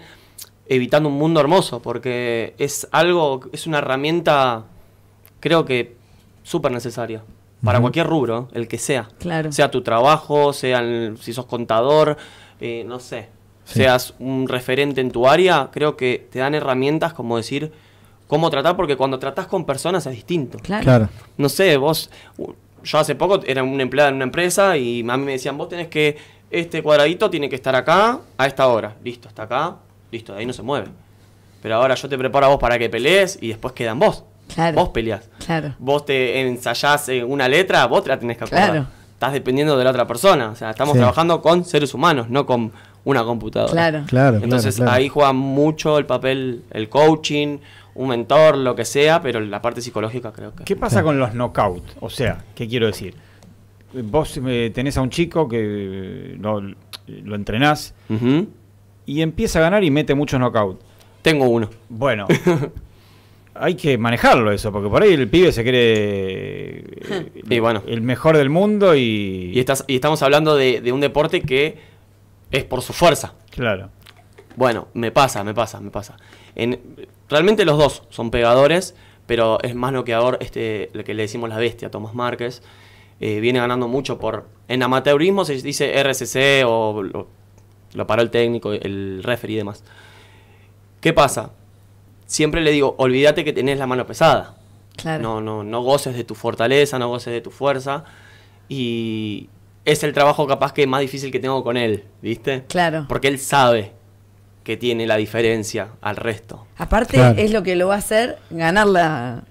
evitando un mundo hermoso, porque es algo, es una herramienta, creo que súper necesaria. Para cualquier rubro, el que sea. Claro. Sea tu trabajo, sea el- si sos contador, eh, no sé. Sí. Seas un referente en tu área, creo que te dan herramientas como decir cómo tratar, porque cuando tratás con personas es distinto Claro. Claro. no sé, vos, yo hace poco era un empleado en una empresa y a mí me decían, vos tenés que, este cuadradito tiene que estar acá a esta hora. Listo, está acá, listo, de ahí no se mueve. Pero ahora yo te preparo a vos para que pelees y después quedan vos. Claro. Vos peleás. Claro. Vos te ensayás eh, una letra, vos te la tenés que acordar. Claro. Estás dependiendo de la otra persona. O sea, estamos Sí. trabajando con seres humanos, no con una computadora. Claro. Claro, Entonces claro, claro. ahí juega mucho el papel, el coaching, un mentor, lo que sea, pero la parte psicológica creo que... ¿Qué pasa con los knockout? O sea, ¿qué quiero decir? Vos eh, tenés a un chico que eh, lo, lo entrenás y empieza a ganar y mete muchos knockout. Tengo uno. Bueno, <laughs> hay que manejarlo eso, porque por ahí el pibe se cree <laughs> Y bueno. el mejor del mundo y... Y, estás, y estamos hablando de, de un deporte que es por su fuerza. Claro. Bueno, me pasa, me pasa, me pasa. En, realmente los dos son pegadores, pero es más noqueador este, lo que le decimos la bestia, Tomás Márquez. Eh, viene ganando mucho por... En amateurismo se dice RCC o lo, lo paró el técnico, el referee y demás. ¿Qué pasa? Siempre le digo, olvídate que tenés la mano pesada. Claro. No, no, no goces de tu fortaleza, no goces de tu fuerza. Y es el trabajo capaz que más difícil que tengo con él, ¿viste? Claro. Porque él sabe que tiene la diferencia al resto. Aparte Claro. es lo que lo va a hacer ganar la...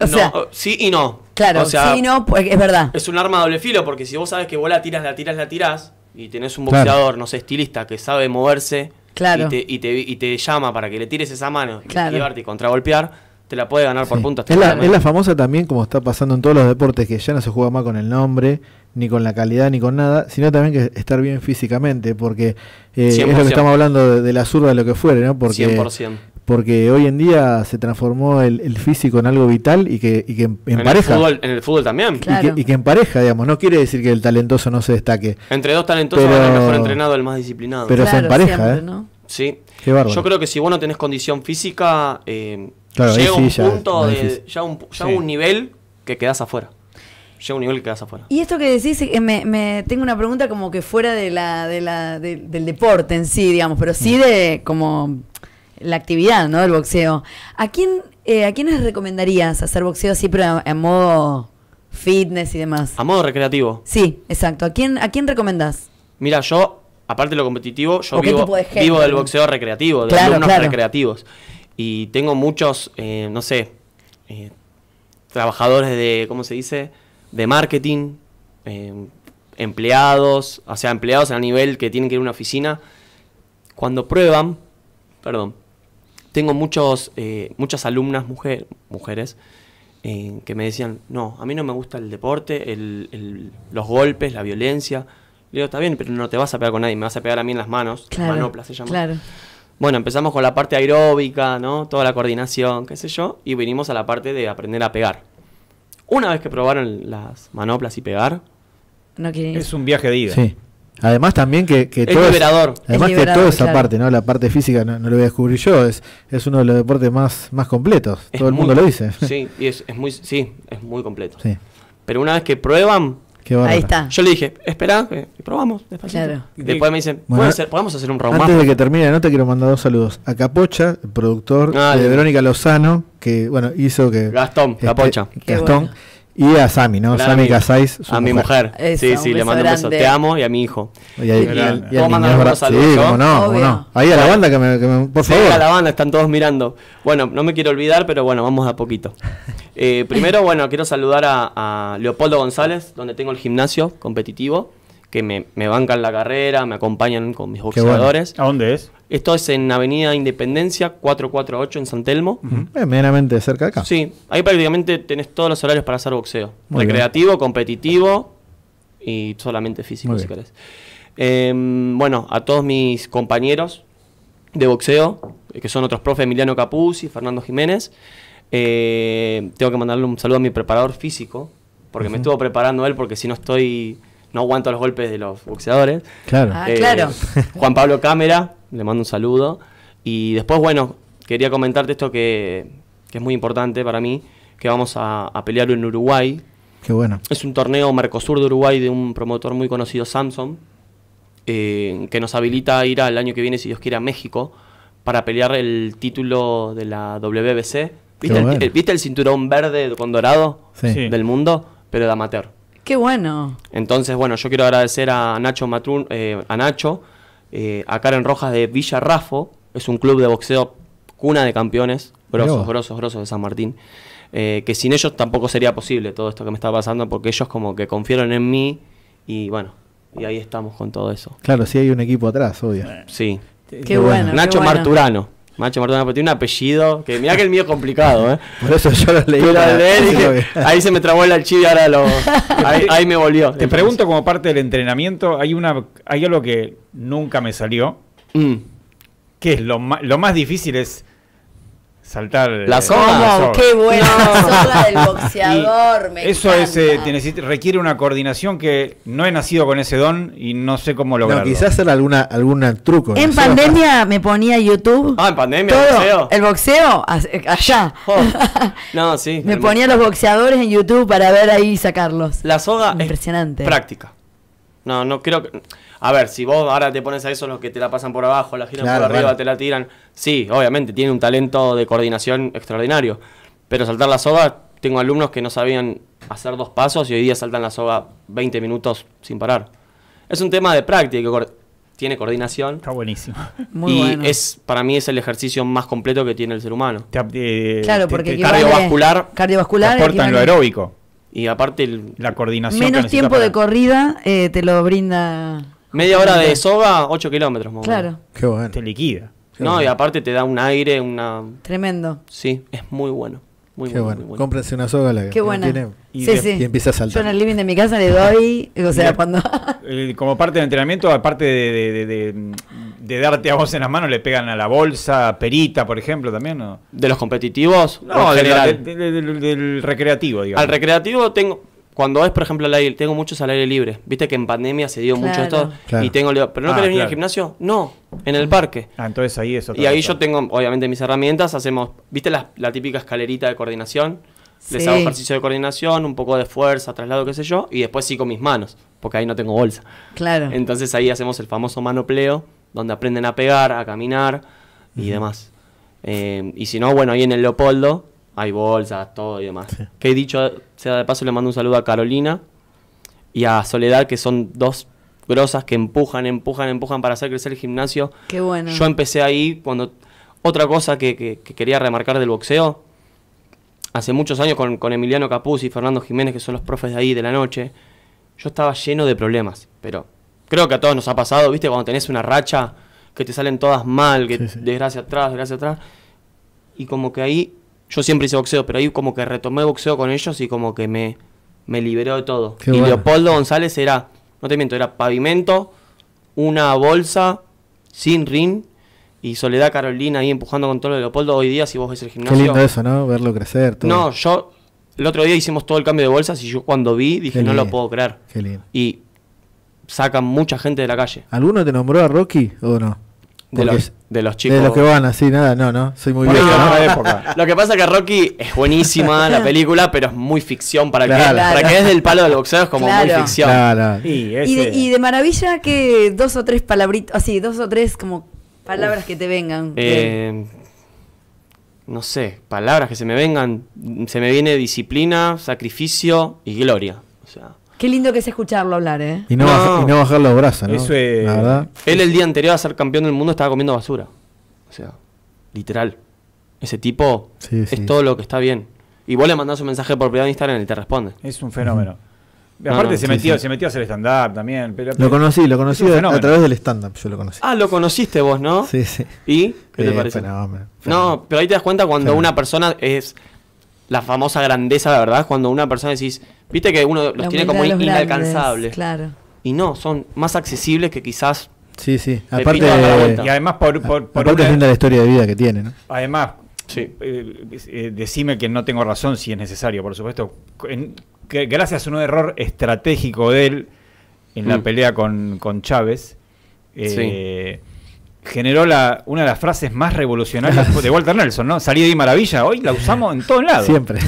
O No, sea, sí y no. claro, O sea, sí, no, pues es verdad. Es un arma a doble filo, porque si vos sabes que vos la tiras, la tiras, la tiras, y tenés un Claro. boxeador, no sé, estilista, que sabe moverse, Claro. y, te, y, te, y te llama para que le tires esa mano, y Claro. esquivarte y contragolpear, te la puede ganar por Sí. puntos. Es la, es la famosa también, como está pasando en todos los deportes, que ya no se juega más con el nombre, ni con la calidad, ni con nada, sino también que estar bien físicamente, porque eh, es lo 100%. que estamos hablando de, de la zurda, de lo que fuere, ¿no? Porque, 100%. Porque hoy en día se transformó el, el físico en algo vital y que, y que en, En el, pareja. fútbol, en el fútbol también. y, Claro. que, y que en pareja, digamos, no quiere decir que el talentoso no se destaque, Entre dos talentosos, Pero- el mejor entrenado, el más disciplinado. pero se Claro, empareja, siempre, ¿eh? ¿no? Sí. Qué bárbaro. Yo creo que si vos no tenés condición física, eh, Claro, llega sí un ya punto de. Ya un, ya Sí. un nivel que quedás afuera. Llega un nivel que quedás afuera. Y esto que decís, eh, me, me- tengo una pregunta como que fuera de la, de la, de- del deporte en sí, digamos, pero sí de como la actividad, ¿no? Del boxeo. ¿A quién, eh, a quiénes recomendarías hacer boxeo así, pero a modo fitness y demás? A modo recreativo. Sí, exacto. ¿A quién, a quién recomendás? Mira, yo, aparte de lo competitivo, yo ¿O qué vivo, tipo de gente, vivo del boxeo recreativo, de Claro, alumnos claro. recreativos. Y tengo muchos, eh, no sé, eh, trabajadores de, ¿cómo se dice? De marketing, eh, empleados, o sea, empleados a nivel que tienen que ir a una oficina. Cuando prueban, perdón, tengo muchos, eh, muchas alumnas mujer, mujeres eh, que me decían, no, a mí no me gusta el deporte, el- el- los golpes, la violencia. Le digo, está bien, pero no te vas a pegar con nadie, me vas a pegar a mí en las manos, Claro, manopla se llama. claro. Bueno, empezamos con la parte aeróbica, ¿no? Toda la coordinación, qué sé yo, y vinimos a la parte de aprender a pegar. Una vez que probaron las manoplas y pegar, No. Es un viaje de ida. Sí. Además también que, que Es todo liberador. además Es que liberador, toda esa claro. parte, ¿no? La parte física no, no lo voy a descubrir yo, es, es uno de los deportes más, más completos. es todo el muy- mundo lo dice. <laughs> Sí, y es, es muy, sí, es muy completo. Sí, Pero una vez que prueban. Ahí está. yo le dije, espera, que probamos. Claro. Y después me dicen, Bueno, ¿puede ser- ¿podemos hacer un round Antes de que termine la nota, quiero mandar dos saludos a Capocha, el productor Ah, de bien. Verónica Lozano, que bueno hizo que. Gastón, este, Capocha. Qué Gastón. bueno. Y a Sami, ¿no? Gran Sami. Casais. su A mi mujer. Eso, sí, sí, le mando un beso. grande. Te amo y a mi hijo. Y, a- y al- y al ¿Puedo niño mandar es unos bra- saludos Sí, cómo no, cómo Obvio. no. Ahí a la banda que me, que me- por Sí, favor. a la banda, están todos mirando. Bueno, no me quiero olvidar, pero bueno, vamos a poquito. Eh, primero, bueno, quiero saludar a, a Leopoldo González, donde tengo el gimnasio competitivo, que me, me bancan la carrera, me acompañan con mis bueno. boxeadores. ¿A dónde es? Esto es en Avenida Independencia 448 en San Telmo. Eh, medianamente cerca de acá. Sí, ahí prácticamente tenés todos los horarios para hacer boxeo. Muy bien. Recreativo, competitivo y solamente físico, si querés. Em, bueno, a todos mis compañeros de boxeo, eh, que son otros profes, Emiliano Capuzzi, Fernando Jiménez. eh, tengo que mandarle un saludo a mi preparador físico, porque me estuvo preparando él, porque si no estoy, no aguanto los golpes de los boxeadores. Claro. Ah, claro. Juan Pablo Cámara, le mando un saludo. Y después, bueno, quería comentarte esto que, que es muy importante para mí, que vamos a, a pelear en Uruguay. Qué bueno. Es un torneo Mercosur de Uruguay de un promotor muy conocido, Samsung, eh, que nos habilita a ir al año que viene, si Dios quiere, a México para pelear el título de la WBC. ¿Viste, el, bueno. el- ¿viste el cinturón verde con dorado. Sí. del mundo? Pero de amateur. Qué bueno. Entonces, bueno, yo quiero agradecer a Nacho Matrun, eh, a Nacho, eh, a Karen Rojas de Villa Rafo, es un club de boxeo cuna de campeones, grosos, grosos, grosos de San Martín. eh, que sin ellos tampoco sería posible todo esto que me está pasando, porque ellos como que confiaron en mí y bueno, y ahí estamos con todo eso. Claro, sí hay un equipo atrás, obvio. Sí. Qué bueno. Nacho qué bueno. Marturano. Nacho Marturano, pero tiene un apellido que mirá que el mío es complicado, ¿eh? <laughs> Por eso yo lo leí. Para- leer obvio. ahí se me trabó el archivo y ahora lo... <laughs> Ahí, ahí me volvió. Te pregunto como parte del entrenamiento, hay una hay algo que nunca me salió, Mm. que es lo más difícil es saltar La eh, soga. la ¿Cómo? soga. Qué <laughs> buena soga del boxeador. Me eso es, eh, requiere una coordinación que no he nacido con ese don y no sé cómo No, lograrlo. quizás hacer alguna, alguna truco. En no pandemia me ponía YouTube. Ah, en pandemia, todo, boxeo. El boxeo, a- allá. Oh. <laughs> No, sí. me ponía los boxeadores en YouTube para ver ahí y sacarlos. La soga Impresionante. es práctica. No, no creo que... A ver, si vos ahora te pones a eso, los que te la pasan por abajo, la giran Claro, por arriba, claro. te la tiran. Sí, obviamente, tiene un talento de coordinación extraordinario. Pero saltar la soga, tengo alumnos que no sabían hacer dos pasos y hoy día saltan la soga 20 minutos sin parar. Es un tema de práctica, que tiene coordinación. Está buenísimo. Muy y bueno. es para mí es el ejercicio más completo que tiene el ser humano. Te, eh, Claro, porque te- cardiovascular, Cardiovascular. aporta en lo aeróbico, Y aparte, el- la coordinación. Menos tiempo para- de corrida eh, te lo brinda. Media hora de soga, 8 kilómetros. más o menos. Claro, Qué bueno. Te liquida. No, y aparte te da un aire, una... tremendo. Sí, es muy bueno. Muy, Qué muy, bueno. muy bueno. Cómprense una soga la que Qué buena. tiene Y sí, de- sí. y empieza a Yo saltar. en el living de mi casa le doy, o sea, cuando... Eh, <laughs> <laughs> como parte del entrenamiento, aparte de, de- de- de- de darte a vos en las manos, le pegan a la bolsa, perita, por ejemplo, también. ¿no? ¿De los competitivos? No, o en de la- general? de- de- del- del recreativo, digamos. Al recreativo tengo... Cuando es, por ejemplo, al aire, tengo muchos al aire libre. Viste que en pandemia se dio mucho esto. Claro. Y tengo... ¿Pero no Ah, querés venir al gimnasio? No, en el parque. Ah, entonces ahí es otra Y ahí yo tengo, obviamente, mis herramientas. Hacemos... ¿Viste la, la típica escalerita de coordinación? Les Sí. hago ejercicio de coordinación, un poco de fuerza, traslado, qué sé yo. Y después sí con mis manos, porque ahí no tengo bolsa. Claro. Entonces ahí hacemos el famoso manopleo, donde aprenden a pegar, a caminar y demás. Eh, y si no, bueno, ahí en el Leopoldo hay bolsas, todo y demás. Que he dicho, sea de paso, le mando un saludo a Carolina y a Soledad, que son dos grosas que empujan, empujan, empujan para hacer crecer el gimnasio. Qué bueno. Yo empecé ahí cuando... Otra cosa que, que- que quería remarcar del boxeo, hace muchos años con, con Emiliano Capuz y Fernando Jiménez, que son los profes de ahí de la noche, yo estaba lleno de problemas, pero creo que a todos nos ha pasado, ¿viste? Cuando tenés una racha que te salen todas mal, que Sí, sí. desgracia atrás, desgracia atrás, y como que ahí Yo siempre hice boxeo, pero ahí como que retomé boxeo con ellos y como que me, me liberó de todo. Qué y bueno. Leopoldo González era, no te miento, era pavimento, una bolsa, sin ring, y Soledad Carolina ahí empujando con todo lo de Leopoldo. Hoy día, si vos ves el Qué gimnasio... lindo eso, ¿no? Verlo crecer. Todo. No, yo el otro día hicimos todo el cambio de bolsas y yo cuando vi dije, Qué no lo puedo creer. Qué lindo. Y sacan mucha gente de la calle. ¿Alguno te nombró a Rocky o no? De los, de los chicos. De los que van así, nada, no, no. Soy muy Bueno, viejo. de ¿no? <laughs> época. Lo que pasa es que Rocky es buenísima <laughs> la película, pero es muy ficción. Para, Claro. que, para Claro. que es del palo del boxeo es como muy ficción. Claro. Y, Y de, ese- y de maravilla que dos o tres palabritas, así, dos o tres como palabras que te vengan. Eh, no sé, palabras que se me vengan. Se me viene disciplina, sacrificio y gloria. O sea, Qué lindo que es escucharlo hablar, ¿eh? Y no, No. baja- y no bajar los brazos, ¿no? Eso es- La verdad. él el día anterior a ser campeón del mundo estaba comiendo basura. O sea, literal. Ese tipo Sí, es sí. todo lo que está bien. Y vos le mandás un mensaje por privado en Instagram y te responde. Es un fenómeno. No, Aparte no, se sí, metió, sí. se metió a hacer stand-up también. pero- Lo conocí, lo conocí a, través del stand-up, yo lo conocí. Ah, lo conociste vos, ¿no? Sí, sí. ¿Y qué te parece? fenómeno, No, pero ahí te das cuenta cuando Fenómeno. una persona es la famosa grandeza, la verdad, es cuando una persona decís, viste que uno los La tiene como de los inalcanzables. grandes, Claro. Y no, son más accesibles que quizás. Sí, sí. Aparte, pinta dar la vuelta. Y además por, por, por aparte una- es la historia de vida que tiene, ¿no? Además, Sí. eh, eh, decime que no tengo razón si es necesario, por supuesto. En- que gracias a un error estratégico de él en la Mm. pelea con, con Chávez, eh, generó la, una de las frases más revolucionarias de Walter Nelson, ¿no? Salí de maravilla, hoy la usamos en todos lados. Siempre.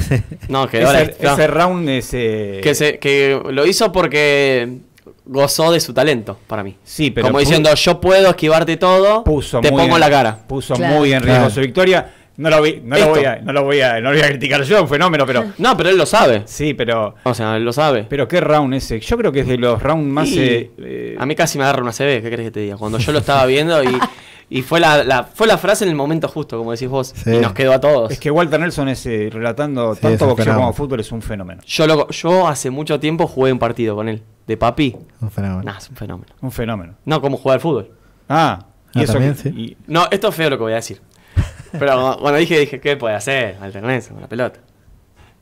No, que Ese, está- ese round ese... que, se, que lo hizo porque gozó de su talento, para mí. Sí, pero como diciendo, yo puedo esquivarte todo, puso te muy pongo en- la cara. Puso Claro. muy en riesgo Claro. su victoria. No lo, vi- no, lo voy a, no lo voy a, no lo voy a criticar yo, un fenómeno, pero <laughs> No, pero él lo sabe. sí, pero O sea, él lo sabe. pero qué round ese. Yo creo que es de los rounds más Y eh, eh, a mí casi me agarra una CB, ¿qué querés que te diga? Cuando yo lo estaba viendo y, <laughs> y fue la, la- fue la frase en el momento justo, como decís vos, Sí. y nos quedó a todos. es que Walter Nelson es eh, relatando Sí, tanto boxeo fenómeno. como fútbol es un fenómeno. Yo, lo, yo hace mucho tiempo jugué un partido con él, de papi. Un fenómeno. Nah, es un fenómeno. Un fenómeno. No, como jugar al fútbol. Ah, y Ah, eso también, que- sí. y- No, esto es feo lo que voy a decir. Pero cuando dije, dije, ¿qué puede hacer? Alternancia con la pelota.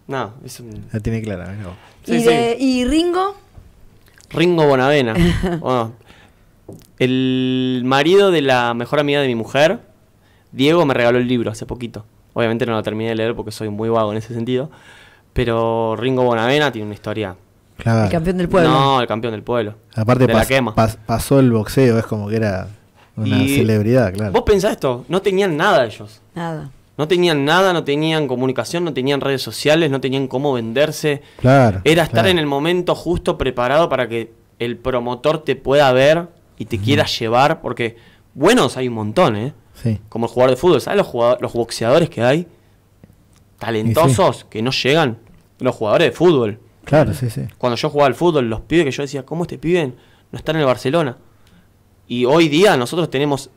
No, es un. La tiene clara, vos. Sí, ¿Y, sí. y Ringo? Ringo Bonavena. <laughs> Bueno, el marido de la mejor amiga de mi mujer, Diego, me regaló el libro hace poquito. Obviamente no lo terminé de leer porque soy muy vago en ese sentido. Pero Ringo Bonavena tiene una historia. Claro. El campeón del pueblo. No, el campeón del pueblo. Aparte de la pas- quema. pas- pasó el boxeo, es como que era una Y celebridad, claro. Vos pensás esto, no tenían nada ellos. Nada. No tenían nada, no tenían comunicación, no tenían redes sociales, no tenían cómo venderse. Claro. Era estar claro. en el momento justo preparado para que el promotor te pueda ver y te quiera llevar, porque buenos hay un montón, ¿eh? Sí. Como el jugador de fútbol, ¿sabes los, jugadores, los boxeadores que hay? Talentosos que no llegan. Los jugadores de fútbol. Claro, sí, sí. Cuando yo jugaba al fútbol, los pibes que yo decía, ¿cómo este pibe no está en el Barcelona? Y hoy día nosotros tenemos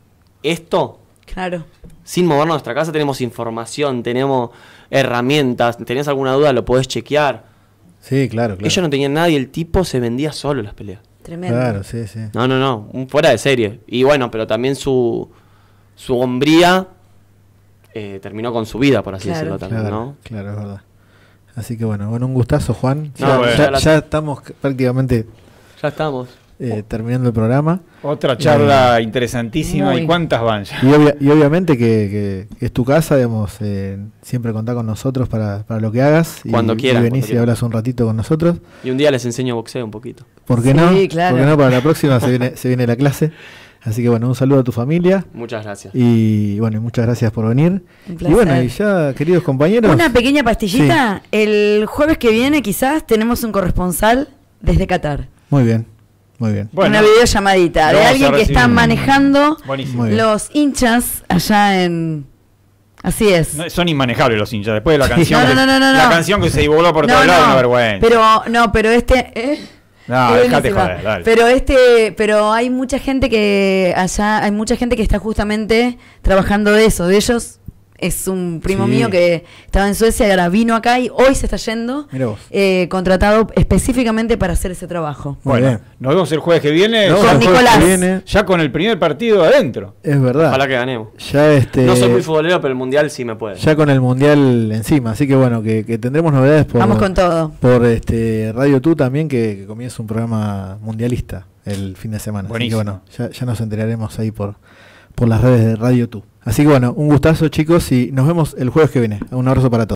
esto Claro. sin movernos de nuestra casa, tenemos información, tenemos herramientas. ¿Tenés alguna duda? Lo podés chequear. Sí, claro, claro. Ellos no tenían nada y el tipo se vendía solo en las peleas. Tremendo. Claro, sí, sí. No, no, no, un fuera de serie. Y bueno, pero también su, su hombría eh, terminó con su vida, por así Claro. decirlo también, Claro, ¿no? claro, es verdad. Así que bueno, bueno, un gustazo, Juan. No, ya, bueno. ya- Ya la- ya estamos prácticamente Ya estamos. Eh, terminando el programa. Otra charla interesantísima. Muy. ¿Y cuántas van ya? Y, obvia- y obviamente que, que es tu casa, digamos, eh, siempre contá con nosotros para, para lo que hagas. Y, Cuando quieras, Y venís y hablas un ratito con nosotros. Y un día les enseño boxeo un poquito. ¿Por qué Sí, no? claro. ¿Por qué no? Para la próxima se viene, se viene la clase. Así que bueno, un saludo a tu familia. Muchas gracias. Y bueno, y muchas gracias por venir. Un Y bueno, placer. y ya, queridos compañeros. Una pequeña pastillita. El jueves que viene quizás tenemos un corresponsal desde Qatar. Muy bien, muy bien. Bueno, Una videollamadita de alguien que está manejando Buenísimo. Los hinchas allá en... Así es. No, son inmanejables los hinchas. Después de la canción, No, no, no, no, no, la no. canción que se divulgó por No, todos lados, no, una vergüenza. Pero, no, pero este... eh, no, dejate joder, dale. Pero este, pero hay mucha gente que allá, hay mucha gente que está justamente trabajando de eso, de ellos es un primo Sí. mío que estaba en Suecia y ahora vino acá y hoy se está yendo, Mira vos. eh, contratado específicamente para hacer ese trabajo. Bueno, nos vemos el jueves que viene. Nos Con Nicolás. que viene. Ya con el primer partido adentro. Es verdad. Ojalá que ganemos. Ya este. No soy muy futbolero, pero el mundial sí me puede. ya con el mundial encima, así que bueno, que, que tendremos novedades por, Vamos con todo. por este Radio Tú también, que, que comienza un programa mundialista el fin de semana. Buenísimo. Así que bueno, ya, ya nos enteraremos ahí por, por las redes de Radio Tú. Así que bueno, un gustazo chicos y nos vemos el jueves que viene. Un abrazo para todos.